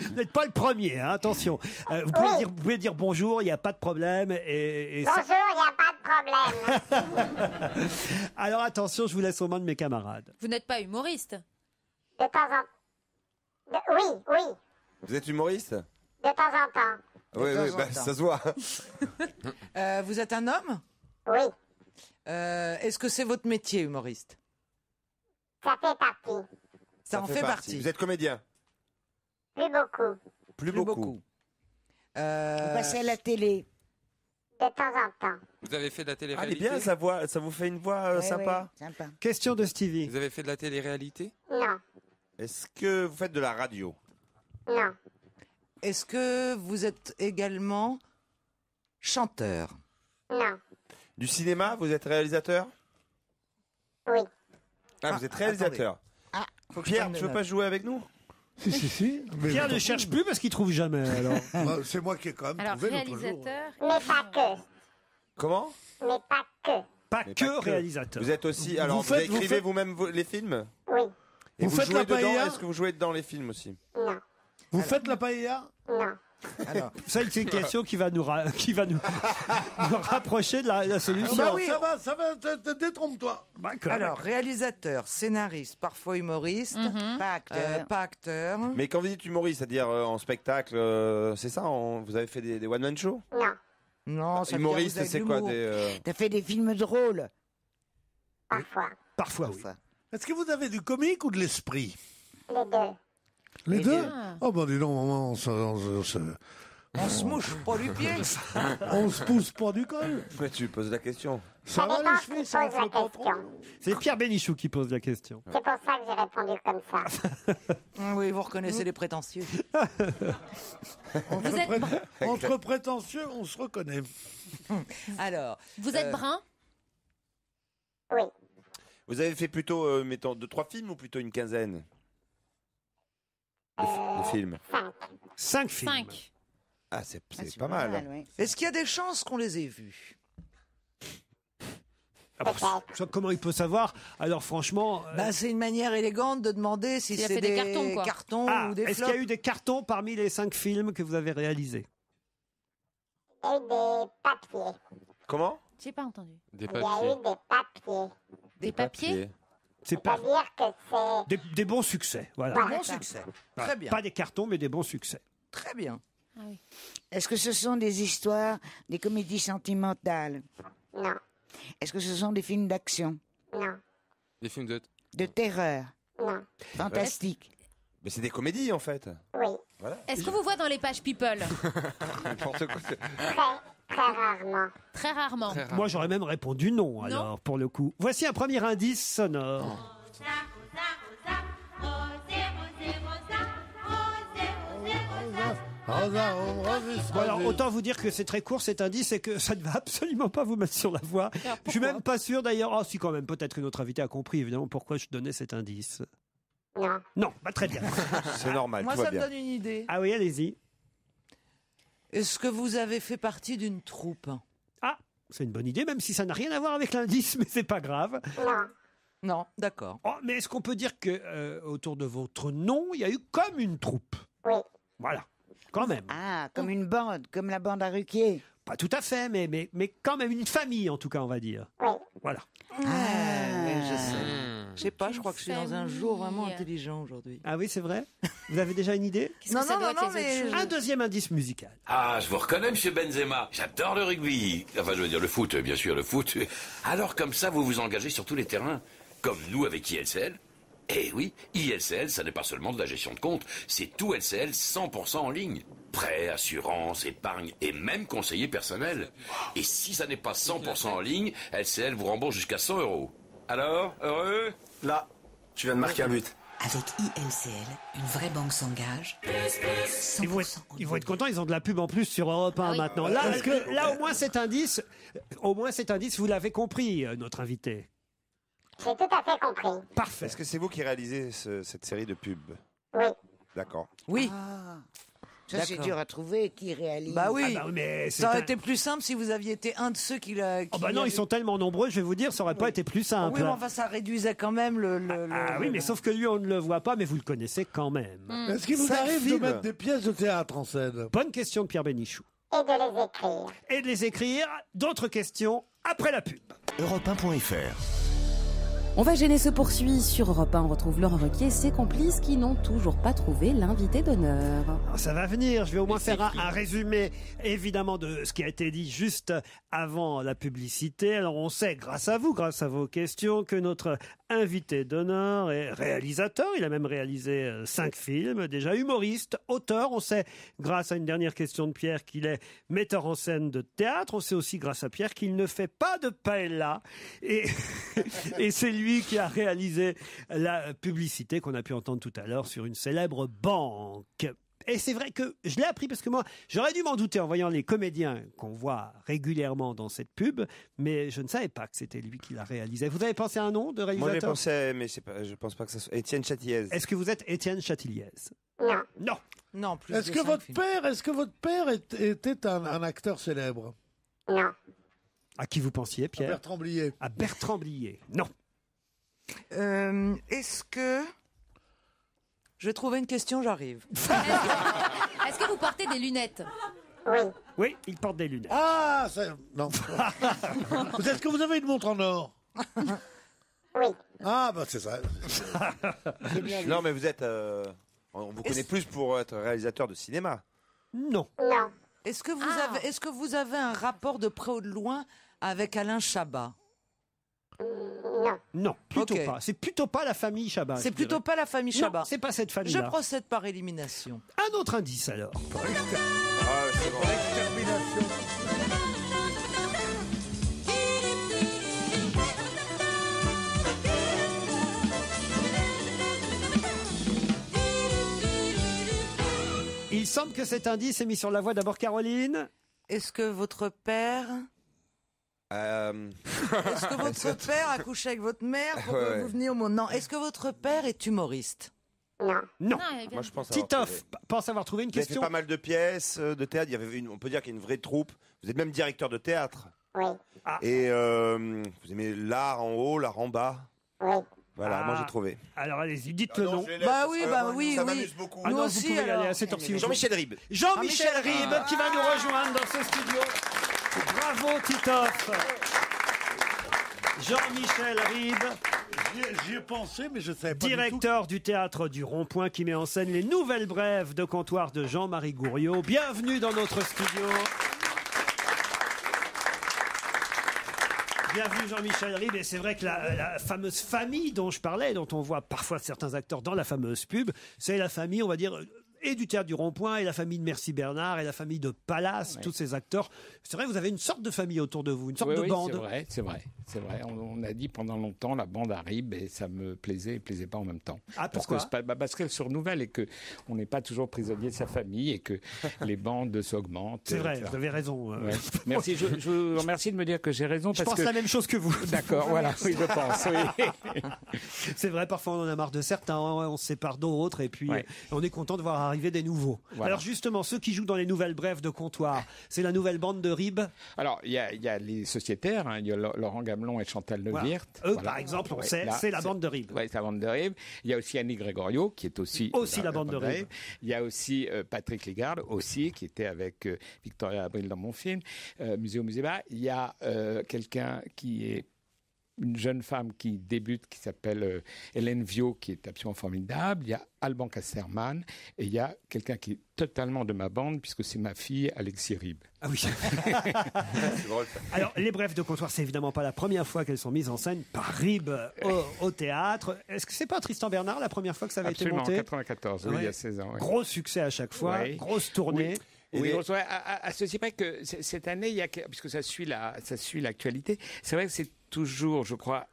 Vous n'êtes pas le premier, hein, attention. Euh, vous, pouvez Oui. dire, vous pouvez dire bonjour, il n'y a pas de problème. Et, et ça- Bonjour, il n'y a pas de problème. Alors attention, je vous laisse aux mains de mes camarades. Vous n'êtes pas humoriste De temps en de- Oui, oui, Vous êtes humoriste? De temps en temps. Oui, temps oui, bah, temps. ça se voit. Euh, vous êtes un homme? Oui, Euh, Est-ce que c'est votre métier, humoriste? Ça fait partie. Ça, en fait partie. Vous êtes comédien? Plus beaucoup. Plus, Plus beaucoup. beaucoup. Euh, Vous passez à la télé. De temps en temps. Vous avez fait de la Ah, elle est télé-réalité bien, sa voix, ça vous fait une voix euh, Ouais, sympa. ouais, sympa. Question de Stevie. Vous avez fait de la télé-réalité Non. Est-ce que vous faites de la radio Non. Est-ce que vous êtes également chanteur Non. Du cinéma Vous êtes réalisateur Oui. Ah, Ah, vous êtes réalisateur. Ah, faut que je Pierre, tu veux pas jouer avec nous Si, si, si. Mais- Pierre ne cherche plus parce qu'il trouve jamais. Alors. Bah, C'est moi qui ai quand même Alors, trouvé l'autre jour. réalisateur. Mais pas que. Comment Mais pas que. Pas Mais que pas réalisateur. Vous êtes aussi. Vous Alors, vous, faites- vous écrivez faites- vous-même vos- les films Oui. Et Vous vous, faites jouez la dedans paella Est-ce que vous jouez dans les films aussi Non. Vous faites la paella Non. Alors, Ça, c'est une question qui va nous, ra- qui va nous, nous rapprocher de la, la solution. Bah oui. Ça va, ça va, t- t- détrompe-toi. Alors, réalisateur, scénariste, parfois humoriste, Mhm. Pas acteur. euh, pas acteur. Mais quand vous dites humoriste, c'est-à-dire euh, en spectacle, euh, c'est ça en- Vous avez fait des, des one-man shows Non. Non, ça veut dire Humoriste, c'est quoi des, euh, T'as fait des films drôles. Parfois. Parfois, oui. Parfois. Est-ce que vous avez du comique ou de l'esprit? Les deux. Les Les deux deux. Oh, bah dis donc, maman, on se, on se- On se mouche pas du pied. on se pousse pas du col. Mais tu poses la question. Ça Ça va les chevilles, pose ça la enfle pas trop question. C'est Pierre Bénichou qui pose la question. C'est pour ça que j'ai répondu comme ça. Oui, vous reconnaissez les prétentieux. Vous êtes, br- Entre prétentieux, on se reconnaît. Alors, vous êtes Euh, brun? Oui. Vous avez fait plutôt, euh, mettons, deux, trois films ou plutôt une quinzaine? De, de films Cinq films. Cinq. Ah, c'est Ah, c'est pas mal. ouais. est-ce qu'il y a des chances qu'on les ait vus Ah bah, ça, comment il peut savoir? Alors franchement, euh, bah, C'est une manière élégante de demander si S'il a c'est fait des, des cartons, quoi. cartons ah, ou des est-ce qu'il y a eu des cartons parmi les cinq films que vous avez réalisés? Il y a eu des papiers. Comment? J'ai pas entendu. Des Il y a papiers. eu des papiers. Des papiers? C'est pas C'est-à-dire que c'est. des, des bons succès, voilà. Des bons succès. Très bien. Pas des cartons, mais des bons succès. Très bien. Ah oui. Est-ce que ce sont des histoires, des comédies sentimentales? Non. Est-ce que ce sont des films d'action, Non. Des films de. de terreur, Non. fantastiques Mais c'est des comédies en fait. Oui. Voilà. Est-ce qu'on vous voit dans les pages People? N'importe quoi. Très, très rarement. Très rarement. Moi, j'aurais même répondu non, alors, pour le coup. Voici un premier indice sonore. Rosa, alors, autant vous dire que c'est très court cet indice et que ça ne va absolument pas vous mettre sur la voie. Je suis même pas sûr d'ailleurs. Ah, si, quand même, peut-être que notre invité a compris évidemment pourquoi je donnais cet indice. Non. Non, bah, très bien. C'est normal, Moi, tout va ça me bien. donne une idée. Ah oui, allez-y. Est-ce que vous avez fait partie d'une troupe? Ah, c'est une bonne idée, même si ça n'a rien à voir avec l'indice, mais c'est pas grave. Non. Non, d'accord. Oh, mais est-ce qu'on peut dire que euh, autour de votre nom, il y a eu comme une troupe? Oui. Voilà, quand même. Ah, comme une bande, comme la bande à Ruquier. Pas tout à fait, mais, mais, mais quand même une famille, en tout cas, on va dire. Voilà. Ah, je sais. Hmm. Je sais pas, je crois que je suis dans un jour vraiment intelligent aujourd'hui. Ah oui, c'est vrai? Vous avez déjà une idée? Doit être les autres choses? Un deuxième indice musical. Ah, je vous reconnais, monsieur Benzema. J'adore le rugby. Enfin, je veux dire le foot, bien sûr, le foot. Alors, comme ça, vous vous engagez sur tous les terrains. Comme nous avec ILCL. Eh oui, ILCL, ça n'est pas seulement de la gestion de compte, c'est tout LCL 100% en ligne. Prêt, assurance, épargne et même conseiller personnel. Et si ça n'est pas 100% en ligne, LCL vous rembourse jusqu'à 100 euros. Alors, heureux? Là, tu viens de marquer un but. Avec ILCL, une vraie banque s'engage. Ils vont, être, ils vont être contents, ils ont de la pub en plus sur Europe 1 maintenant. Là, Est-ce que- là, au moins cet indice, au moins cet indice, vous l'avez compris, euh, notre invité. J'ai tout à fait compris. Parfait. Est-ce que c'est vous qui réalisez ce- cette série de pubs Oui. D'accord. Oui. Ah. Ça, c'est D'accord. dur à trouver. Qui réalise Bah oui. Ah bah oui, mais c'est ça aurait un- été plus simple si vous aviez été un de ceux qui l'a. Oh qui bah non, ils sont tellement nombreux, je vais vous dire, ça aurait pas été plus simple. Oui, mais enfin, ça réduisait quand même le. le- Ah le- oui, mais sauf que lui, on ne le voit pas, mais vous le connaissez quand même. Est-ce qu'il vous Cinq arrive de films. mettre des pièces de théâtre en scène? Bonne question de Pierre Bénichou. Et de les écrire. Et de les écrire, d'autres questions après la pub. Europe1.fr On va gêner se poursuit sur Europe 1. On retrouve Laurent Ruquier et ses complices qui n'ont toujours pas trouvé l'invité d'honneur. Alors, ça va venir, je vais au moins faire un, un résumé évidemment de ce qui a été dit juste avant la publicité. Alors on sait, grâce à vous, grâce à vos questions, que notre invité d'honneur et réalisateur. Il a même réalisé euh, cinq films. Déjà humoriste, auteur. On sait, grâce à une dernière question de Pierre, qu'il est metteur en scène de théâtre. On sait aussi, grâce à Pierre, qu'il ne fait pas de paella. Et, et c'est lui qui a réalisé la publicité qu'on a pu entendre tout à l'heure sur une célèbre banque. Et c'est vrai que je l'ai appris parce que moi, j'aurais dû m'en douter en voyant les comédiens qu'on voit régulièrement dans cette pub, mais je ne savais pas que c'était lui qui la réalisait. Vous avez pensé à un nom de Moi, j'ai réalisateur? pensé, mais je sais pas, je pense pas que ça soit Étienne Châtillaise. Est-ce que vous êtes Étienne Chatilliez Non. Non. Non, plus Est-ce que votre films. père, est-ce que votre père est- était un, un acteur célèbre? Non. À qui vous pensiez, Pierre? Bertrand Blier. À Bertrand Blier. Non. Euh, Est-ce que. Je vais trouver une question, j'arrive. Est-ce que vous portez des lunettes? Oui. Oui, il porte des lunettes. Ah, ça- non. Vous- Est-ce que vous avez une montre en or? Oui. Ah, bah c'est ça. Non, mais vous êtes. euh, on vous connaît plus pour être réalisateur de cinéma. Non. Non. Est-ce que, vous Ah. avez, est-ce que vous avez un rapport de près ou de loin avec Alain Chabat? Non. Non, plutôt Ok. pas. C'est plutôt pas la famille Chabat. C'est je plutôt dirais. pas la famille Non, Chabat. c'est pas cette Je famille-là. procède par élimination. Un autre indice alors. Ah, c'est bon. Il semble que cet indice est mis sur la voie d'abord Caroline. Est-ce que votre père. Euh, Est-ce que votre père a couché avec votre mère pour Ouais, que ouais. vous veniez au monde Non. Est-ce que votre père est humoriste? Non. Non. Moi, je pense avoir Titoff trouvé. pense avoir trouvé une Vous avez fait question. pas mal de pièces euh, de théâtre. Il y avait une, on peut dire qu'il y a une vraie troupe. Vous êtes même directeur de théâtre. Oui. Ah. Et euh, vous aimez l'art en haut, l'art en bas? Oui. Voilà, Ah. moi j'ai trouvé. Alors allez-y, dites le non, nom. Bah oui, bah oui, ça oui. m'amuse beaucoup. Ah Nous non, aussi, vous pouvez y aller alors. à cette heure-ci. Jean-Michel Ribes. Jean-Michel Ribes. qui va nous rejoindre dans ce studio. Bravo Titoff. Jean-Michel Ribes, J'y- J'y ai pensé, mais je savais pas du tout. directeur du théâtre du Rond-Point qui met en scène les nouvelles brèves de comptoir de Jean-Marie Gouriot. Bienvenue dans notre studio. Bienvenue Jean-Michel Ribes. Et c'est vrai que la, la fameuse famille dont je parlais, dont on voit parfois certains acteurs dans la fameuse pub, c'est la famille, on va dire, et du théâtre du Rond-Point, et la famille de Merci Bernard, et la famille de Palace, tous ces acteurs. C'est vrai, vous avez une sorte de famille autour de vous, une sorte Oui, de oui, bande. C'est vrai, c'est vrai, c'est vrai. On, on a dit pendant longtemps la bande arrive et ça me plaisait et plaisait pas en même temps. Ah, parce pourquoi que c'est pas- bah, parce qu'elle se renouvelle et que on n'est pas toujours prisonnier de sa famille et que les bandes s'augmentent. C'est vrai, etc. vous avez raison. euh. Ouais. Merci, je, je vous remercie de me dire que j'ai raison. Je parce pense que... la même chose que vous. D'accord, voilà, oui, je pense. oui. C'est vrai, parfois on en a marre de certains, on se sépare d'autres, et puis Ouais. euh, on est content de voir arriver des nouveaux. Voilà. Alors justement, ceux qui jouent dans les nouvelles brèves de comptoir, c'est la nouvelle bande de Ribes. Alors, il y a, il y a les sociétaires, hein, il y a Lo- Laurent Gamelon et Chantal Voilà. Neuwirth. Eux, par exemple, on sait, c'est la bande de Ribes. Oui, c'est la bande de Ribes. Il y a aussi Annie Gregorio, qui est aussi... Aussi la bande de Ribes. Il y a aussi euh, Patrick Légarde, aussi, qui était avec euh, Victoria Abril dans mon film, euh, Musée au Musée Bas. Il y a euh, quelqu'un qui est une jeune femme qui débute, qui s'appelle euh, Hélène Viau, qui est absolument formidable. Il y a Alban Casterman. Et il y a quelqu'un qui est totalement de ma bande, puisque c'est ma fille, Alexis Ribes. Ah oui. Alors, les brèves de comptoir, c'est évidemment pas la première fois qu'elles sont mises en scène par Ribes au, au théâtre. Est-ce que c'est pas Tristan Bernard la première fois que ça avait Absolument, été monté 94, oui, Ouais. il y a 16 ans. Gros succès à chaque fois, grosse tournée. Oui, grosse- ouais, à, à- à ceci près que cette année, il y a, que- puisque ça suit la, ça suit l'actualité, c'est vrai que c'est toujours, je crois,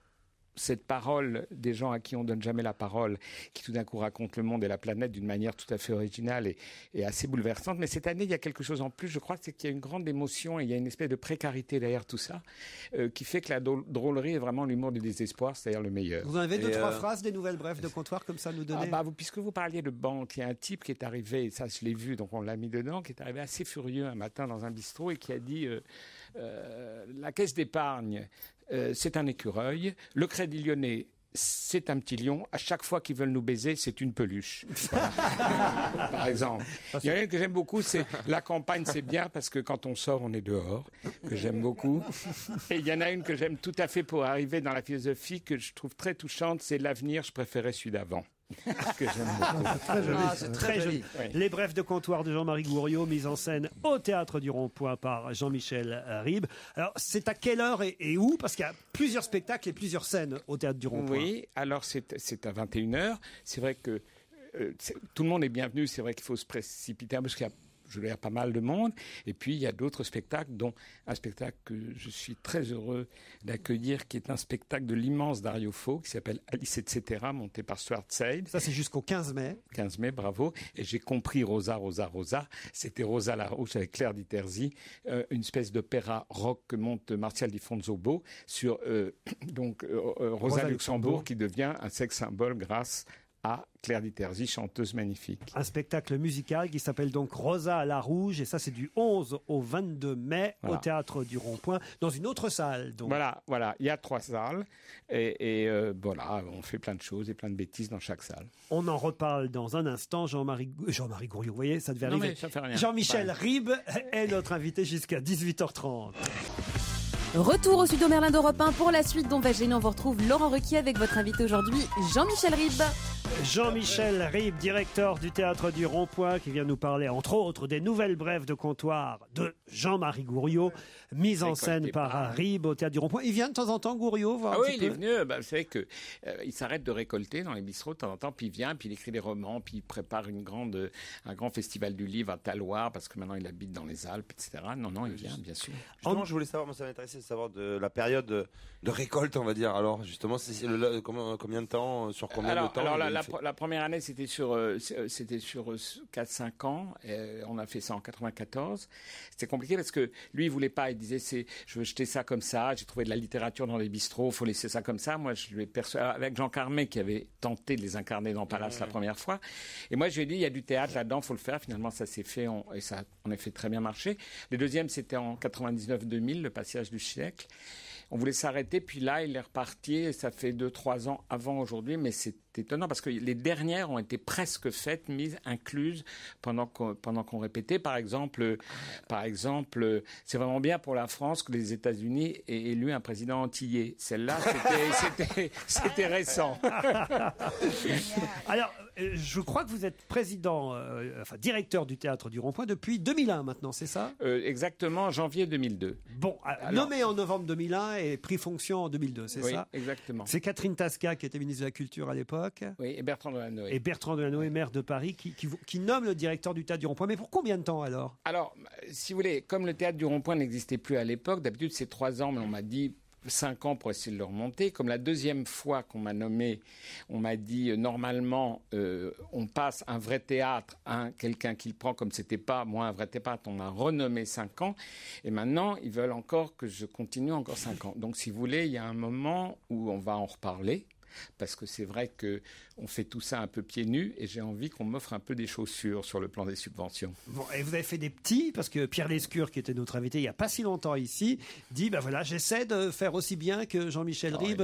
cette parole des gens à qui on donne jamais la parole, qui tout d'un coup racontent le monde et la planète d'une manière tout à fait originale et, et assez bouleversante. Mais cette année, il y a quelque chose en plus, je crois, c'est qu'il y a une grande émotion et il y a une espèce de précarité derrière tout ça, euh, qui fait que la drôle- drôlerie est vraiment l'humour du désespoir, c'est-à-dire le meilleur. Vous en avez deux, trois euh, phrases des nouvelles brèves de comptoir comme ça à nous donner ah bah, vous- puisque vous parliez de banque, il y a un type qui est arrivé, et ça je l'ai vu, donc on l'a mis dedans, qui est arrivé assez furieux un matin dans un bistrot et qui a dit euh, euh, la caisse d'épargne, euh, c'est un écureuil, le crédit lyonnais. C'est un petit lion. À chaque fois qu'ils veulent nous baiser, c'est une peluche. Voilà. Par exemple. Il y en a une que j'aime beaucoup, c'est la campagne, c'est bien parce que quand on sort, on est dehors, que j'aime beaucoup. Et il y en a une que j'aime tout à fait pour arriver dans la philosophie, que je trouve très touchante, c'est l'avenir, je préférais celui d'avant. Que j'aime beaucoup. Très joli. Ah, c'est très joli. Ouais. Les brefs de comptoir de Jean-Marie Gouriot, mise en scène au théâtre du Rond-Point par Jean-Michel Ribes. Alors, c'est à quelle heure et, et où? Parce qu'il y a plusieurs spectacles et plusieurs scènes au théâtre du Rond-Point. Oui, alors c'est c'est à 21h. C'est vrai que euh, tout le monde est bienvenu. C'est vrai qu'il faut se précipiter un peu parce qu'il y a je dire, pas mal de monde. Et puis, il y a d'autres spectacles, dont un spectacle que je suis très heureux d'accueillir, qui est un spectacle de l'immense Dario Fo, qui s'appelle Alice, etc., monté par Stuart Sade. Ça, c'est jusqu'au 15 mai. 15 mai, bravo. Et j'ai compris Rosa, Rosa, Rosa. C'était Rosa Larouche avec Claire Diterzi, euh, une espèce d'opéra rock que monte Martial Di Fonzobo sur euh, donc euh, euh, Rosa, Rosa Luxembourg, Luxembourg. qui devient un sexe symbole grâce à Claire Diterzi, chanteuse magnifique. Un spectacle musical qui s'appelle donc Rosa à la Rouge. Et ça, c'est du 11 au 22 mai au théâtre du Rond-Point, dans une autre salle. Donc. Voilà, voilà. Il y a trois salles et, et, euh, voilà, on fait plein de choses et plein de bêtises dans chaque salle. On en reparle dans un instant. Jean-Marie Jean-Marie Gouriot, vous voyez, ça devait Non, arriver. Jean-Michel Ouais. Ribes est notre invité jusqu'à 18h30. Retour au studio Merlin d'Europe 1 pour la suite d'On va gêner. On vous retrouve Laurent Requier avec votre invité aujourd'hui, Jean-Michel Ribes. Jean-Michel Ribes, directeur du théâtre du Rond-Point, qui vient nous parler, entre autres, des nouvelles brèves de comptoir de Jean-Marie Gouriot, mise en scène par Ribes au théâtre du Rond-Point. Il vient de temps en temps, Gouriot, voir Ah un oui, petit il est venu. bah, vous savez que euh, il s'arrête de récolter dans les bistrots de temps en temps, puis il vient, puis il écrit des romans, puis il prépare une grande, un grand festival du livre à Taloir parce que maintenant il habite dans les Alpes, etc. Non, non, il vient, bien sûr. Justement, je voulais savoir, moi ça m'intéressait de savoir de la période de, récolte, on va dire. Alors, justement, c'est- c'est le- combien, de temps, euh, sur combien alors, de temps alors la, première année, c'était sur, euh, c'est- euh, c'était sur 4-5 ans. Et on a fait ça en 94. C'était compliqué parce que lui, il voulait pas. Il disait, c'est, je veux jeter ça comme ça. J'ai trouvé de la littérature dans les bistrots. faut laisser ça comme ça. Moi, je lui ai perçu, avec Jean Carmet, qui avait tenté de les incarner dans Palace la première fois. Et moi, je lui ai dit, il y a du théâtre là-dedans, faut le faire. Finalement, ça s'est fait on- et ça a en effet très bien marché. Le deuxième, c'était en 99-2000, le passage du siècle. On voulait s'arrêter, puis là, il est reparti, et ça fait deux, trois ans avant aujourd'hui, mais c'est étonnant parce que les dernières ont été presque faites, mises, incluses pendant qu'on, pendant qu'on répétait. Par exemple, euh, par exemple, euh, c'est vraiment bien pour la France que les États-Unis aient élu un président antillais. Celle-là, c'était, c'était, c'était récent. Alors, euh, je crois que vous êtes président, euh, enfin directeur du théâtre du Rond-Point depuis 2001 maintenant, c'est ça? Euh, exactement, janvier 2002. Bon, Alors- nommé en novembre 2001 et pris fonction en 2002, c'est Oui, ça? exactement. C'est Catherine Tasca qui était ministre de la Culture à l'époque. Oui, et Bertrand Delanoë. Et Bertrand Delanoë, maire de Paris, qui, qui, vous- qui nomme le directeur du théâtre du Rond-Point. Mais pour combien de temps alors? Alors, si vous voulez, comme le théâtre du Rond-Point n'existait plus à l'époque, d'habitude c'est trois ans, mais on m'a dit cinq ans pour essayer de le remonter. Comme la deuxième fois qu'on m'a nommé, on m'a dit euh, normalement euh, on passe un vrai théâtre à un- quelqu'un qui le prend comme c'était pas moi un vrai théâtre, on m'a renommé cinq ans. Et maintenant ils veulent encore que je continue encore cinq ans. Donc si vous voulez, il y a un moment où on va en reparler. Parce que c'est vrai que on fait tout ça un peu pieds nus et j'ai envie qu'on m'offre un peu des chaussures sur le plan des subventions. Bon, et vous avez fait des petits, parce que Pierre Lescure, qui était notre invité il n'y a pas si longtemps ici, dit ben voilà, j'essaie de faire aussi bien que Jean-Michel il Ribes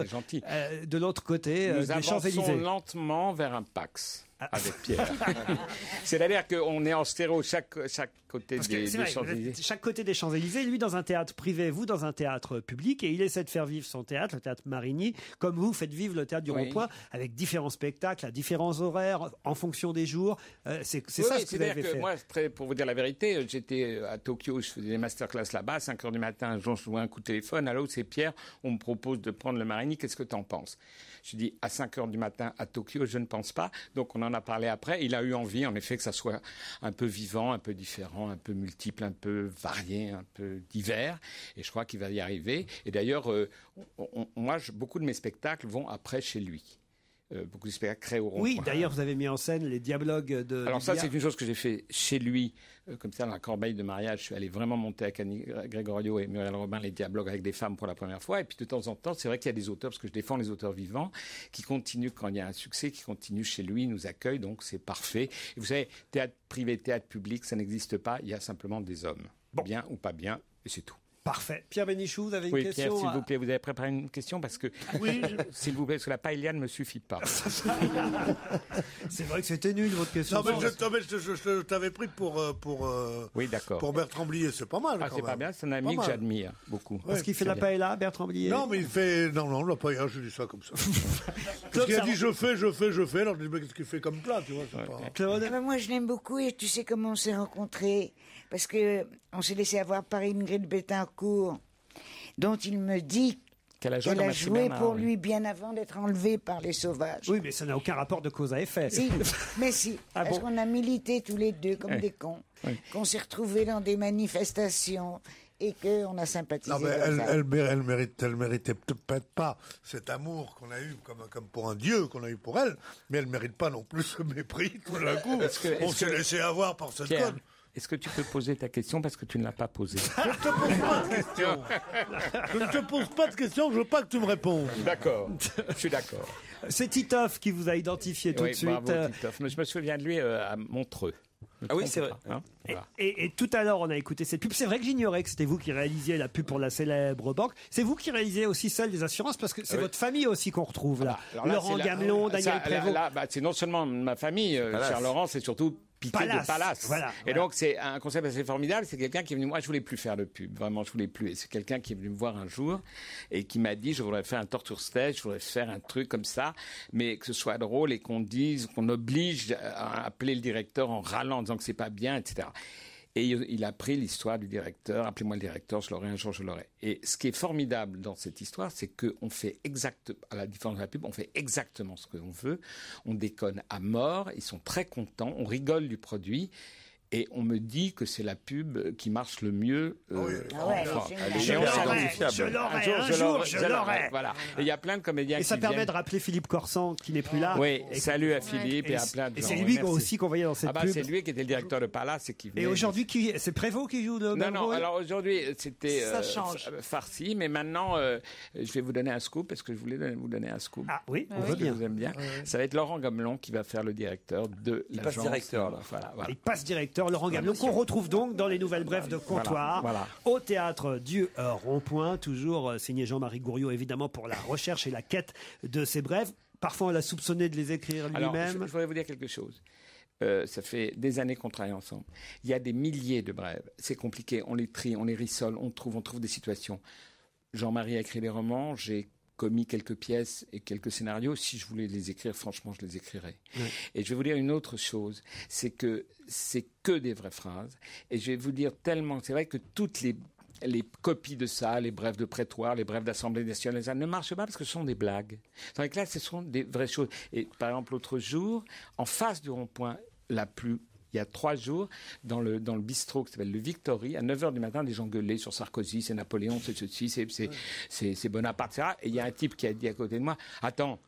euh, de l'autre côté euh, Nous des avançons Champs-Élysées. lentement vers un Pax avec Pierre. C'est-à-dire qu'on est en stéréo chaque, chaque côté Parce des, Champs-Élysées. chaque côté des Champs-Élysées, lui dans un théâtre privé, vous dans un théâtre public, et il essaie de faire vivre son théâtre, le théâtre Marigny, comme vous faites vivre le théâtre du Oui. Rond-Point, avec différents spectacles, à différents horaires, en fonction des jours. Euh, c'est Oui, ça oui, ce que vous avez que fait. moi, très- pour vous dire la vérité, j'étais à Tokyo, je faisais des masterclass là-bas, à 5 h du matin, un jour, je jouais un coup de téléphone, allô, c'est Pierre, on me propose de prendre le Marigny, qu'est-ce que tu en penses? Je dis, à 5 h du matin à Tokyo, je ne pense pas. Donc on en a parlé après, il a eu envie, en effet, que ça soit un peu vivant, un peu différent, un peu multiple, un peu varié, un peu divers, et je crois qu'il va y arriver. Et d'ailleurs, euh, moi, beaucoup de mes spectacles vont après chez lui. Euh, beaucoup de spectacles créés au Oui, d'ailleurs, vous avez mis en scène les dialogues de. Alors ça, c'est une chose que j'ai fait chez lui, euh, comme ça, dans la corbeille de mariage. Je suis allé vraiment monter avec Annie Grégorio et Muriel Robin les dialogues avec des femmes pour la première fois. Et puis de temps en temps, c'est vrai qu'il y a des auteurs, parce que je défends les auteurs vivants, qui continuent quand il y a un succès, qui continuent chez lui, nous accueillent, donc c'est parfait. Et vous savez, théâtre privé, théâtre public, ça n'existe pas. Il y a simplement des hommes, bien ou pas bien, et c'est tout. Parfait. Pierre Bénichou, vous avez une Oui, Pierre, question s'il à- vous plaît, vous avez préparé une question parce que. Oui, S'il vous plaît, parce que la paella ne me suffit pas. C'est vrai que c'était nul votre question. Non, mais je, non, mais je- je- je t'avais pris pour, euh, pour, euh, Oui, d'accord. pour Bertrand Blier, c'est pas mal. Ah, c'est pas bien, c'est un ami que j'admire beaucoup. Parce qu'il fait la paella, Bertrand Blier Non, mais il fait. Non, non, la paella, je dis ça comme ça. Parce qu'il a dit je fais, je fais, je fais. Alors je dis, mais qu'est-ce qu'il fait comme plat, tu vois pas- Claude Ah bah, moi, je l'aime beaucoup et tu sais comment on s'est rencontrés Parce que on s'est laissé avoir par Ingrid Betancourt, dont il me dit Qu'elle a joué qu'elle dans a Mathieu joué Bernard, pour oui. lui bien avant d'être enlevée par les sauvages. Oui, mais ça n'a aucun rapport de cause à effet. Si, mais si, Ah parce bon qu'on a milité tous les deux comme Ouais. des cons, Oui. qu'on s'est retrouvés dans des manifestations et qu'on a sympathisé. Non, mais elle, elle, mé- elle mérite, elle méritait peut-être pas cet amour qu'on a eu comme, comme pour un dieu qu'on a eu pour elle, mais elle mérite pas non plus ce mépris tout d'un coup. Que- On s'est que- laissé avoir par cette Pierre, conne. Est-ce que tu peux poser ta question parce que tu ne l'as pas posée? Je ne te pose pas de questions. Je ne te pose pas de questions, je veux pas que tu me répondes. D'accord, je suis d'accord. C'est Titoff qui vous a identifié tout Oui, de suite. bravo, Euh, Titoff. Mais je me souviens de lui euh, à Montreux. Ah oui, c'est vrai. hein, voilà. Et, et tout à l'heure, on a écouté cette pub. C'est vrai que j'ignorais que c'était vous qui réalisiez la pub pour la célèbre banque. C'est vous qui réalisez aussi celle des assurances parce que c'est Ah oui. votre famille aussi qu'on retrouve là. Alors là, Laurent la- Gamelon, ça, Daniel Prévost. là, bah, c'est non seulement ma famille, euh, cher Laurent, c'est surtout Palace, de Palace. voilà, et voilà. donc c'est un concept assez formidable. C'est quelqu'un qui est venu. Moi, je voulais plus faire de pub. Vraiment, je voulais plus. Et c'est quelqu'un qui est venu me voir un jour et qui m'a dit je voudrais faire un torture stage, je voudrais faire un truc comme ça, mais que ce soit drôle et qu'on dise, qu'on oblige à appeler le directeur en râlant, en disant que c'est pas bien, etc. Et il a pris l'histoire du directeur. Appelez-moi le directeur, je l'aurai un jour, je l'aurai. Et ce qui est formidable dans cette histoire, c'est qu'on fait exact, à la différence de la pub, on fait exactement ce que veut. On déconne à mort. Ils sont très contents. On rigole du produit. Et on me dit que c'est la pub qui marche le mieux. euh, Ah ouais, c'est. Et Je l'aurai, s'identifiable. je l'aurai, un jour, je l'aurai. Voilà. Et il y a plein de comédiens Et ça qui permet viennent- de rappeler Philippe Corsan qui n'est plus là. Oui, Et- salut à Philippe et, à et- plein de et gens. c'est Ouais, lui merci. aussi qu'on voyait dans cette ah bah, pub. C'est lui qui était le directeur de Palace et qui venait. Et aujourd'hui, qui c'est Prévost qui joue le Non, non, rôle alors aujourd'hui, c'était Ça euh, farci, mais maintenant, euh, je vais vous donner un scoop, parce que je voulais vous donner un scoop. Ah oui, on veut que bien. vous aime bien. Ça va être Laurent Gamelon qui va faire le directeur de Il l'agence. passe directeur, là. Voilà, voilà. Il passe directeur Laurent Gamelon qu'on retrouve donc dans les nouvelles brèves de comptoir Voilà, au théâtre du euh, Rond-Point, toujours euh, signé Jean-Marie Gouriot évidemment pour la recherche et la quête de ces brèves. Parfois on l'a soupçonné de les écrire Alors, je, lui-même. je voudrais vous dire quelque chose. Euh, ça fait des années qu'on travaille ensemble. Il y a des milliers de brèves. C'est compliqué. On les trie, on les rissole, on trouve, on trouve des situations. Jean-Marie a écrit des romans. J'ai commis quelques pièces et quelques scénarios. Si je voulais les écrire, franchement, je les écrirais. Et je vais vous dire une autre chose, c'est que c'est que des vraies phrases. Et je vais vous dire tellement, c'est vrai que toutes les les copies de ça, les brèves de prétoire, les brèves d'Assemblée nationale, ça ne marchent pas parce que ce sont des blagues. Tandis que là, ce sont des vraies choses. Et par exemple, l'autre jour, en face du rond-point, la plus il y a trois jours, dans le, dans le bistrot qui s'appelle le Victory, à 9h du matin, des gens gueulaient sur Sarkozy, c'est Napoléon, c'est ceci, c'est, Bonaparte, etc. Et il y a un type qui a dit à côté de moi, attends,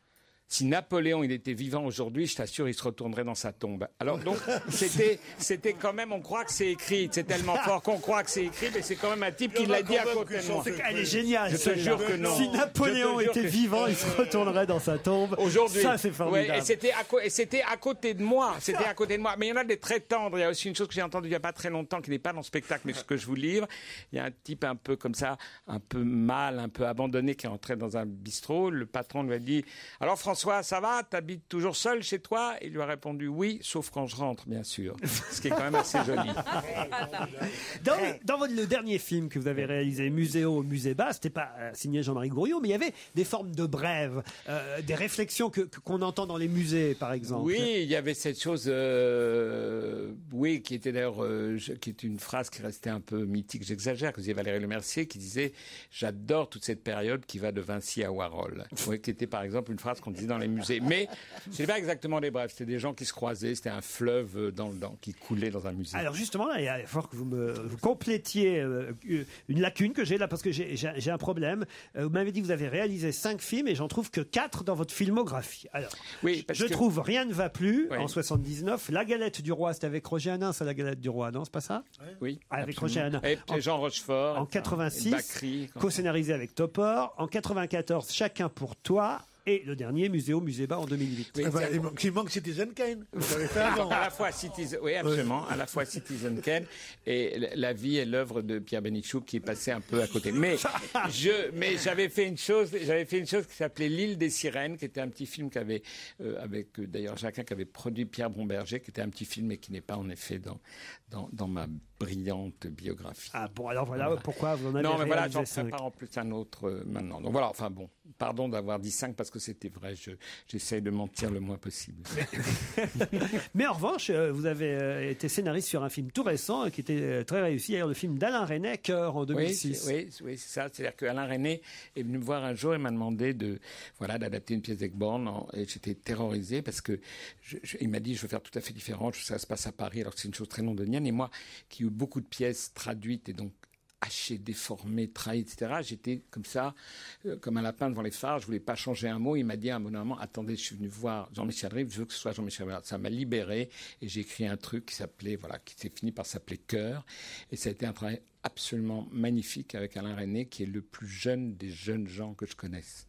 si Napoléon il était vivant aujourd'hui, je t'assure, il se retournerait dans sa tombe. Alors donc, c'était, c'était quand même, on croit que c'est écrit, c'est tellement fort qu'on croit que c'est écrit, mais c'est quand même un type qui l'a dit à côté de moi. Elle est géniale, Je te jure que non. Si Napoléon était que- vivant, il se retournerait dans sa tombe. Aujourd'hui. Ça, c'est formidable. Ouais, et c'était à, co- et c'était à côté de moi. C'était à côté de moi. Mais il y en a des très tendres. Il y a aussi une chose que j'ai entendue il n'y a pas très longtemps, qui n'est pas dans le spectacle, mais ce que je vous livre. Il y a un type un peu comme ça, un peu mal, un peu abandonné, qui est entré dans un bistrot. Le patron lui a dit Alors François, ça va? T'habites toujours seul chez toi? Il lui a répondu Oui, sauf quand je rentre, bien sûr. Ce qui est quand même assez joli. Dans, votre- le dernier film que vous avez réalisé, Muséo au Musée Bas, c'était pas euh, signé Jean-Marie Gouriot, mais il y avait des formes de brèves, euh, des réflexions que- que- qu'on entend dans les musées, par exemple. Oui, il y avait cette chose, euh, oui, qui était d'ailleurs, euh, je- qui est une phrase qui restait un peu mythique, j'exagère, que disait Valérie Lemercier, qui disait J'adore toute cette période qui va de Vinci à Warhol. Oui, qui était par exemple une phrase qu'on disait dans les musées. Mais ce n'est pas exactement des brèves, c'était des gens qui se croisaient, c'était un fleuve euh, dans le dent qui coulait dans un musée. Alors justement, là, il va falloir que vous me vous complétiez euh, une lacune que j'ai là, parce que j'ai- un problème. Euh, Vous m'avez dit que vous avez réalisé cinq films et j'en trouve que quatre dans votre filmographie. Alors, Oui, parce je que- trouve Rien ne va plus Oui. en 79. La galette du roi, c'était avec Roger Hanin, ça, la galette du roi, non, c'est pas ça? Oui, Avec absolument. Roger Hanin. Et En- Jean Rochefort. En et 86, Bacri, quand- co-scénarisé avec Topor. En 94, Chacun pour toi. Et le dernier, Muséo Muséba en 2008. Eh ben, il, manque, il manque Citizen Kane. Vous l'avez fait avant. à la fois Citizen, oui absolument, à la fois Citizen Kane et la- la vie et l'œuvre de Pierre Bénichou qui est passé un peu à côté. Mais je, mais j'avais fait une chose, j'avais fait une chose qui s'appelait L'île des sirènes, qui était un petit film qu'avait euh, avec euh, d'ailleurs Jacquin qui avait produit Pierre Bromberger, qui était un petit film et qui n'est pas en effet dans dans, dans ma brillante biographie. Ah bon, alors voilà pourquoi vous en avez Non, mais voilà, j'en prépare en plus un autre euh, maintenant. Donc voilà, enfin bon, pardon d'avoir dit 5 parce que c'était vrai, je, j'essaye de mentir le moins possible. Mais en revanche, euh, vous avez euh, été scénariste sur un film tout récent qui était très réussi, d'ailleurs le film d'Alain Resnais, Cœur, en Oui, 2006. c'est- oui, oui, c'est ça. C'est-à-dire qu'Alain René est venu me voir un jour et m'a demandé de, voilà, d'adapter une pièce d'Egborn. Et j'étais terrorisé parce que je- je- il m'a dit, je veux faire tout à fait différent. Je- Ça se passe à Paris, alors que c'est une chose très londonienne. Et moi, qui beaucoup de pièces traduites et donc hachées, déformées, trahies, etc. J'étais comme ça, euh, comme un lapin devant les phares. Je voulais pas changer un mot. Il m'a dit à un moment, attendez, je suis venu voir Jean-Michel Rive. Je veux que ce soit Jean-Michel Rive. Ça m'a libéré et j'ai écrit un truc qui s'appelait, voilà, qui s'est fini par s'appeler Cœur. Et ça a été un travail absolument magnifique avec Alain René, qui est le plus jeune des jeunes gens que je connaisse.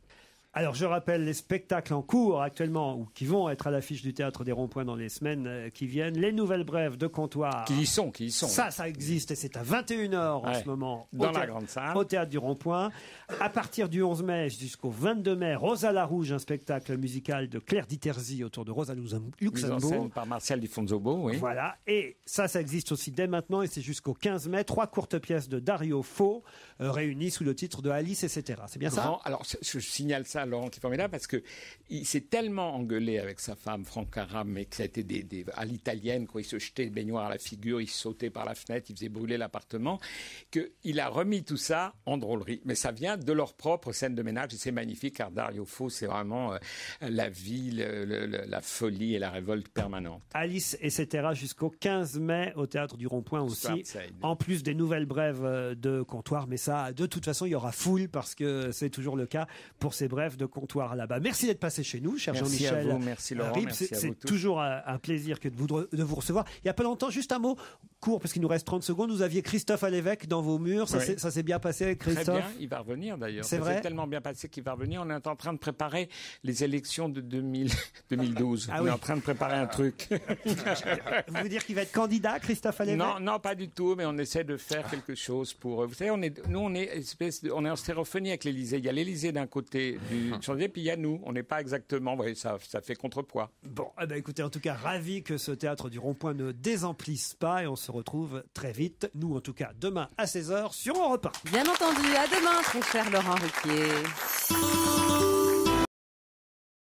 Alors je rappelle les spectacles en cours actuellement ou qui vont être à l'affiche du théâtre des ronds-points dans les semaines euh, qui viennent. Les nouvelles brèves de comptoir. Qui y sont, qui y sont. Ça, ça existe et c'est à 21h en Ouais. ce moment. Dans au la théâtre- grande salle. Au théâtre du rond-point. À partir du 11 mai jusqu'au 22 mai, Rosa la Rouge, un spectacle musical de Claire Diterzi autour de Rosa Mise en Luxembourg. scène par Martial Di Fonzobo, oui. Voilà, et ça, ça existe aussi dès maintenant, et c'est jusqu'au 15 mai. Trois courtes pièces de Dario Fo, euh, réunies sous le titre de Alice, etc. C'est bien Grand- ça alors, je, je signale ça à Laurent qui est formidable parce que il s'est tellement engueulé avec sa femme, Franck Aram, mais que ça a été des, des- à l'italienne, quoi. Il se jetait le baignoire à la figure, il sautait par la fenêtre, il faisait brûler l'appartement, qu'il a remis tout ça en drôlerie. Mais ça vient de leur propre scène de ménage et c'est magnifique car Dario Fo, c'est vraiment euh, la vie, le- le- le- la folie et la révolte permanente. Alice, etc. jusqu'au 15 mai au théâtre du Rond-Point aussi. En plus des nouvelles brèves euh, de comptoir, mais ça, de toute façon, il y aura foule parce que c'est toujours le cas pour ces brèves de comptoir là-bas. Merci d'être passé chez nous, cher Merci à Jean-Michel. vous, merci Laurent, C'est toujours un, un plaisir que de vous, de vous recevoir. Il y a pas longtemps, juste un mot court, parce qu'il nous reste 30 secondes. Vous aviez Christophe à l'évêque dans vos murs. Ça Oui. s'est- ça s'est bien passé avec Très Christophe bien, il va revenir d'ailleurs. C'est Ça vrai s'est tellement bien passé qu'il va revenir. On est en train de préparer les élections de 2000 2012. Ah on est en train de préparer un truc. Vous voulez dire qu'il va être candidat, Christophe à l'évêque non, non, pas du tout, mais on essaie de faire quelque chose pour. Vous savez, on est, nous, on est espèce, de- on est en stéréophonie avec l'Élysée. Il y a l'Élysée d'un côté du Champs-Élysées, puis il y a nous. On n'est pas exactement. Vous voyez, ça, ça fait contrepoids. Bon, eh ben, écoutez, en tout cas, ravi que ce théâtre du rond-point ne désemplisse pas et on se retrouve très vite. Nous, en tout cas, demain à 16h sur Europe 1. Bien entendu, à demain, très cher Laurent Ruquier.